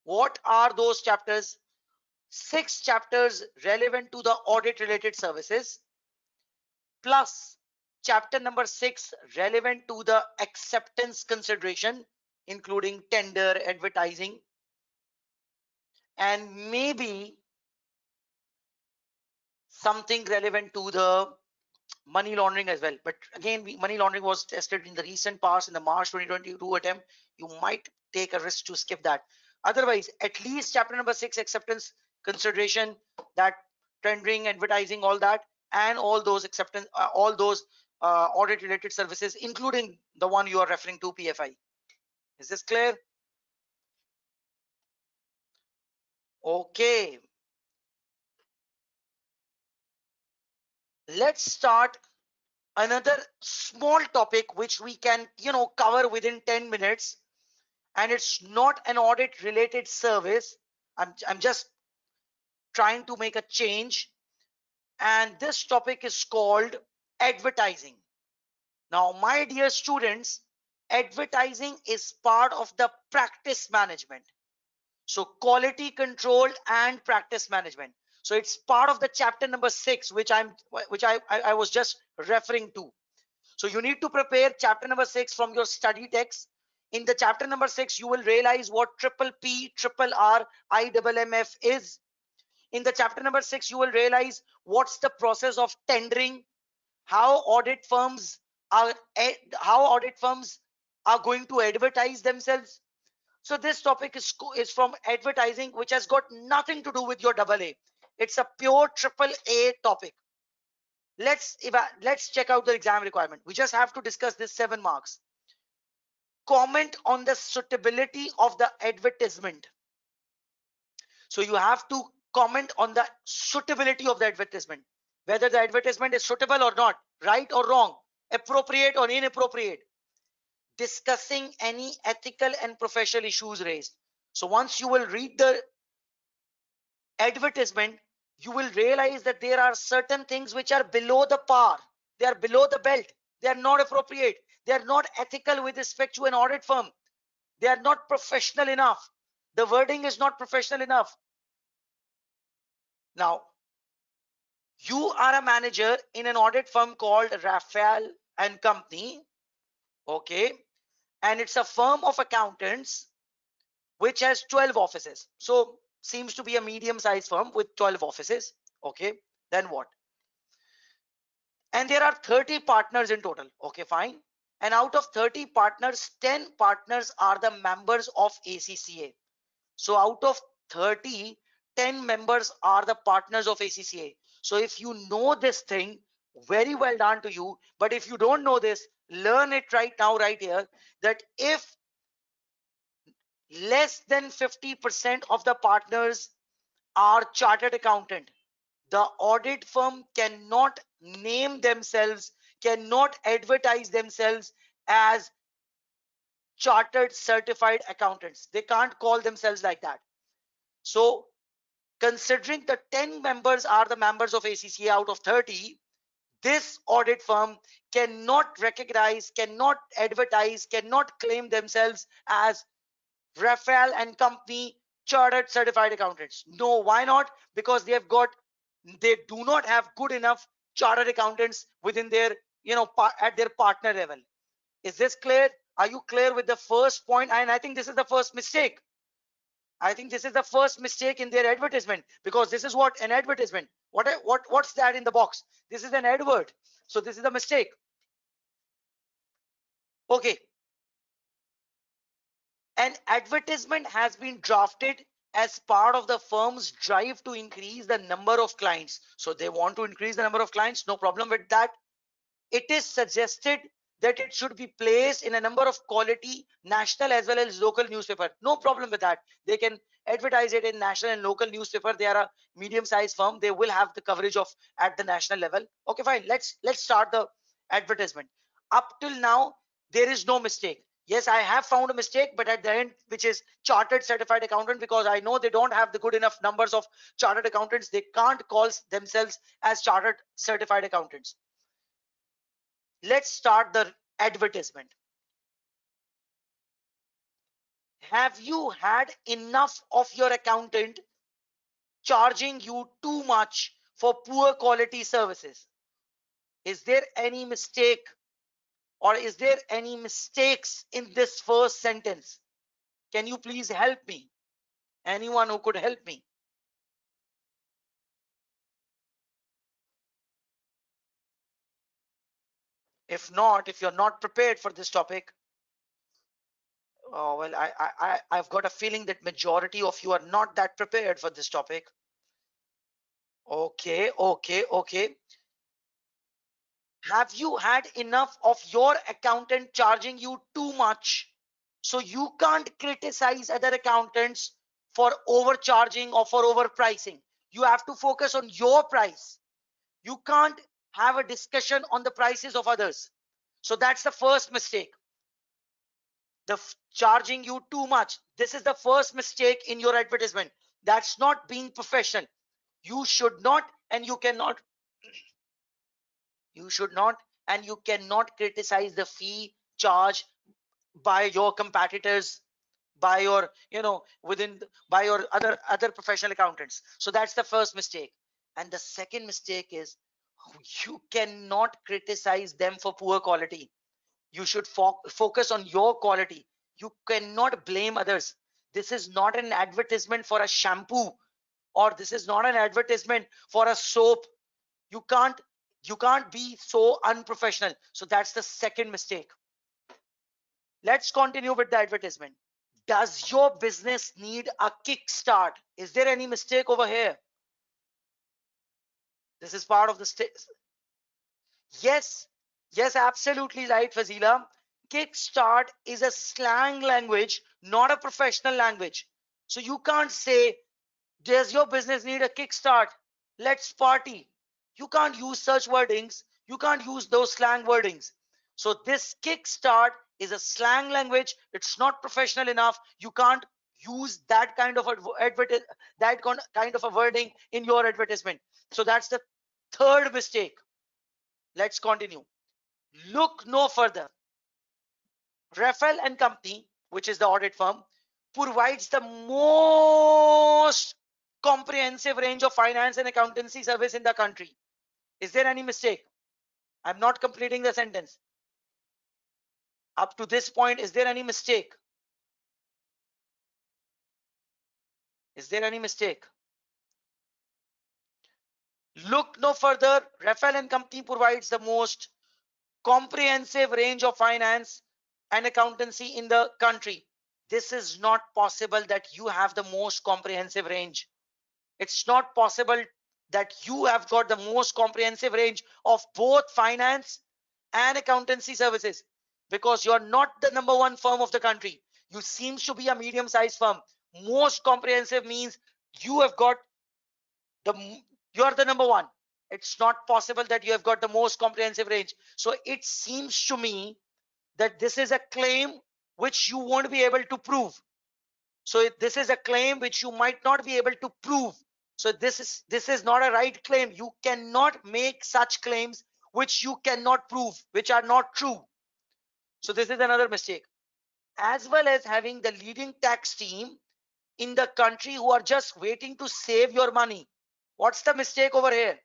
What are those chapters? Six chapters relevant to the audit related services. Plus chapter number six relevant to the acceptance consideration including tender advertising. And maybe something relevant to the money laundering as well. But again money laundering was tested in the recent past in the march 2022 attempt. You might take a risk to skip that otherwise at least chapter number six acceptance consideration that tendering advertising all that and all those acceptance uh, all those uh, audit related services including the one you are referring to pfi is this clear? Okay. Let's start another small topic which we can you know cover within 10 minutes and it's not an audit related service. I'm, I'm just trying to make a change. And this topic is called advertising. Now my dear students advertising is part of the practice management. So quality control and practice management. So it's part of the chapter number six, which I'm which I, I, I was just referring to. So you need to prepare chapter number six from your study text. In the chapter number six, you will realize what triple P, triple R, IMMF is. In the chapter number six, you will realize what's the process of tendering, how audit firms are eh, how audit firms are going to advertise themselves. So this topic is, is from advertising, which has got nothing to do with your double A. It's a pure triple A topic. Let's let's check out the exam requirement. We just have to discuss this seven marks. Comment on the suitability of the advertisement. So you have to comment on the suitability of the advertisement, whether the advertisement is suitable or not, right or wrong, appropriate or inappropriate. Discussing any ethical and professional issues raised. So once you will read the advertisement, you will realize that there are certain things which are below the par they are below the belt they are not appropriate they are not ethical with respect to an audit firm. They are not professional enough. The wording is not professional enough. Now you are a manager in an audit firm called Raphael and Company okay? And it's a firm of accountants which has 12 offices. So seems to be a medium sized firm with 12 offices okay? Then what? And there are 30 partners in total okay fine and out of 30 partners 10 partners are the members of acca so out of 30 10 members are the partners of acca so if you know this thing very well done to you. But if you don't know this learn it right now right here that if less than 50% of the partners are chartered accountant the audit firm cannot name themselves cannot advertise themselves as chartered certified accountants they can't call themselves like that so considering the 10 members are the members of acca out of 30 this audit firm cannot recognize cannot advertise cannot claim themselves as Raphael and company chartered certified accountants. No, why not? Because they have got, they do not have good enough chartered accountants within their, you know, at their partner level. Is this clear? Are you clear with the first point? And I think this is the first mistake. I think this is the first mistake in their advertisement because this is what an advertisement. What what what's that in the box? This is an advert. So this is a mistake. Okay, an advertisement has been drafted as part of the firm's drive to increase the number of clients. So they want to increase the number of clients, no problem with that. It is suggested that it should be placed in a number of quality national as well as local newspaper. No problem with that. They can advertise it in national and local newspaper. They are a medium sized firm. They will have the coverage of at the national level. Okay fine. Let's let's start the advertisement. Up till now there is no mistake. Yes i have found a mistake but at the end which is chartered certified accountant because i know they don't have the good enough numbers of chartered accountants they can't call themselves as chartered certified accountants let's start the advertisement. Have you had enough of your accountant charging you too much for poor quality services? Is there any mistake or is there any mistakes in this first sentence? Can you please help me? Anyone who could help me if not if you're not prepared for this topic oh well I, I i've got a feeling that majority of you are not that prepared for this topic. Okay okay okay. Have you had enough of your accountant charging you too much? So you can't criticize other accountants for overcharging or for overpricing. You have to focus on your price. You can't have a discussion on the prices of others. So that's the first mistake. The charging you too much. This is the first mistake in your advertisement. That's not being professional. You should not and you cannot you should not and you cannot criticize the fee charged by your competitors by your you know within by your other other professional accountants. So that's the first mistake. And the second mistake is you cannot criticize them for poor quality. You should fo focus on your quality. You cannot blame others. This is not an advertisement for a shampoo or this is not an advertisement for a soap. You can't you can't be so unprofessional. So that's the second mistake. Let's continue with the advertisement. Does your business need a kickstart? Is there any mistake over here this is part of the state yes yes absolutely right fazila. Kickstart is a slang language not a professional language. So you can't say does your business need a kickstart? Let's party. You can't use such wordings. You can't use those slang wordings. So this kickstart is a slang language. It's not professional enough. You can't use that kind of a that kind of a wording in your advertisement so that's the third mistake let's continue look no further Raphael and Company, which is the audit firm, provides the most comprehensive range of finance and accountancy service in the country. Is there any mistake? I'm not completing the sentence. Up to this point, is there any mistake? Is there any mistake? Look no further. Raphael and Company provides the most comprehensive range of finance and accountancy in the country. This is not possible that you have the most comprehensive range. It's not possible that you have got the most comprehensive range of both finance and accountancy services because you're not the number one firm of the country you seems to be a medium sized firm most comprehensive means you have got the you're the number one. It's not possible that you have got the most comprehensive range. So it seems to me that this is a claim which you won't be able to prove. So this is a claim which you might not be able to prove. So this is this is not a right claim. You cannot make such claims which you cannot prove which are not true. So this is another mistake. As well as having the leading tax team in the country who are just waiting to save your money what's the mistake over here?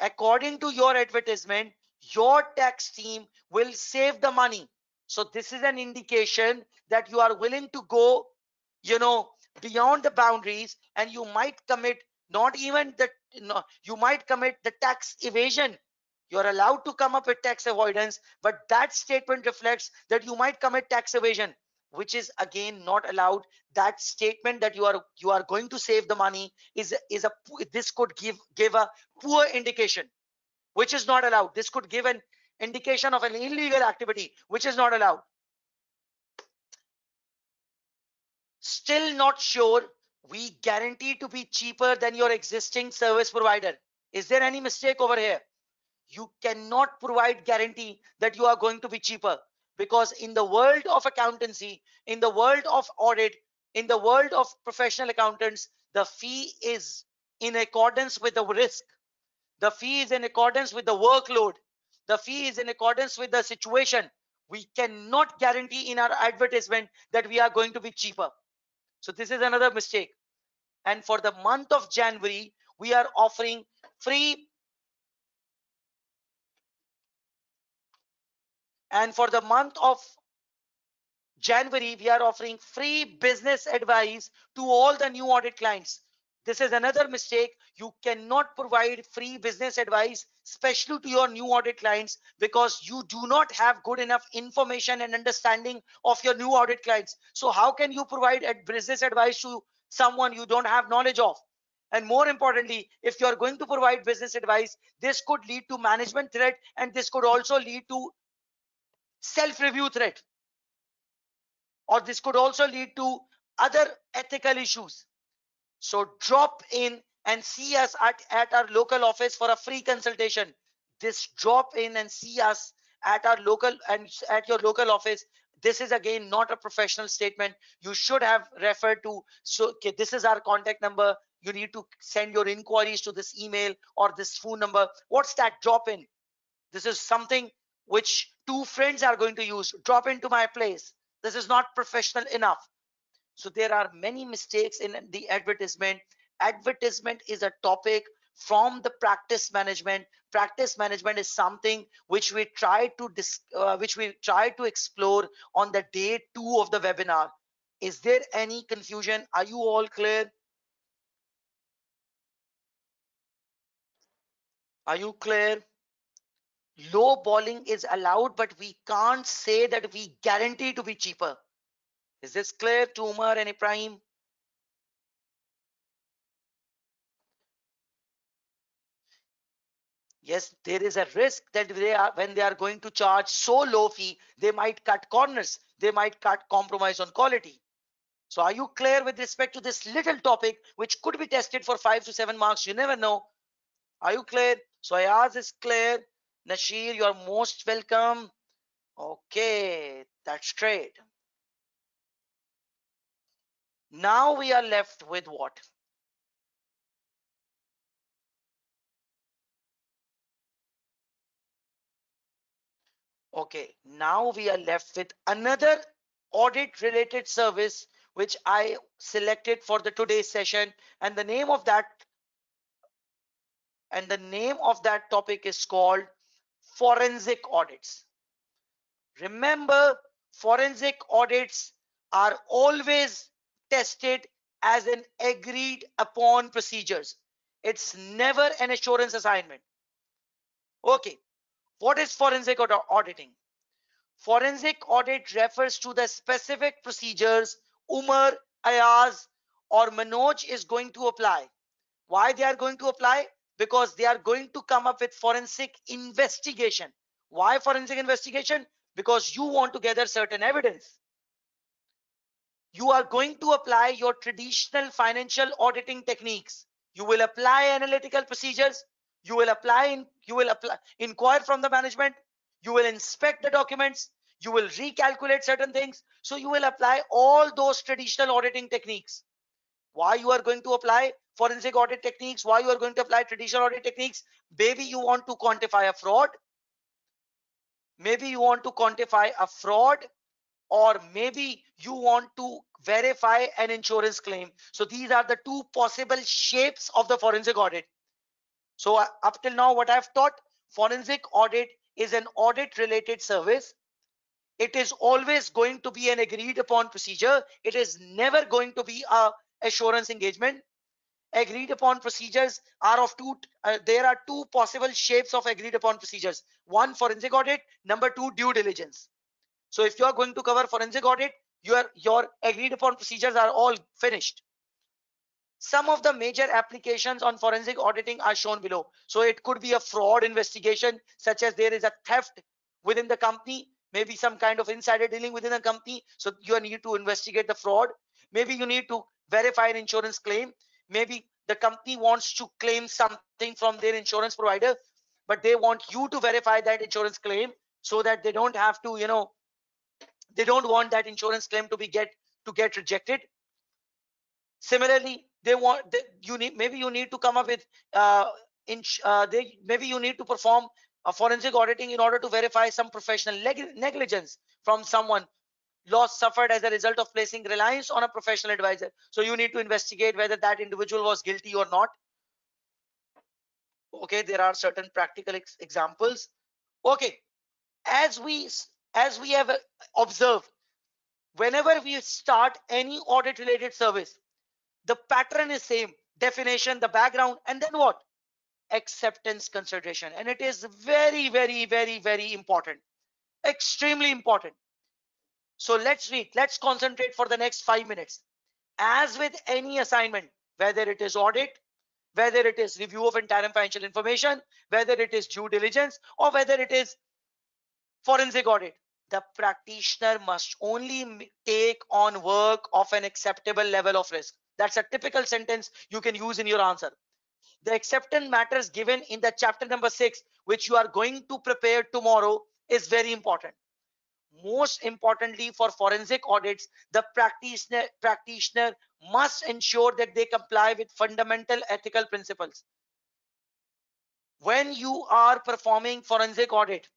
According to your advertisement your tax team will save the money. So this is an indication that you are willing to go you know beyond the boundaries and you might commit not even the no, you might commit the tax evasion. You're allowed to come up with tax avoidance but that statement reflects that you might commit tax evasion which is again not allowed. That statement that you are you are going to save the money is is a this could give give a poor indication which is not allowed. This could give an indication of an illegal activity which is not allowed. Still not sure we guarantee to be cheaper than your existing service provider. Is there any mistake over here? You cannot provide guarantee that you are going to be cheaper because in the world of accountancy in the world of audit in the world of professional accountants the fee is in accordance with the risk. The fee is in accordance with the workload. The fee is in accordance with the situation. We cannot guarantee in our advertisement that we are going to be cheaper. So this is another mistake. And for the month of january we are offering free and for the month of January, we are offering free business advice to all the new audit clients. This is another mistake. You cannot provide free business advice, especially to your new audit clients, because you do not have good enough information and understanding of your new audit clients. So how can you provide a business advice to someone you don't have knowledge of? And more importantly, if you're going to provide business advice, this could lead to management threat and this could also lead to self-review threat. Or this could also lead to other ethical issues. So drop in and see us at, at our local office for a free consultation. This drop in and see us at our local and at your local office this is again not a professional statement. You should have referred to so okay, this is our contact number. You need to send your inquiries to this email or this phone number. What's that drop in? This is something which two friends are going to use drop into my place. This is not professional enough. So there are many mistakes in the advertisement. Advertisement is a topic from the practice management. Practice management is something which we try to uh, which we try to explore on the day two of the webinar. Is there any confusion? Are you all clear? Are you clear low balling is allowed but we can't say that we guarantee to be cheaper. Is this clear to Umar and Ibrahim? Yes there is a risk that they are when they are going to charge so low fee they might cut corners they might cut compromise on quality. So are you clear with respect to this little topic which could be tested for five to seven marks? You never know. Are you clear? So Ayaz is clear Nashir, you are most welcome. Okay, that's great. Now we are left with what? Okay, now we are left with another audit related service which I selected for the today's session and the name of that and the name of that topic is called forensic audits. Remember, forensic audits are always tested as an agreed upon procedures. It's never an assurance assignment. Okay, what is forensic auditing? Forensic audit refers to the specific procedures Umar, Ayaz or Manoj is going to apply. Why they are going to apply? Because they are going to come up with forensic investigation. Why forensic investigation? Because you want to gather certain evidence. You are going to apply your traditional financial auditing techniques. You will apply analytical procedures. You will apply, you will apply, inquire from the management. You will inspect the documents. You will recalculate certain things. So you will apply all those traditional auditing techniques. Why you are going to apply? Forensic audit techniques, why you are going to apply traditional audit techniques. Maybe you want to quantify a fraud. Maybe you want to quantify a fraud or maybe you want to verify an insurance claim. So these are the two possible shapes of the forensic audit. So uh, up till now, what I've taught, forensic audit is an audit related service. It is always going to be an agreed upon procedure. It is never going to be a assurance engagement agreed upon procedures are of two uh, there are two possible shapes of agreed upon procedures one forensic audit number two due diligence so if you are going to cover forensic audit your your agreed upon procedures are all finished some of the major applications on forensic auditing are shown below. So it could be a fraud investigation, such as there is a theft within the company, maybe some kind of insider dealing within a company. So you need to investigate the fraud. Maybe you need to verify an insurance claim. Maybe the company wants to claim something from their insurance provider, but they want you to verify that insurance claim so that they don't have to, you know, they don't want that insurance claim to be get to get rejected. Similarly, they want they, you need maybe you need to come up with uh, in, uh, they maybe you need to perform a forensic auditing in order to verify some professional negligence from someone loss suffered as a result of placing reliance on a professional advisor. So you need to investigate whether that individual was guilty or not. Okay there are certain practical ex examples. Okay as we as we have uh, observed whenever we start any audit related service the pattern is same. Definition the background and then what? Acceptance consideration. And it is very very very very important. Extremely important so let's read let's concentrate for the next five minutes as with any assignment whether it is audit whether it is review of interim financial information whether it is due diligence or whether it is forensic audit the practitioner must only take on work of an acceptable level of risk that's a typical sentence you can use in your answer. The acceptance matters given in the chapter number six, which you are going to prepare tomorrow is very important. Most importantly for forensic audits, the practitioner, practitioner must ensure that they comply with fundamental ethical principles. When you are performing forensic audit,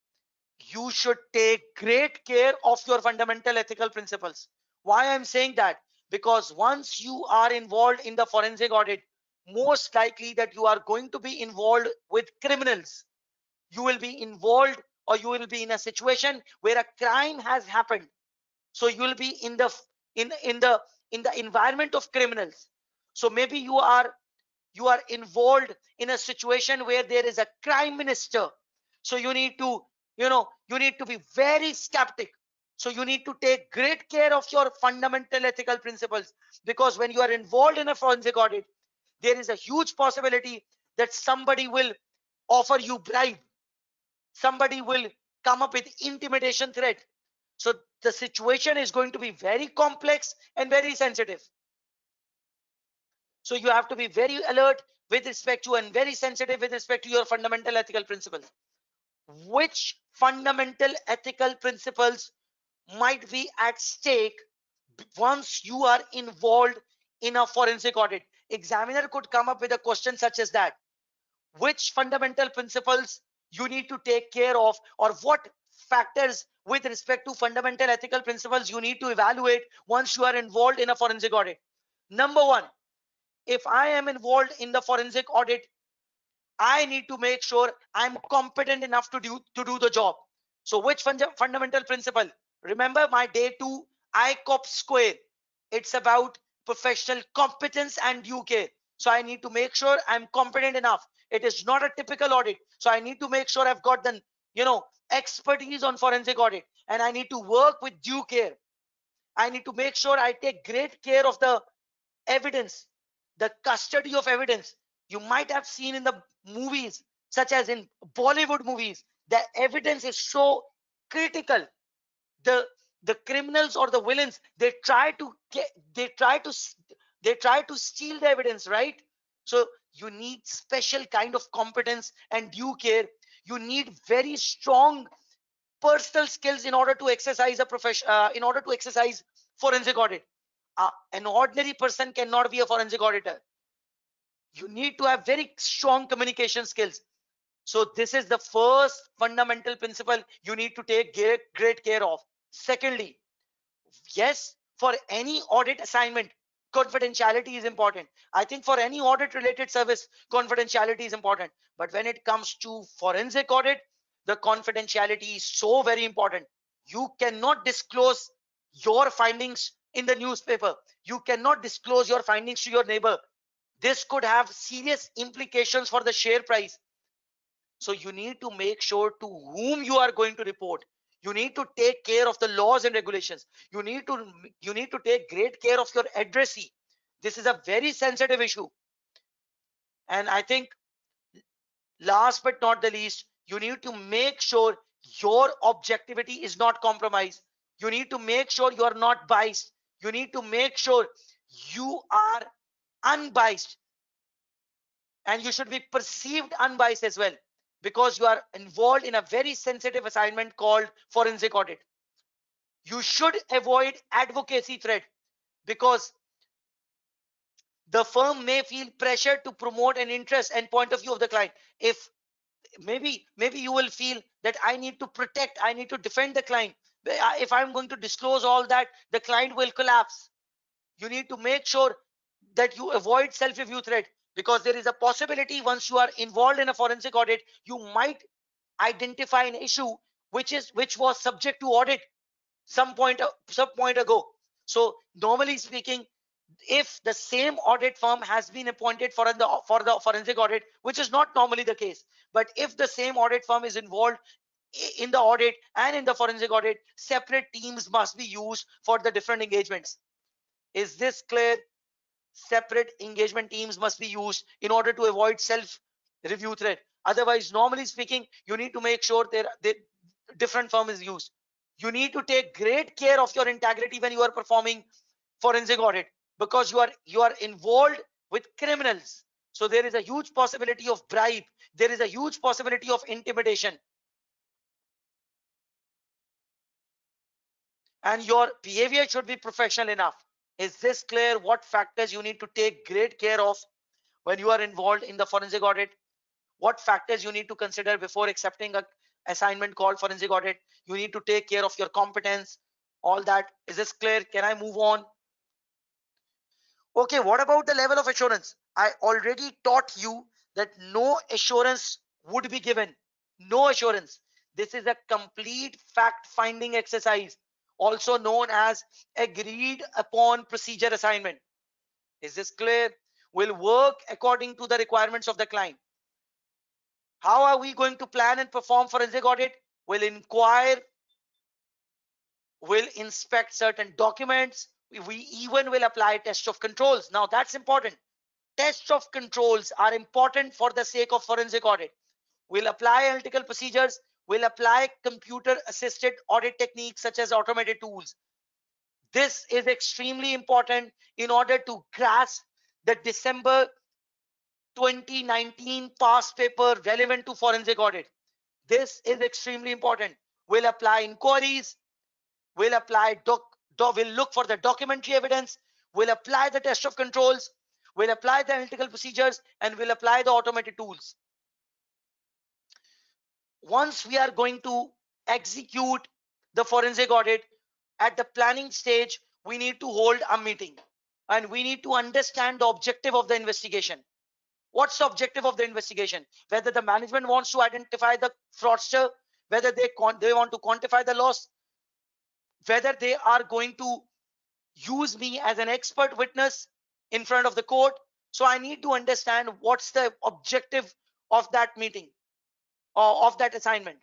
you should take great care of your fundamental ethical principles. Why I'm saying that? because once you are involved in the forensic audit most likely that you are going to be involved with criminals you will be involved or you will be in a situation where a crime has happened. So you will be in the in in the in the environment of criminals. So maybe you are you are involved in a situation where there is a crime minister. So you need to you know you need to be very skeptic. So you need to take great care of your fundamental ethical principles. Because when you are involved in a forensic audit, there is a huge possibility that somebody will offer you bribe. Somebody will come up with intimidation threat. So the situation is going to be very complex and very sensitive. So you have to be very alert with respect to and very sensitive with respect to your fundamental ethical principles. Which fundamental ethical principles might be at stake once you are involved in a forensic audit. Examiner could come up with a question such as that. Which fundamental principles you need to take care of or what factors with respect to fundamental ethical principles you need to evaluate once you are involved in a forensic audit. Number one, if I am involved in the forensic audit, I need to make sure I'm competent enough to do to do the job. So which fund fundamental principle? Remember my day two ICOP square. It's about professional competence and due care. So I need to make sure I'm competent enough. It is not a typical audit. So I need to make sure I've got the, you know, expertise on forensic audit and I need to work with due care. I need to make sure I take great care of the evidence, the custody of evidence. You might have seen in the movies, such as in Bollywood movies, the evidence is so critical the the criminals or the villains they try to get they try to they try to steal the evidence right so you need special kind of competence and due care. You need very strong personal skills in order to exercise a profession uh, in order to exercise forensic audit. Uh, an ordinary person cannot be a forensic auditor. You need to have very strong communication skills. So this is the first fundamental principle you need to take great, great care of. Secondly, yes, for any audit assignment, confidentiality is important. I think for any audit related service, confidentiality is important. But when it comes to forensic audit, the confidentiality is so very important. You cannot disclose your findings in the newspaper. You cannot disclose your findings to your neighbor. This could have serious implications for the share price. So you need to make sure to whom you are going to report you need to take care of the laws and regulations. You need to you need to take great care of your addressee. This is a very sensitive issue. And i think last but not the least you need to make sure your objectivity is not compromised. You need to make sure you are not biased. You need to make sure you are unbiased. And you should be perceived unbiased as well because you are involved in a very sensitive assignment called forensic audit. You should avoid advocacy threat because the firm may feel pressure to promote an interest and point of view of the client. If maybe maybe you will feel that i need to protect i need to defend the client. If i'm going to disclose all that the client will collapse. You need to make sure that you avoid self-review threat because there is a possibility once you are involved in a forensic audit you might identify an issue which is which was subject to audit some point some point ago. So normally speaking if the same audit firm has been appointed for the for the forensic audit which is not normally the case but if the same audit firm is involved in the audit and in the forensic audit separate teams must be used for the different engagements. Is this clear separate engagement teams must be used in order to avoid self review threat. Otherwise normally speaking you need to make sure that the different firm is used. You need to take great care of your integrity when you are performing forensic audit because you are you are involved with criminals. So there is a huge possibility of bribe. There is a huge possibility of intimidation. And your behavior should be professional enough is this clear? What factors you need to take great care of when you are involved in the forensic audit? What factors you need to consider before accepting a assignment called forensic audit? You need to take care of your competence. All that. Is this clear? Can i move on? Okay what about the level of assurance? I already taught you that no assurance would be given. No assurance. This is a complete fact finding exercise also known as agreed upon procedure assignment is this clear will work according to the requirements of the client how are we going to plan and perform forensic audit will inquire will inspect certain documents we even will apply test of controls. Now that's important. Tests of controls are important for the sake of forensic audit. We'll apply analytical procedures. We'll apply computer assisted audit techniques such as automated tools. This is extremely important in order to grasp the December 2019 past paper relevant to forensic audit. This is extremely important. We'll apply inquiries. We'll apply doc we'll look for the documentary evidence, we'll apply the test of controls, we'll apply the analytical procedures, and we'll apply the automated tools. Once we are going to execute the forensic audit, at the planning stage, we need to hold a meeting and we need to understand the objective of the investigation. What's the objective of the investigation? Whether the management wants to identify the fraudster, whether they, they want to quantify the loss, whether they are going to use me as an expert witness in front of the court. So I need to understand what's the objective of that meeting Uh, of that assignment.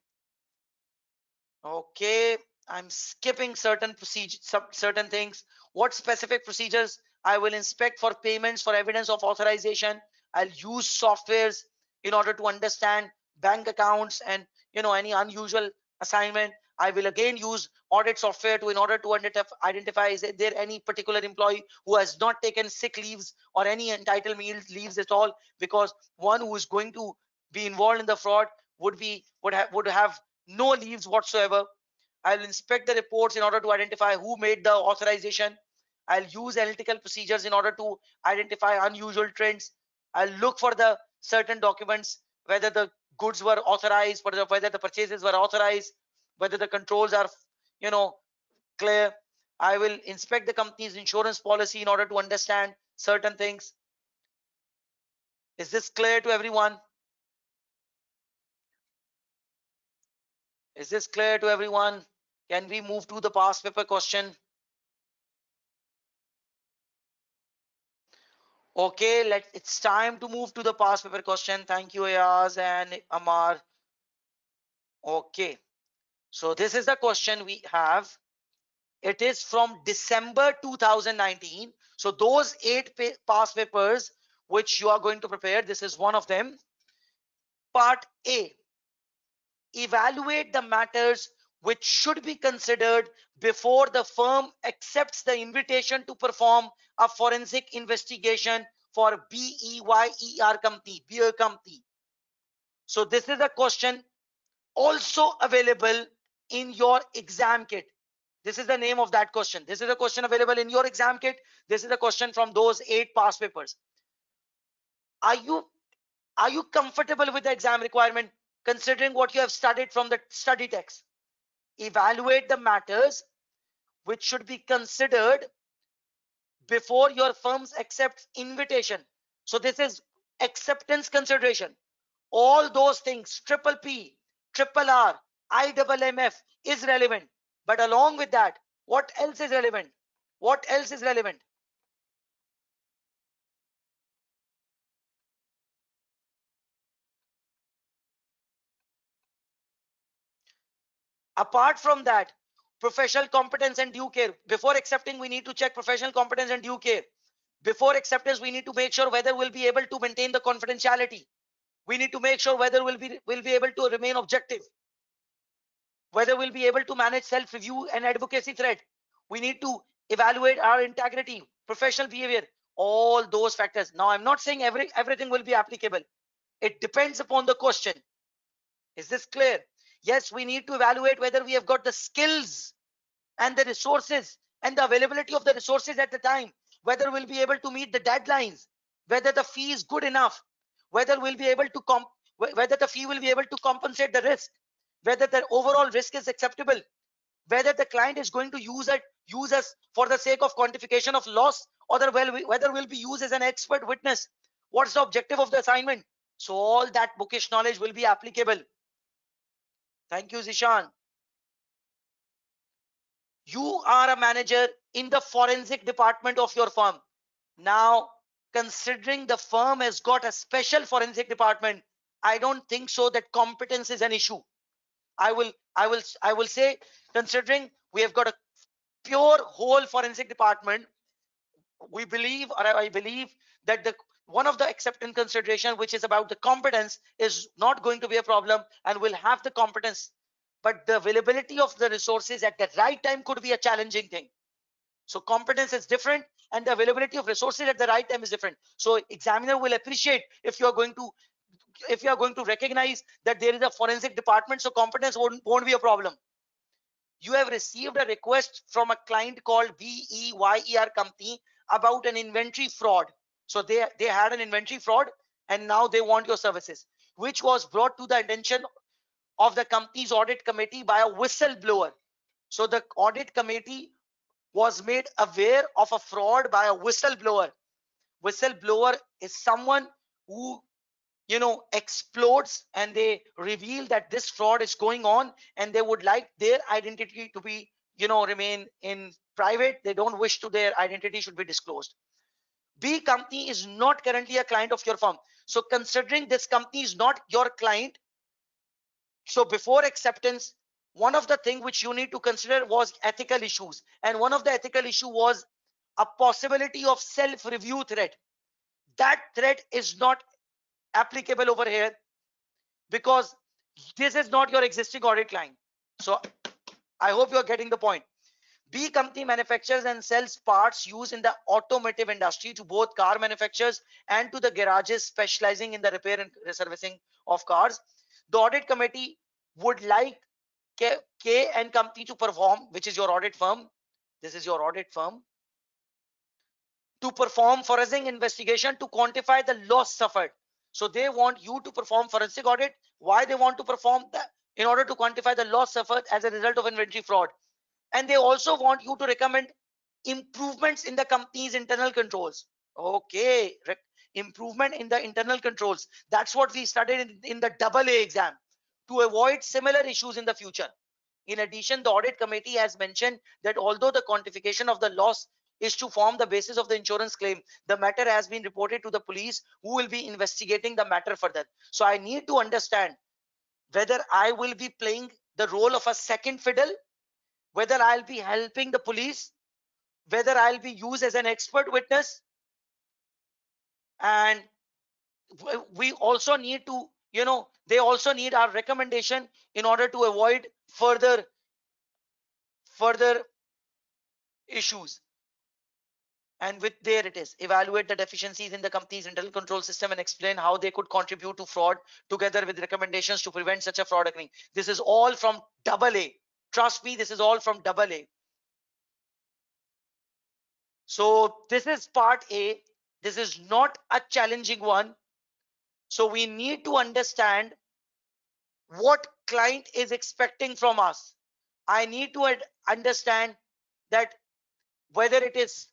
Okay, I'm skipping certain procedures, certain things. What specific procedures I will inspect for payments for evidence of authorization. I'll use softwares in order to understand bank accounts and you know any unusual assignment. I will again use audit software to in order to identify is there any particular employee who has not taken sick leaves or any entitled leaves at all because one who is going to be involved in the fraud would be would have would have no leaves whatsoever. I'll inspect the reports in order to identify who made the authorization. I'll use analytical procedures in order to identify unusual trends. I'll look for the certain documents, whether the goods were authorized, whether, whether the purchases were authorized, whether the controls are you know clear i will inspect the company's insurance policy in order to understand certain things is this clear to everyone is this clear to everyone can we move to the past paper question okay let it's time to move to the past paper question thank you ayaz and amar okay so this is the question we have. it is from December 2019. So those eight past papers which you are going to prepare, this is one of them. Part A, evaluate the matters which should be considered before the firm accepts the invitation to perform a forensic investigation for BEYER company, beer company. So this is a question also available in your exam kit. This is the name of that question. This is a question available in your exam kit. This is a question from those eight past papers. Are you are you comfortable with the exam requirement considering what you have studied from the study text? Evaluate the matters which should be considered before your firms accepts invitation. So this is acceptance consideration. All those things, triple P, triple R, IWMF is relevant. But along with that, what else is relevant? What else is relevant? Apart from that, professional competence and due care. Before accepting, we need to check professional competence and due care. Before acceptance, we need to make sure whether we'll be able to maintain the confidentiality. We need to make sure whether we'll be, we'll be able to remain objective whether we'll be able to manage self-review and advocacy threat. We need to evaluate our integrity, professional behavior, all those factors. Now, I'm not saying every everything will be applicable. It depends upon the question. Is this clear? Yes, we need to evaluate whether we have got the skills and the resources and the availability of the resources at the time, whether we'll be able to meet the deadlines, whether the fee is good enough, whether we'll be able to comp whether the fee will be able to compensate the risk, whether the overall risk is acceptable, whether the client is going to use it, use us for the sake of quantification of loss, or whether we'll be used as an expert witness. What's the objective of the assignment? So all that bookish knowledge will be applicable. Thank you, Zishan. You are a manager in the forensic department of your firm. Now, considering the firm has got a special forensic department, I don't think so that competence is an issue. I will, I will, I will say, considering we have got a pure whole forensic department, we believe, or I believe that the one of the acceptance consideration, which is about the competence, is not going to be a problem, and will have the competence. But the availability of the resources at the right time could be a challenging thing. So competence is different, and the availability of resources at the right time is different. So examiner will appreciate if you are going to if you are going to recognize that there is a forensic department, so competence won't, won't be a problem. You have received a request from a client called BEYER company about an inventory fraud. So they, they had an inventory fraud and now they want your services, which was brought to the attention of the company's audit committee by a whistleblower. So the audit committee was made aware of a fraud by a whistleblower. Whistleblower is someone who you know explodes and they reveal that this fraud is going on and they would like their identity to be you know remain in private they don't wish to their identity should be disclosed b company is not currently a client of your firm so considering this company is not your client so before acceptance one of the things which you need to consider was ethical issues and one of the ethical issue was a possibility of self review threat that threat is not applicable over here because this is not your existing audit line. So I hope you're getting the point. B company manufactures and sells parts used in the automotive industry to both car manufacturers and to the garages specializing in the repair and servicing of cars. The audit committee would like K, K and company to perform, which is your audit firm. This is your audit firm. To perform forensic investigation to quantify the loss suffered so they want you to perform forensic audit. Why they want to perform that? In order to quantify the loss suffered as a result of inventory fraud. And they also want you to recommend improvements in the company's internal controls. Okay, Re improvement in the internal controls. That's what we studied in, in the double A exam to avoid similar issues in the future. In addition, the audit committee has mentioned that although the quantification of the loss is to form the basis of the insurance claim. The matter has been reported to the police who will be investigating the matter further. So I need to understand whether I will be playing the role of a second fiddle, whether I'll be helping the police, whether I'll be used as an expert witness. And we also need to, you know, they also need our recommendation in order to avoid further, further issues. And with there it is, evaluate the deficiencies in the company's internal control system and explain how they could contribute to fraud together with recommendations to prevent such a fraud occurring. This is all from double A. Trust me, this is all from double A. So this is part A. This is not a challenging one. So we need to understand what client is expecting from us. I need to understand that whether it is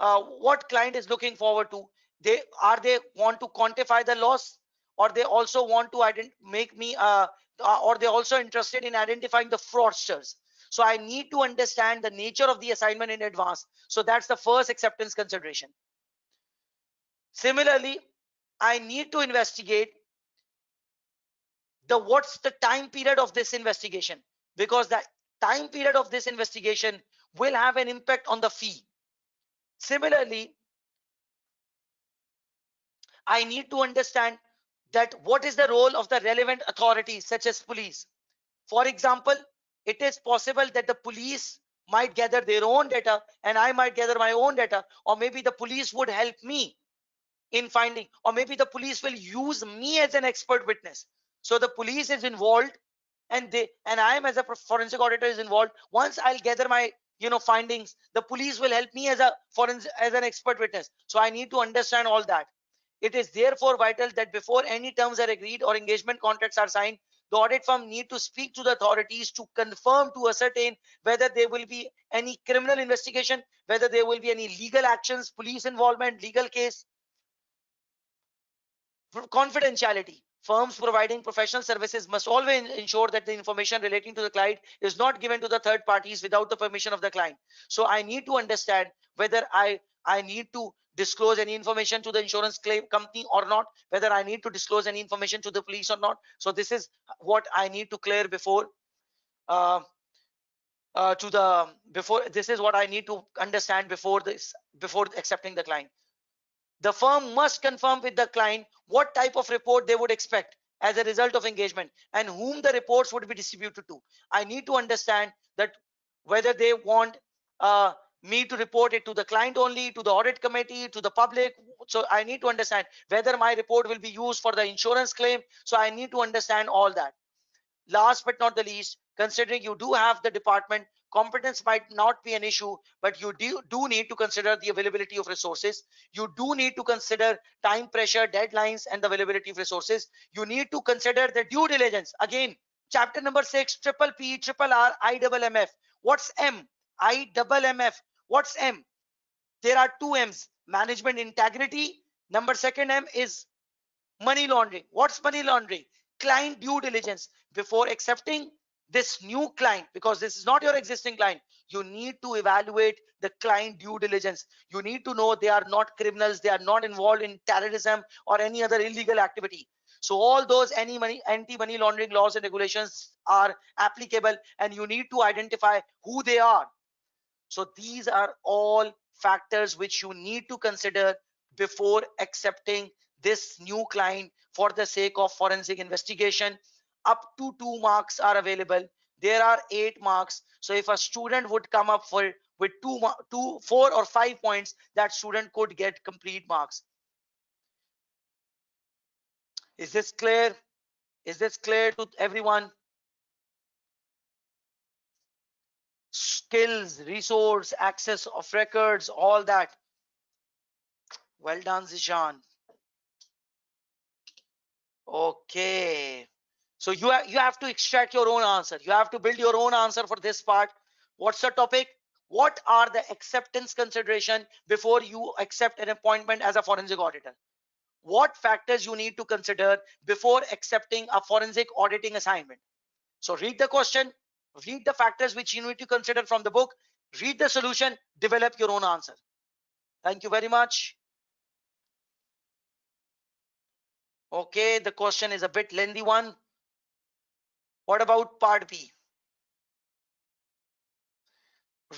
uh, what client is looking forward to. They are they want to quantify the loss or they also want to make me uh, uh, Uh, or they're also interested in identifying the fraudsters. So I need to understand the nature of the assignment in advance. So that's the first acceptance consideration. Similarly, I need to investigate the what's the time period of this investigation because the time period of this investigation will have an impact on the fee. Similarly, I need to understand that what is the role of the relevant authorities such as police. For example, it is possible that the police might gather their own data and I might gather my own data or maybe the police would help me in finding or maybe the police will use me as an expert witness. So the police is involved and they and I am as a forensic auditor is involved. Once I'll gather my you know findings, the police will help me as a forensic as an expert witness. So I need to understand all that. It is therefore vital that before any terms are agreed or engagement contracts are signed, the audit firm need to speak to the authorities to confirm to ascertain whether there will be any criminal investigation, whether there will be any legal actions, police involvement, legal case. Confidentiality. Firms providing professional services must always ensure that the information relating to the client is not given to the third parties without the permission of the client. So I need to understand whether I I need to disclose any information to the insurance claim company or not whether i need to disclose any information to the police or not. So this is what i need to clear before uh, uh, to the before this is what i need to understand before this before accepting the client. The firm must confirm with the client what type of report they would expect as a result of engagement and whom the reports would be distributed to. I need to understand that whether they want uh, me to report it to the client only, to the audit committee, to the public. So I need to understand whether my report will be used for the insurance claim. So I need to understand all that. Last but not the least, considering you do have the department, competence might not be an issue, but you do, do need to consider the availability of resources. You do need to consider time pressure, deadlines, and the availability of resources. You need to consider the due diligence. Again, chapter number six, triple P, triple R, I double MF. What's M? I double MF. What's M? There are two M's, management integrity. Number second M is money laundering. What's money laundering? Client due diligence. Before accepting this new client, because this is not your existing client, you need to evaluate the client due diligence. You need to know they are not criminals, they are not involved in terrorism or any other illegal activity. So all those any money anti-money laundering laws and regulations are applicable and you need to identify who they are so these are all factors which you need to consider before accepting this new client for the sake of forensic investigation. Up to two marks are available. There are eight marks. So if a student would come up for with two, two, four or five points, that student could get complete marks. Is this clear? Is this clear to everyone? Skills, resource, access of records, all that. Well done, Zishan. Okay. So you have, you have to extract your own answer. You have to build your own answer for this part. What's the topic? What are the acceptance consideration before you accept an appointment as a forensic auditor? What factors you need to consider before accepting a forensic auditing assignment? So read the question, read the factors which you need to consider from the book. Read the solution. Develop your own answer. Thank you very much. Okay the question is a bit lengthy one. What about part b?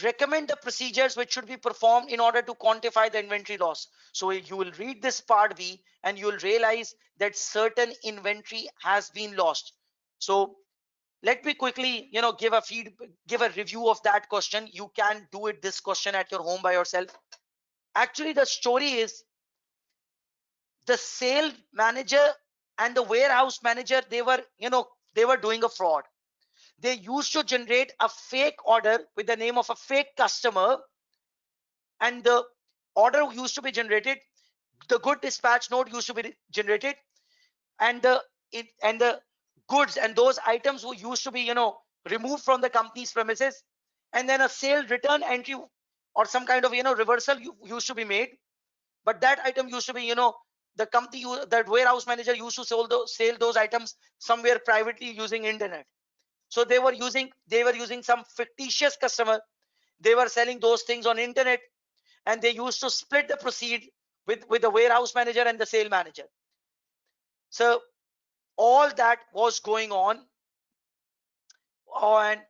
Recommend the procedures which should be performed in order to quantify the inventory loss. So you will read this part B and you will realize that certain inventory has been lost. So let me quickly, you know, give a feed, give a review of that question. You can do it this question at your home by yourself. Actually, the story is the sale manager and the warehouse manager, they were, you know, they were doing a fraud they used to generate a fake order with the name of a fake customer and the order used to be generated the good dispatch note used to be generated and the it, and the goods and those items who used to be you know removed from the company's premises and then a sale return entry or some kind of you know reversal used to be made. But that item used to be you know the company that warehouse manager used to sell those sell those items somewhere privately using internet. So they were using they were using some fictitious customer. They were selling those things on internet and they used to split the proceed with with the warehouse manager and the sale manager. So all that was going on. And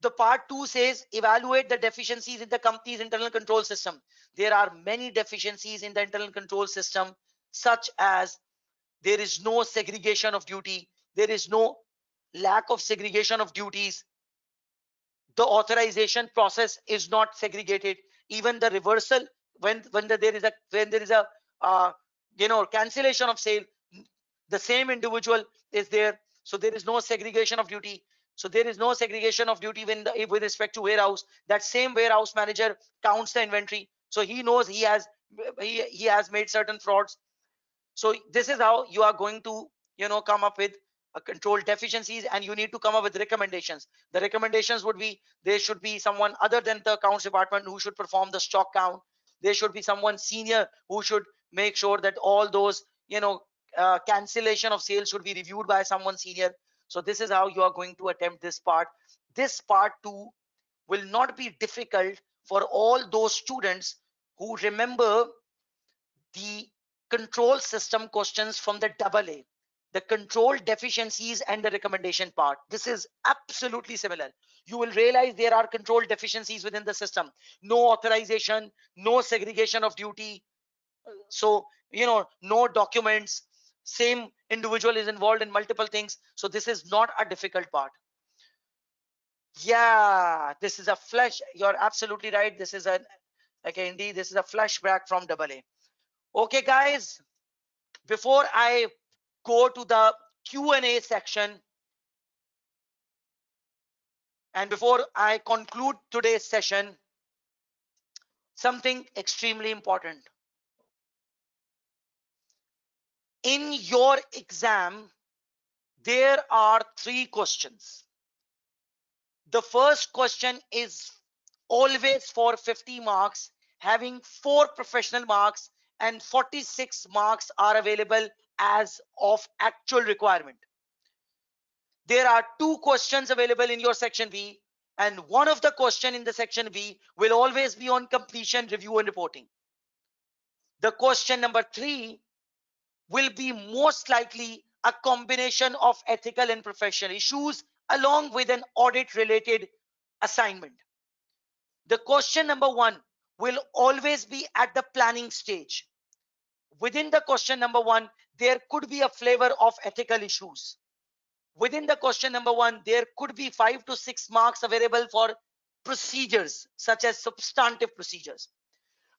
the part two says evaluate the deficiencies in the company's internal control system. There are many deficiencies in the internal control system such as there is no segregation of duty there is no lack of segregation of duties. The authorization process is not segregated. Even the reversal when when the, there is a when there is a uh, you know cancellation of sale the same individual is there. So there is no segregation of duty. So there is no segregation of duty when the, with respect to warehouse. That same warehouse manager counts the inventory. So he knows he has he, he has made certain frauds. So this is how you are going to you know come up with a control deficiencies and you need to come up with recommendations. The recommendations would be there should be someone other than the accounts department who should perform the stock count. There should be someone senior who should make sure that all those you know uh, cancellation of sales should be reviewed by someone senior so this is how you are going to attempt this part this part too will not be difficult for all those students who remember the control system questions from the double A the control deficiencies and the recommendation part. This is absolutely similar. You will realize there are control deficiencies within the system. No authorization, no segregation of duty. So, you know, no documents, same individual is involved in multiple things. So this is not a difficult part. Yeah, this is a flash. You're absolutely right. This is a, okay, indeed, this is a flashback from double a Okay, guys, before I go to the Q&A section. And before I conclude today's session, something extremely important. In your exam, there are three questions. The first question is always for 50 marks, having four professional marks and 46 marks are available as of actual requirement. There are two questions available in your section B and one of the question in the section B will always be on completion, review and reporting. The question number three will be most likely a combination of ethical and professional issues along with an audit related assignment. The question number one will always be at the planning stage. Within the question number one, there could be a flavor of ethical issues. Within the question number one, there could be five to six marks available for procedures, such as substantive procedures.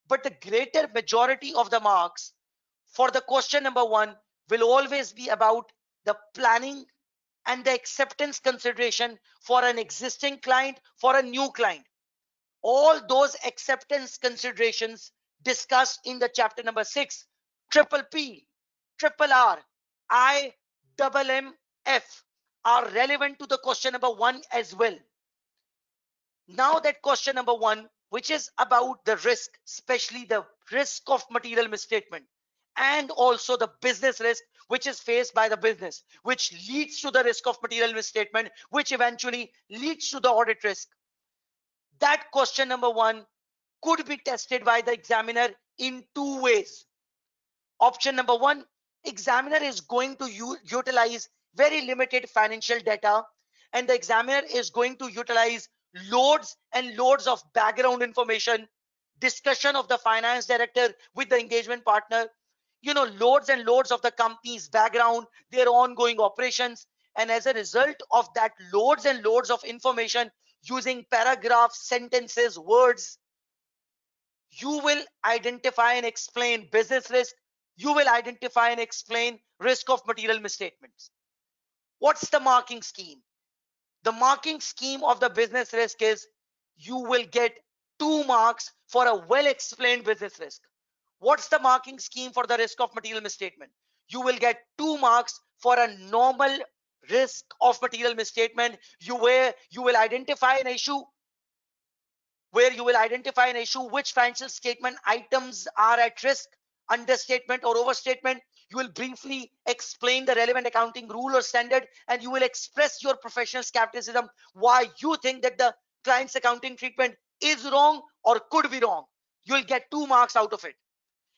But the greater majority of the marks for the question number one will always be about the planning and the acceptance consideration for an existing client, for a new client. All those acceptance considerations discussed in the chapter number six, triple P, triple R, I, double M, F are relevant to the question number one as well. Now that question number one, which is about the risk, especially the risk of material misstatement and also the business risk which is faced by the business, which leads to the risk of material misstatement, which eventually leads to the audit risk. That question number one could be tested by the examiner in two ways. Option number one, examiner is going to utilize very limited financial data and the examiner is going to utilize loads and loads of background information discussion of the finance director with the engagement partner you know loads and loads of the company's background their ongoing operations and as a result of that loads and loads of information using paragraphs sentences words you will identify and explain business risk you will identify and explain risk of material misstatements. What's the marking scheme? The marking scheme of the business risk is you will get two marks for a well explained business risk what's the marking scheme for the risk of material misstatement? You will get two marks for a normal risk of material misstatement. You where you will identify an issue where you will identify an issue which financial statement items are at risk understatement or overstatement. You will briefly explain the relevant accounting rule or standard and you will express your professional skepticism why you think that the client's accounting treatment is wrong or could be wrong. You will get two marks out of it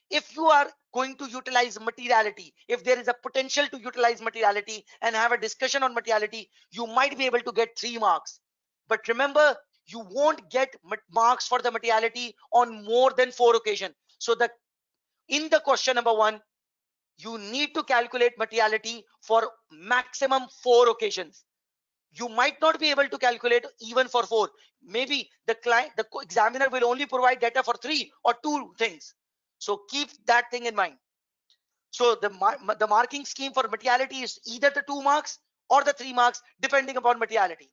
if you are going to utilize materiality if there is a potential to utilize materiality and have a discussion on materiality you might be able to get three marks. But remember you won't get marks for the materiality on more than four occasions. So the in the question number one you need to calculate materiality for maximum four occasions. You might not be able to calculate even for four. Maybe the client the examiner will only provide data for three or two things so keep that thing in mind so the the marking scheme for materiality is either the two marks or the three marks depending upon materiality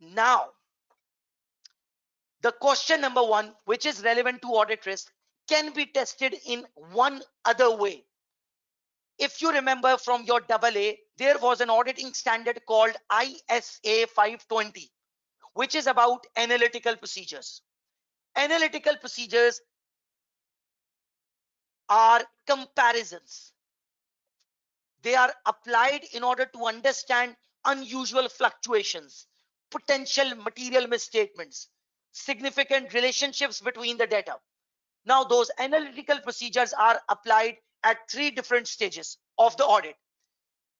now the question number one which is relevant to audit risk can be tested in one other way. If you remember from your AA, there was an auditing standard called ISA 520, which is about analytical procedures. Analytical procedures are comparisons. They are applied in order to understand unusual fluctuations, potential material misstatements, significant relationships between the data. Now, those analytical procedures are applied at three different stages of the audit.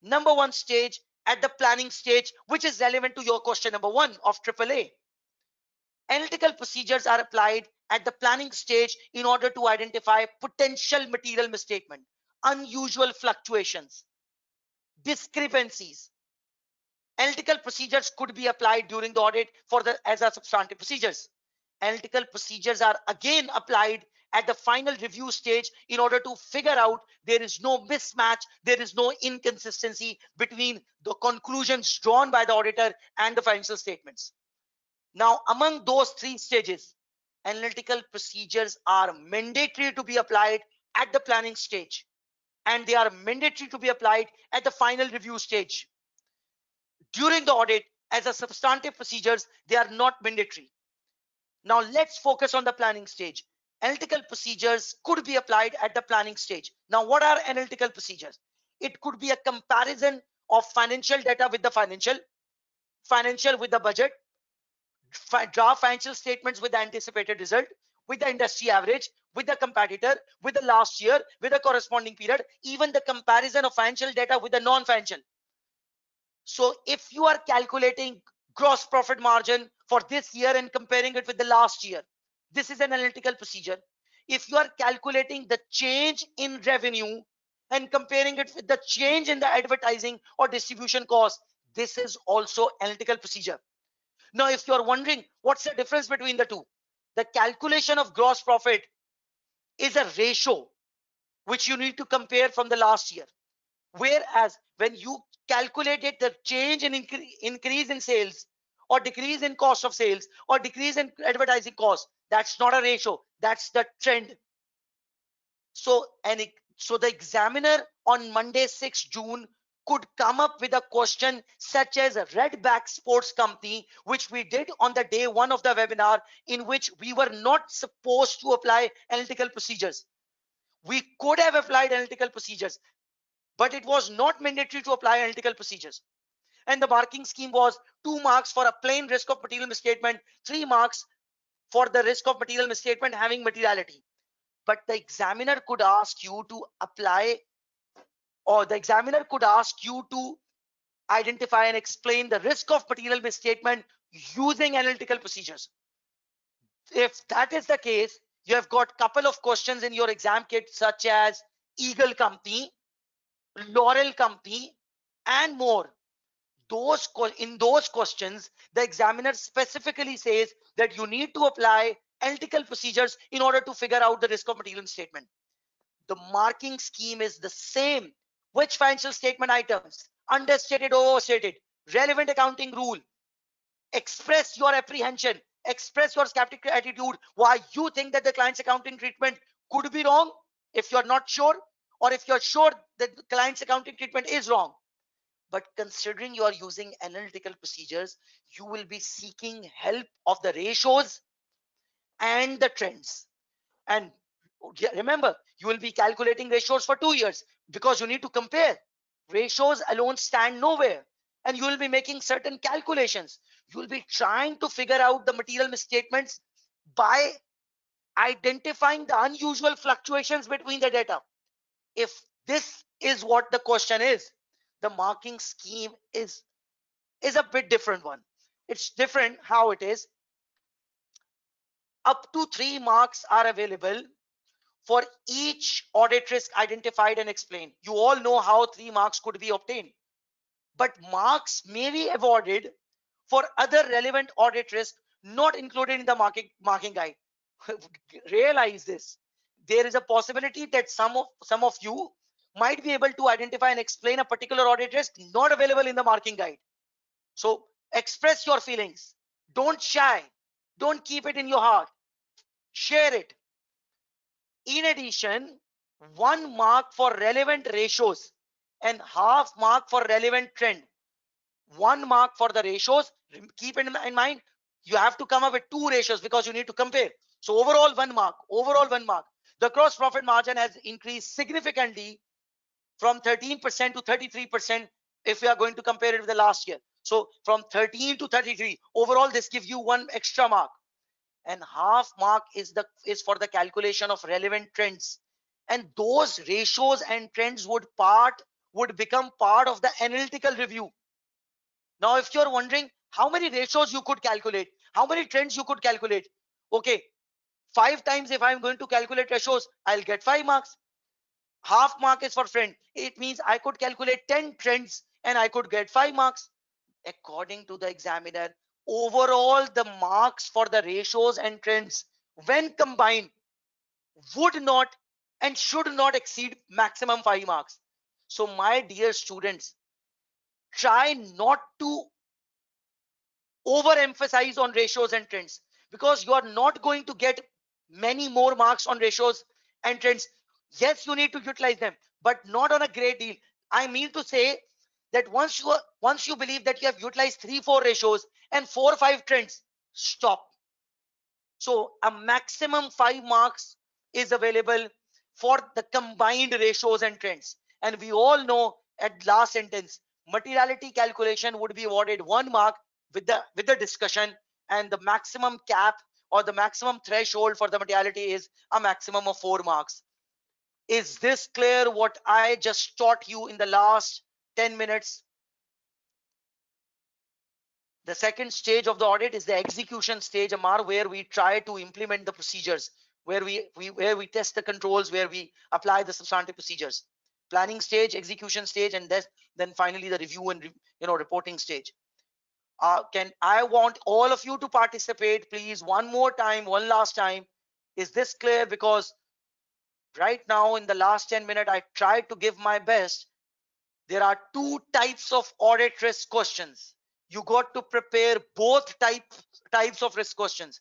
Number one stage at the planning stage, which is relevant to your question number one of AAA. Analytical procedures are applied at the planning stage in order to identify potential material misstatement, unusual fluctuations, discrepancies. Analytical procedures could be applied during the audit for the as a substantive procedures. Analytical procedures are again applied at the final review stage in order to figure out there is no mismatch, there is no inconsistency between the conclusions drawn by the auditor and the financial statements. Now, among those three stages, analytical procedures are mandatory to be applied at the planning stage and they are mandatory to be applied at the final review stage. During the audit, as a substantive procedures, they are not mandatory. Now let's focus on the planning stage analytical procedures could be applied at the planning stage. Now, what are analytical procedures? It could be a comparison of financial data with the financial, financial with the budget, draft financial statements with the anticipated result, with the industry average, with the competitor, with the last year, with the corresponding period, even the comparison of financial data with the non-financial. So if you are calculating gross profit margin for this year and comparing it with the last year, this is an analytical procedure. If you are calculating the change in revenue and comparing it with the change in the advertising or distribution cost, this is also analytical procedure. Now, if you are wondering what's the difference between the two, the calculation of gross profit is a ratio which you need to compare from the last year. Whereas when you calculated the change in incre increase in sales or decrease in cost of sales or decrease in advertising cost, that's not a ratio that's the trend so and so the examiner on monday 6 june could come up with a question such as redback sports company which we did on the day one of the webinar in which we were not supposed to apply analytical procedures. We could have applied analytical procedures but it was not mandatory to apply analytical procedures. And the marking scheme was two marks for a plain risk of material misstatement three marks for the risk of material misstatement having materiality. But the examiner could ask you to apply or the examiner could ask you to identify and explain the risk of material misstatement using analytical procedures. If that is the case, you have got a couple of questions in your exam kit such as Eagle Company, Laurel Company, and more. Those in those questions, the examiner specifically says that you need to apply analytical procedures in order to figure out the risk of material statement. The marking scheme is the same. Which financial statement items? Understated, overstated, relevant accounting rule. Express your apprehension, express your skeptical attitude. Why you think that the client's accounting treatment could be wrong if you're not sure or if you're sure that the client's accounting treatment is wrong. But considering you are using analytical procedures you will be seeking help of the ratios and the trends. And remember you will be calculating ratios for two years because you need to compare. Ratios alone stand nowhere. And you will be making certain calculations. You will be trying to figure out the material misstatements by identifying the unusual fluctuations between the data. If this is what the question is the marking scheme is is a bit different one. It's different how it is. Up to three marks are available for each audit risk identified and explained you all know how three marks could be obtained but marks may be awarded for other relevant audit risk not included in the marking marking guide realize this there is a possibility that some of some of you might be able to identify and explain a particular audit risk not available in the marking guide. So express your feelings. Don't shy. Don't keep it in your heart. Share it. In addition, one mark for relevant ratios and half mark for relevant trend. One mark for the ratios. Keep in mind. You have to come up with two ratios because you need to compare. So overall one mark. Overall one mark. The gross profit margin has increased significantly from 13% to 33% if we are going to compare it with the last year. So from 13 to 33, overall this gives you one extra mark. And half mark is the is for the calculation of relevant trends. And those ratios and trends would part would become part of the analytical review. Now, if you're wondering how many ratios you could calculate, how many trends you could calculate, okay, five times if I'm going to calculate ratios, I'll get five marks. Half mark is for friend. It means i could calculate 10 trends and i could get 5 marks. According to the examiner overall the marks for the ratios and trends when combined would not and should not exceed maximum 5 marks. So my dear students try not to overemphasize on ratios and trends because you are not going to get many more marks on ratios and trends. Yes you need to utilize them but not on a great deal. I mean to say that once you once you believe that you have utilized three four ratios and four five trends stop. So a maximum five marks is available for the combined ratios and trends. And we all know at last sentence materiality calculation would be awarded one mark with the with the discussion and the maximum cap or the maximum threshold for the materiality is a maximum of four marks. Is this clear what I just taught you in the last 10 minutes? The second stage of the audit is the execution stage, Amar, where we try to implement the procedures, where we, we where we test the controls, where we apply the substantive procedures. Planning stage, execution stage, and then then finally the review and you know reporting stage. Uh, can I want all of you to participate, please, one more time, one last time. Is this clear? Because right now in the last 10 minutes i tried to give my best there are two types of audit risk questions. You got to prepare both types types of risk questions.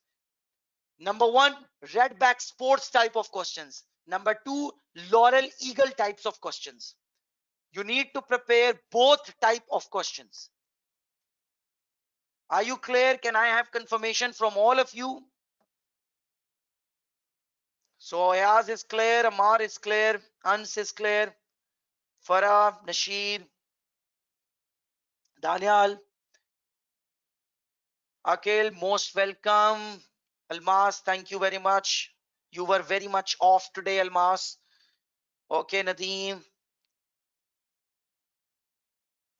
Number one redback sports type of questions. Number two laurel eagle types of questions. You need to prepare both type of questions. Are you clear? Can i have confirmation from all of you? So Ayaz is clear, Amar is clear, Anas is clear, Farah, Nasheed, Daniel, Akil, most welcome. Almas, thank you very much. You were very much off today, Almas. Okay, Nadeem.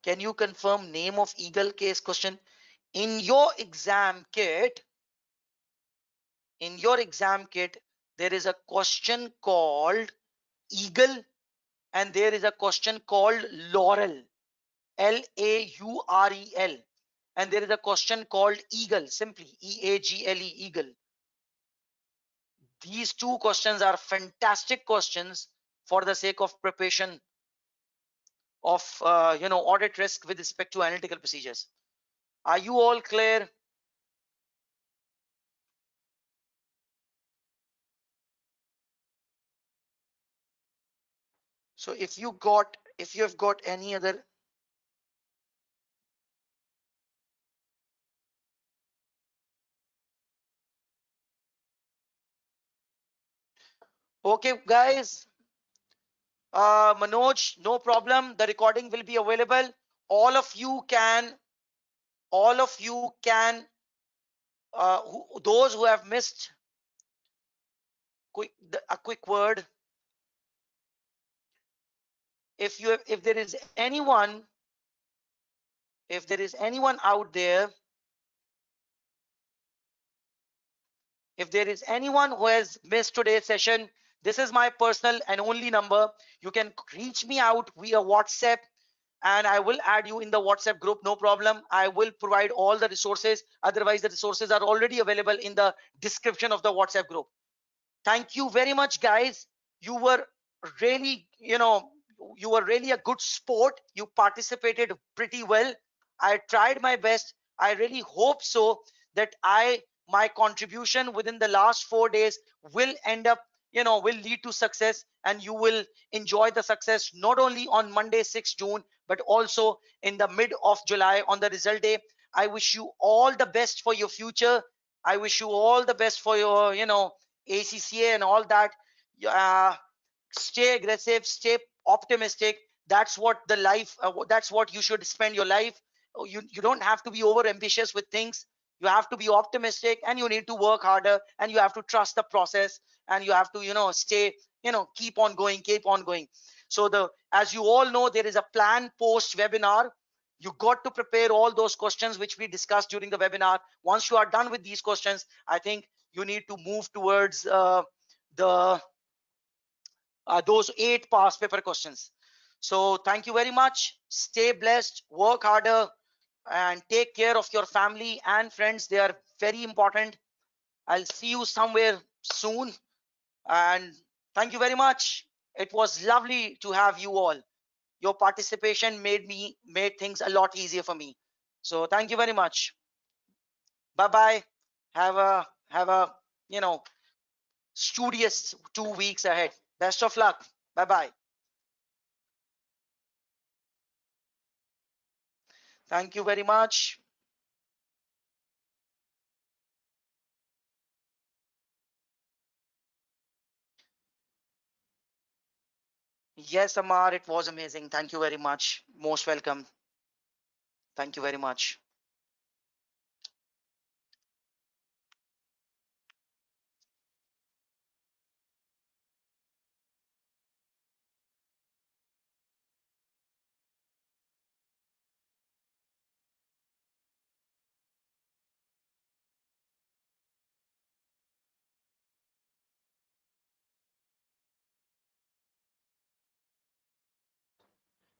can you confirm name of eagle case question in your exam kit in your exam kit there is a question called eagle and there is a question called laurel l a u r e l. And there is a question called eagle simply e a g l e eagle. These two questions are fantastic questions for the sake of preparation of uh, you know audit risk with respect to analytical procedures. Are you all clear so if you got if you have got any other okay guys. Uh manoj no problem. The recording will be available. All of you can all of you can uh who, those who have missed quick a quick word if you if there is anyone if there is anyone out there if there is anyone who has missed today's session this is my personal and only number. You can reach me out via whatsapp and i will add you in the whatsapp group no problem. I will provide all the resources. Otherwise the resources are already available in the description of the whatsapp group. Thank you very much guys. You were really you know you were really a good sport. You participated pretty well. I tried my best. I really hope so that i my contribution within the last four days will end up you know will lead to success and you will enjoy the success not only on monday 6 june but also in the mid of july on the result day. I wish you all the best for your future. I wish you all the best for your you know acca and all that. Uh, stay aggressive stay optimistic. That's what the life uh, that's what you should spend your life. Oh, you you don't have to be over ambitious with things. You have to be optimistic and you need to work harder and you have to trust the process and you have to you know stay you know keep on going keep on going. So the as you all know there is a plan post webinar. You got to prepare all those questions which we discussed during the webinar. Once you are done with these questions i think you need to move towards uh, the uh, those eight past paper questions. So thank you very much. Stay blessed work harder and take care of your family and friends. They are very important. I'll see you somewhere soon. And thank you very much. It was lovely to have you all. Your participation made me made things a lot easier for me. So thank you very much. Bye bye have a have a you know studious two weeks ahead best of luck bye bye Thank you very much. Yes, Amar, it was amazing. Thank you very much. Most welcome. Thank you very much.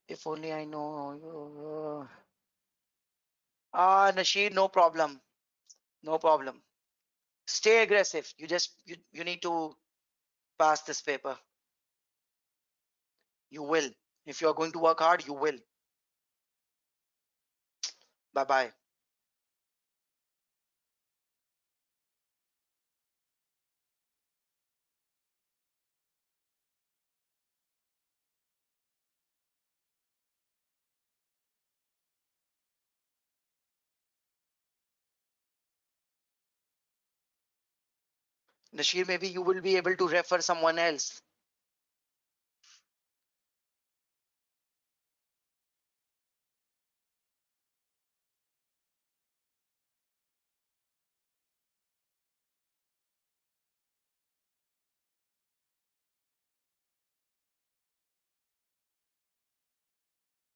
If only I know. Ah, Nasheed, no problem. No problem. Stay aggressive. You just you, you need to pass this paper. You will. If you are going to work hard, you will. Bye bye. Nashir, maybe you will be able to refer someone else.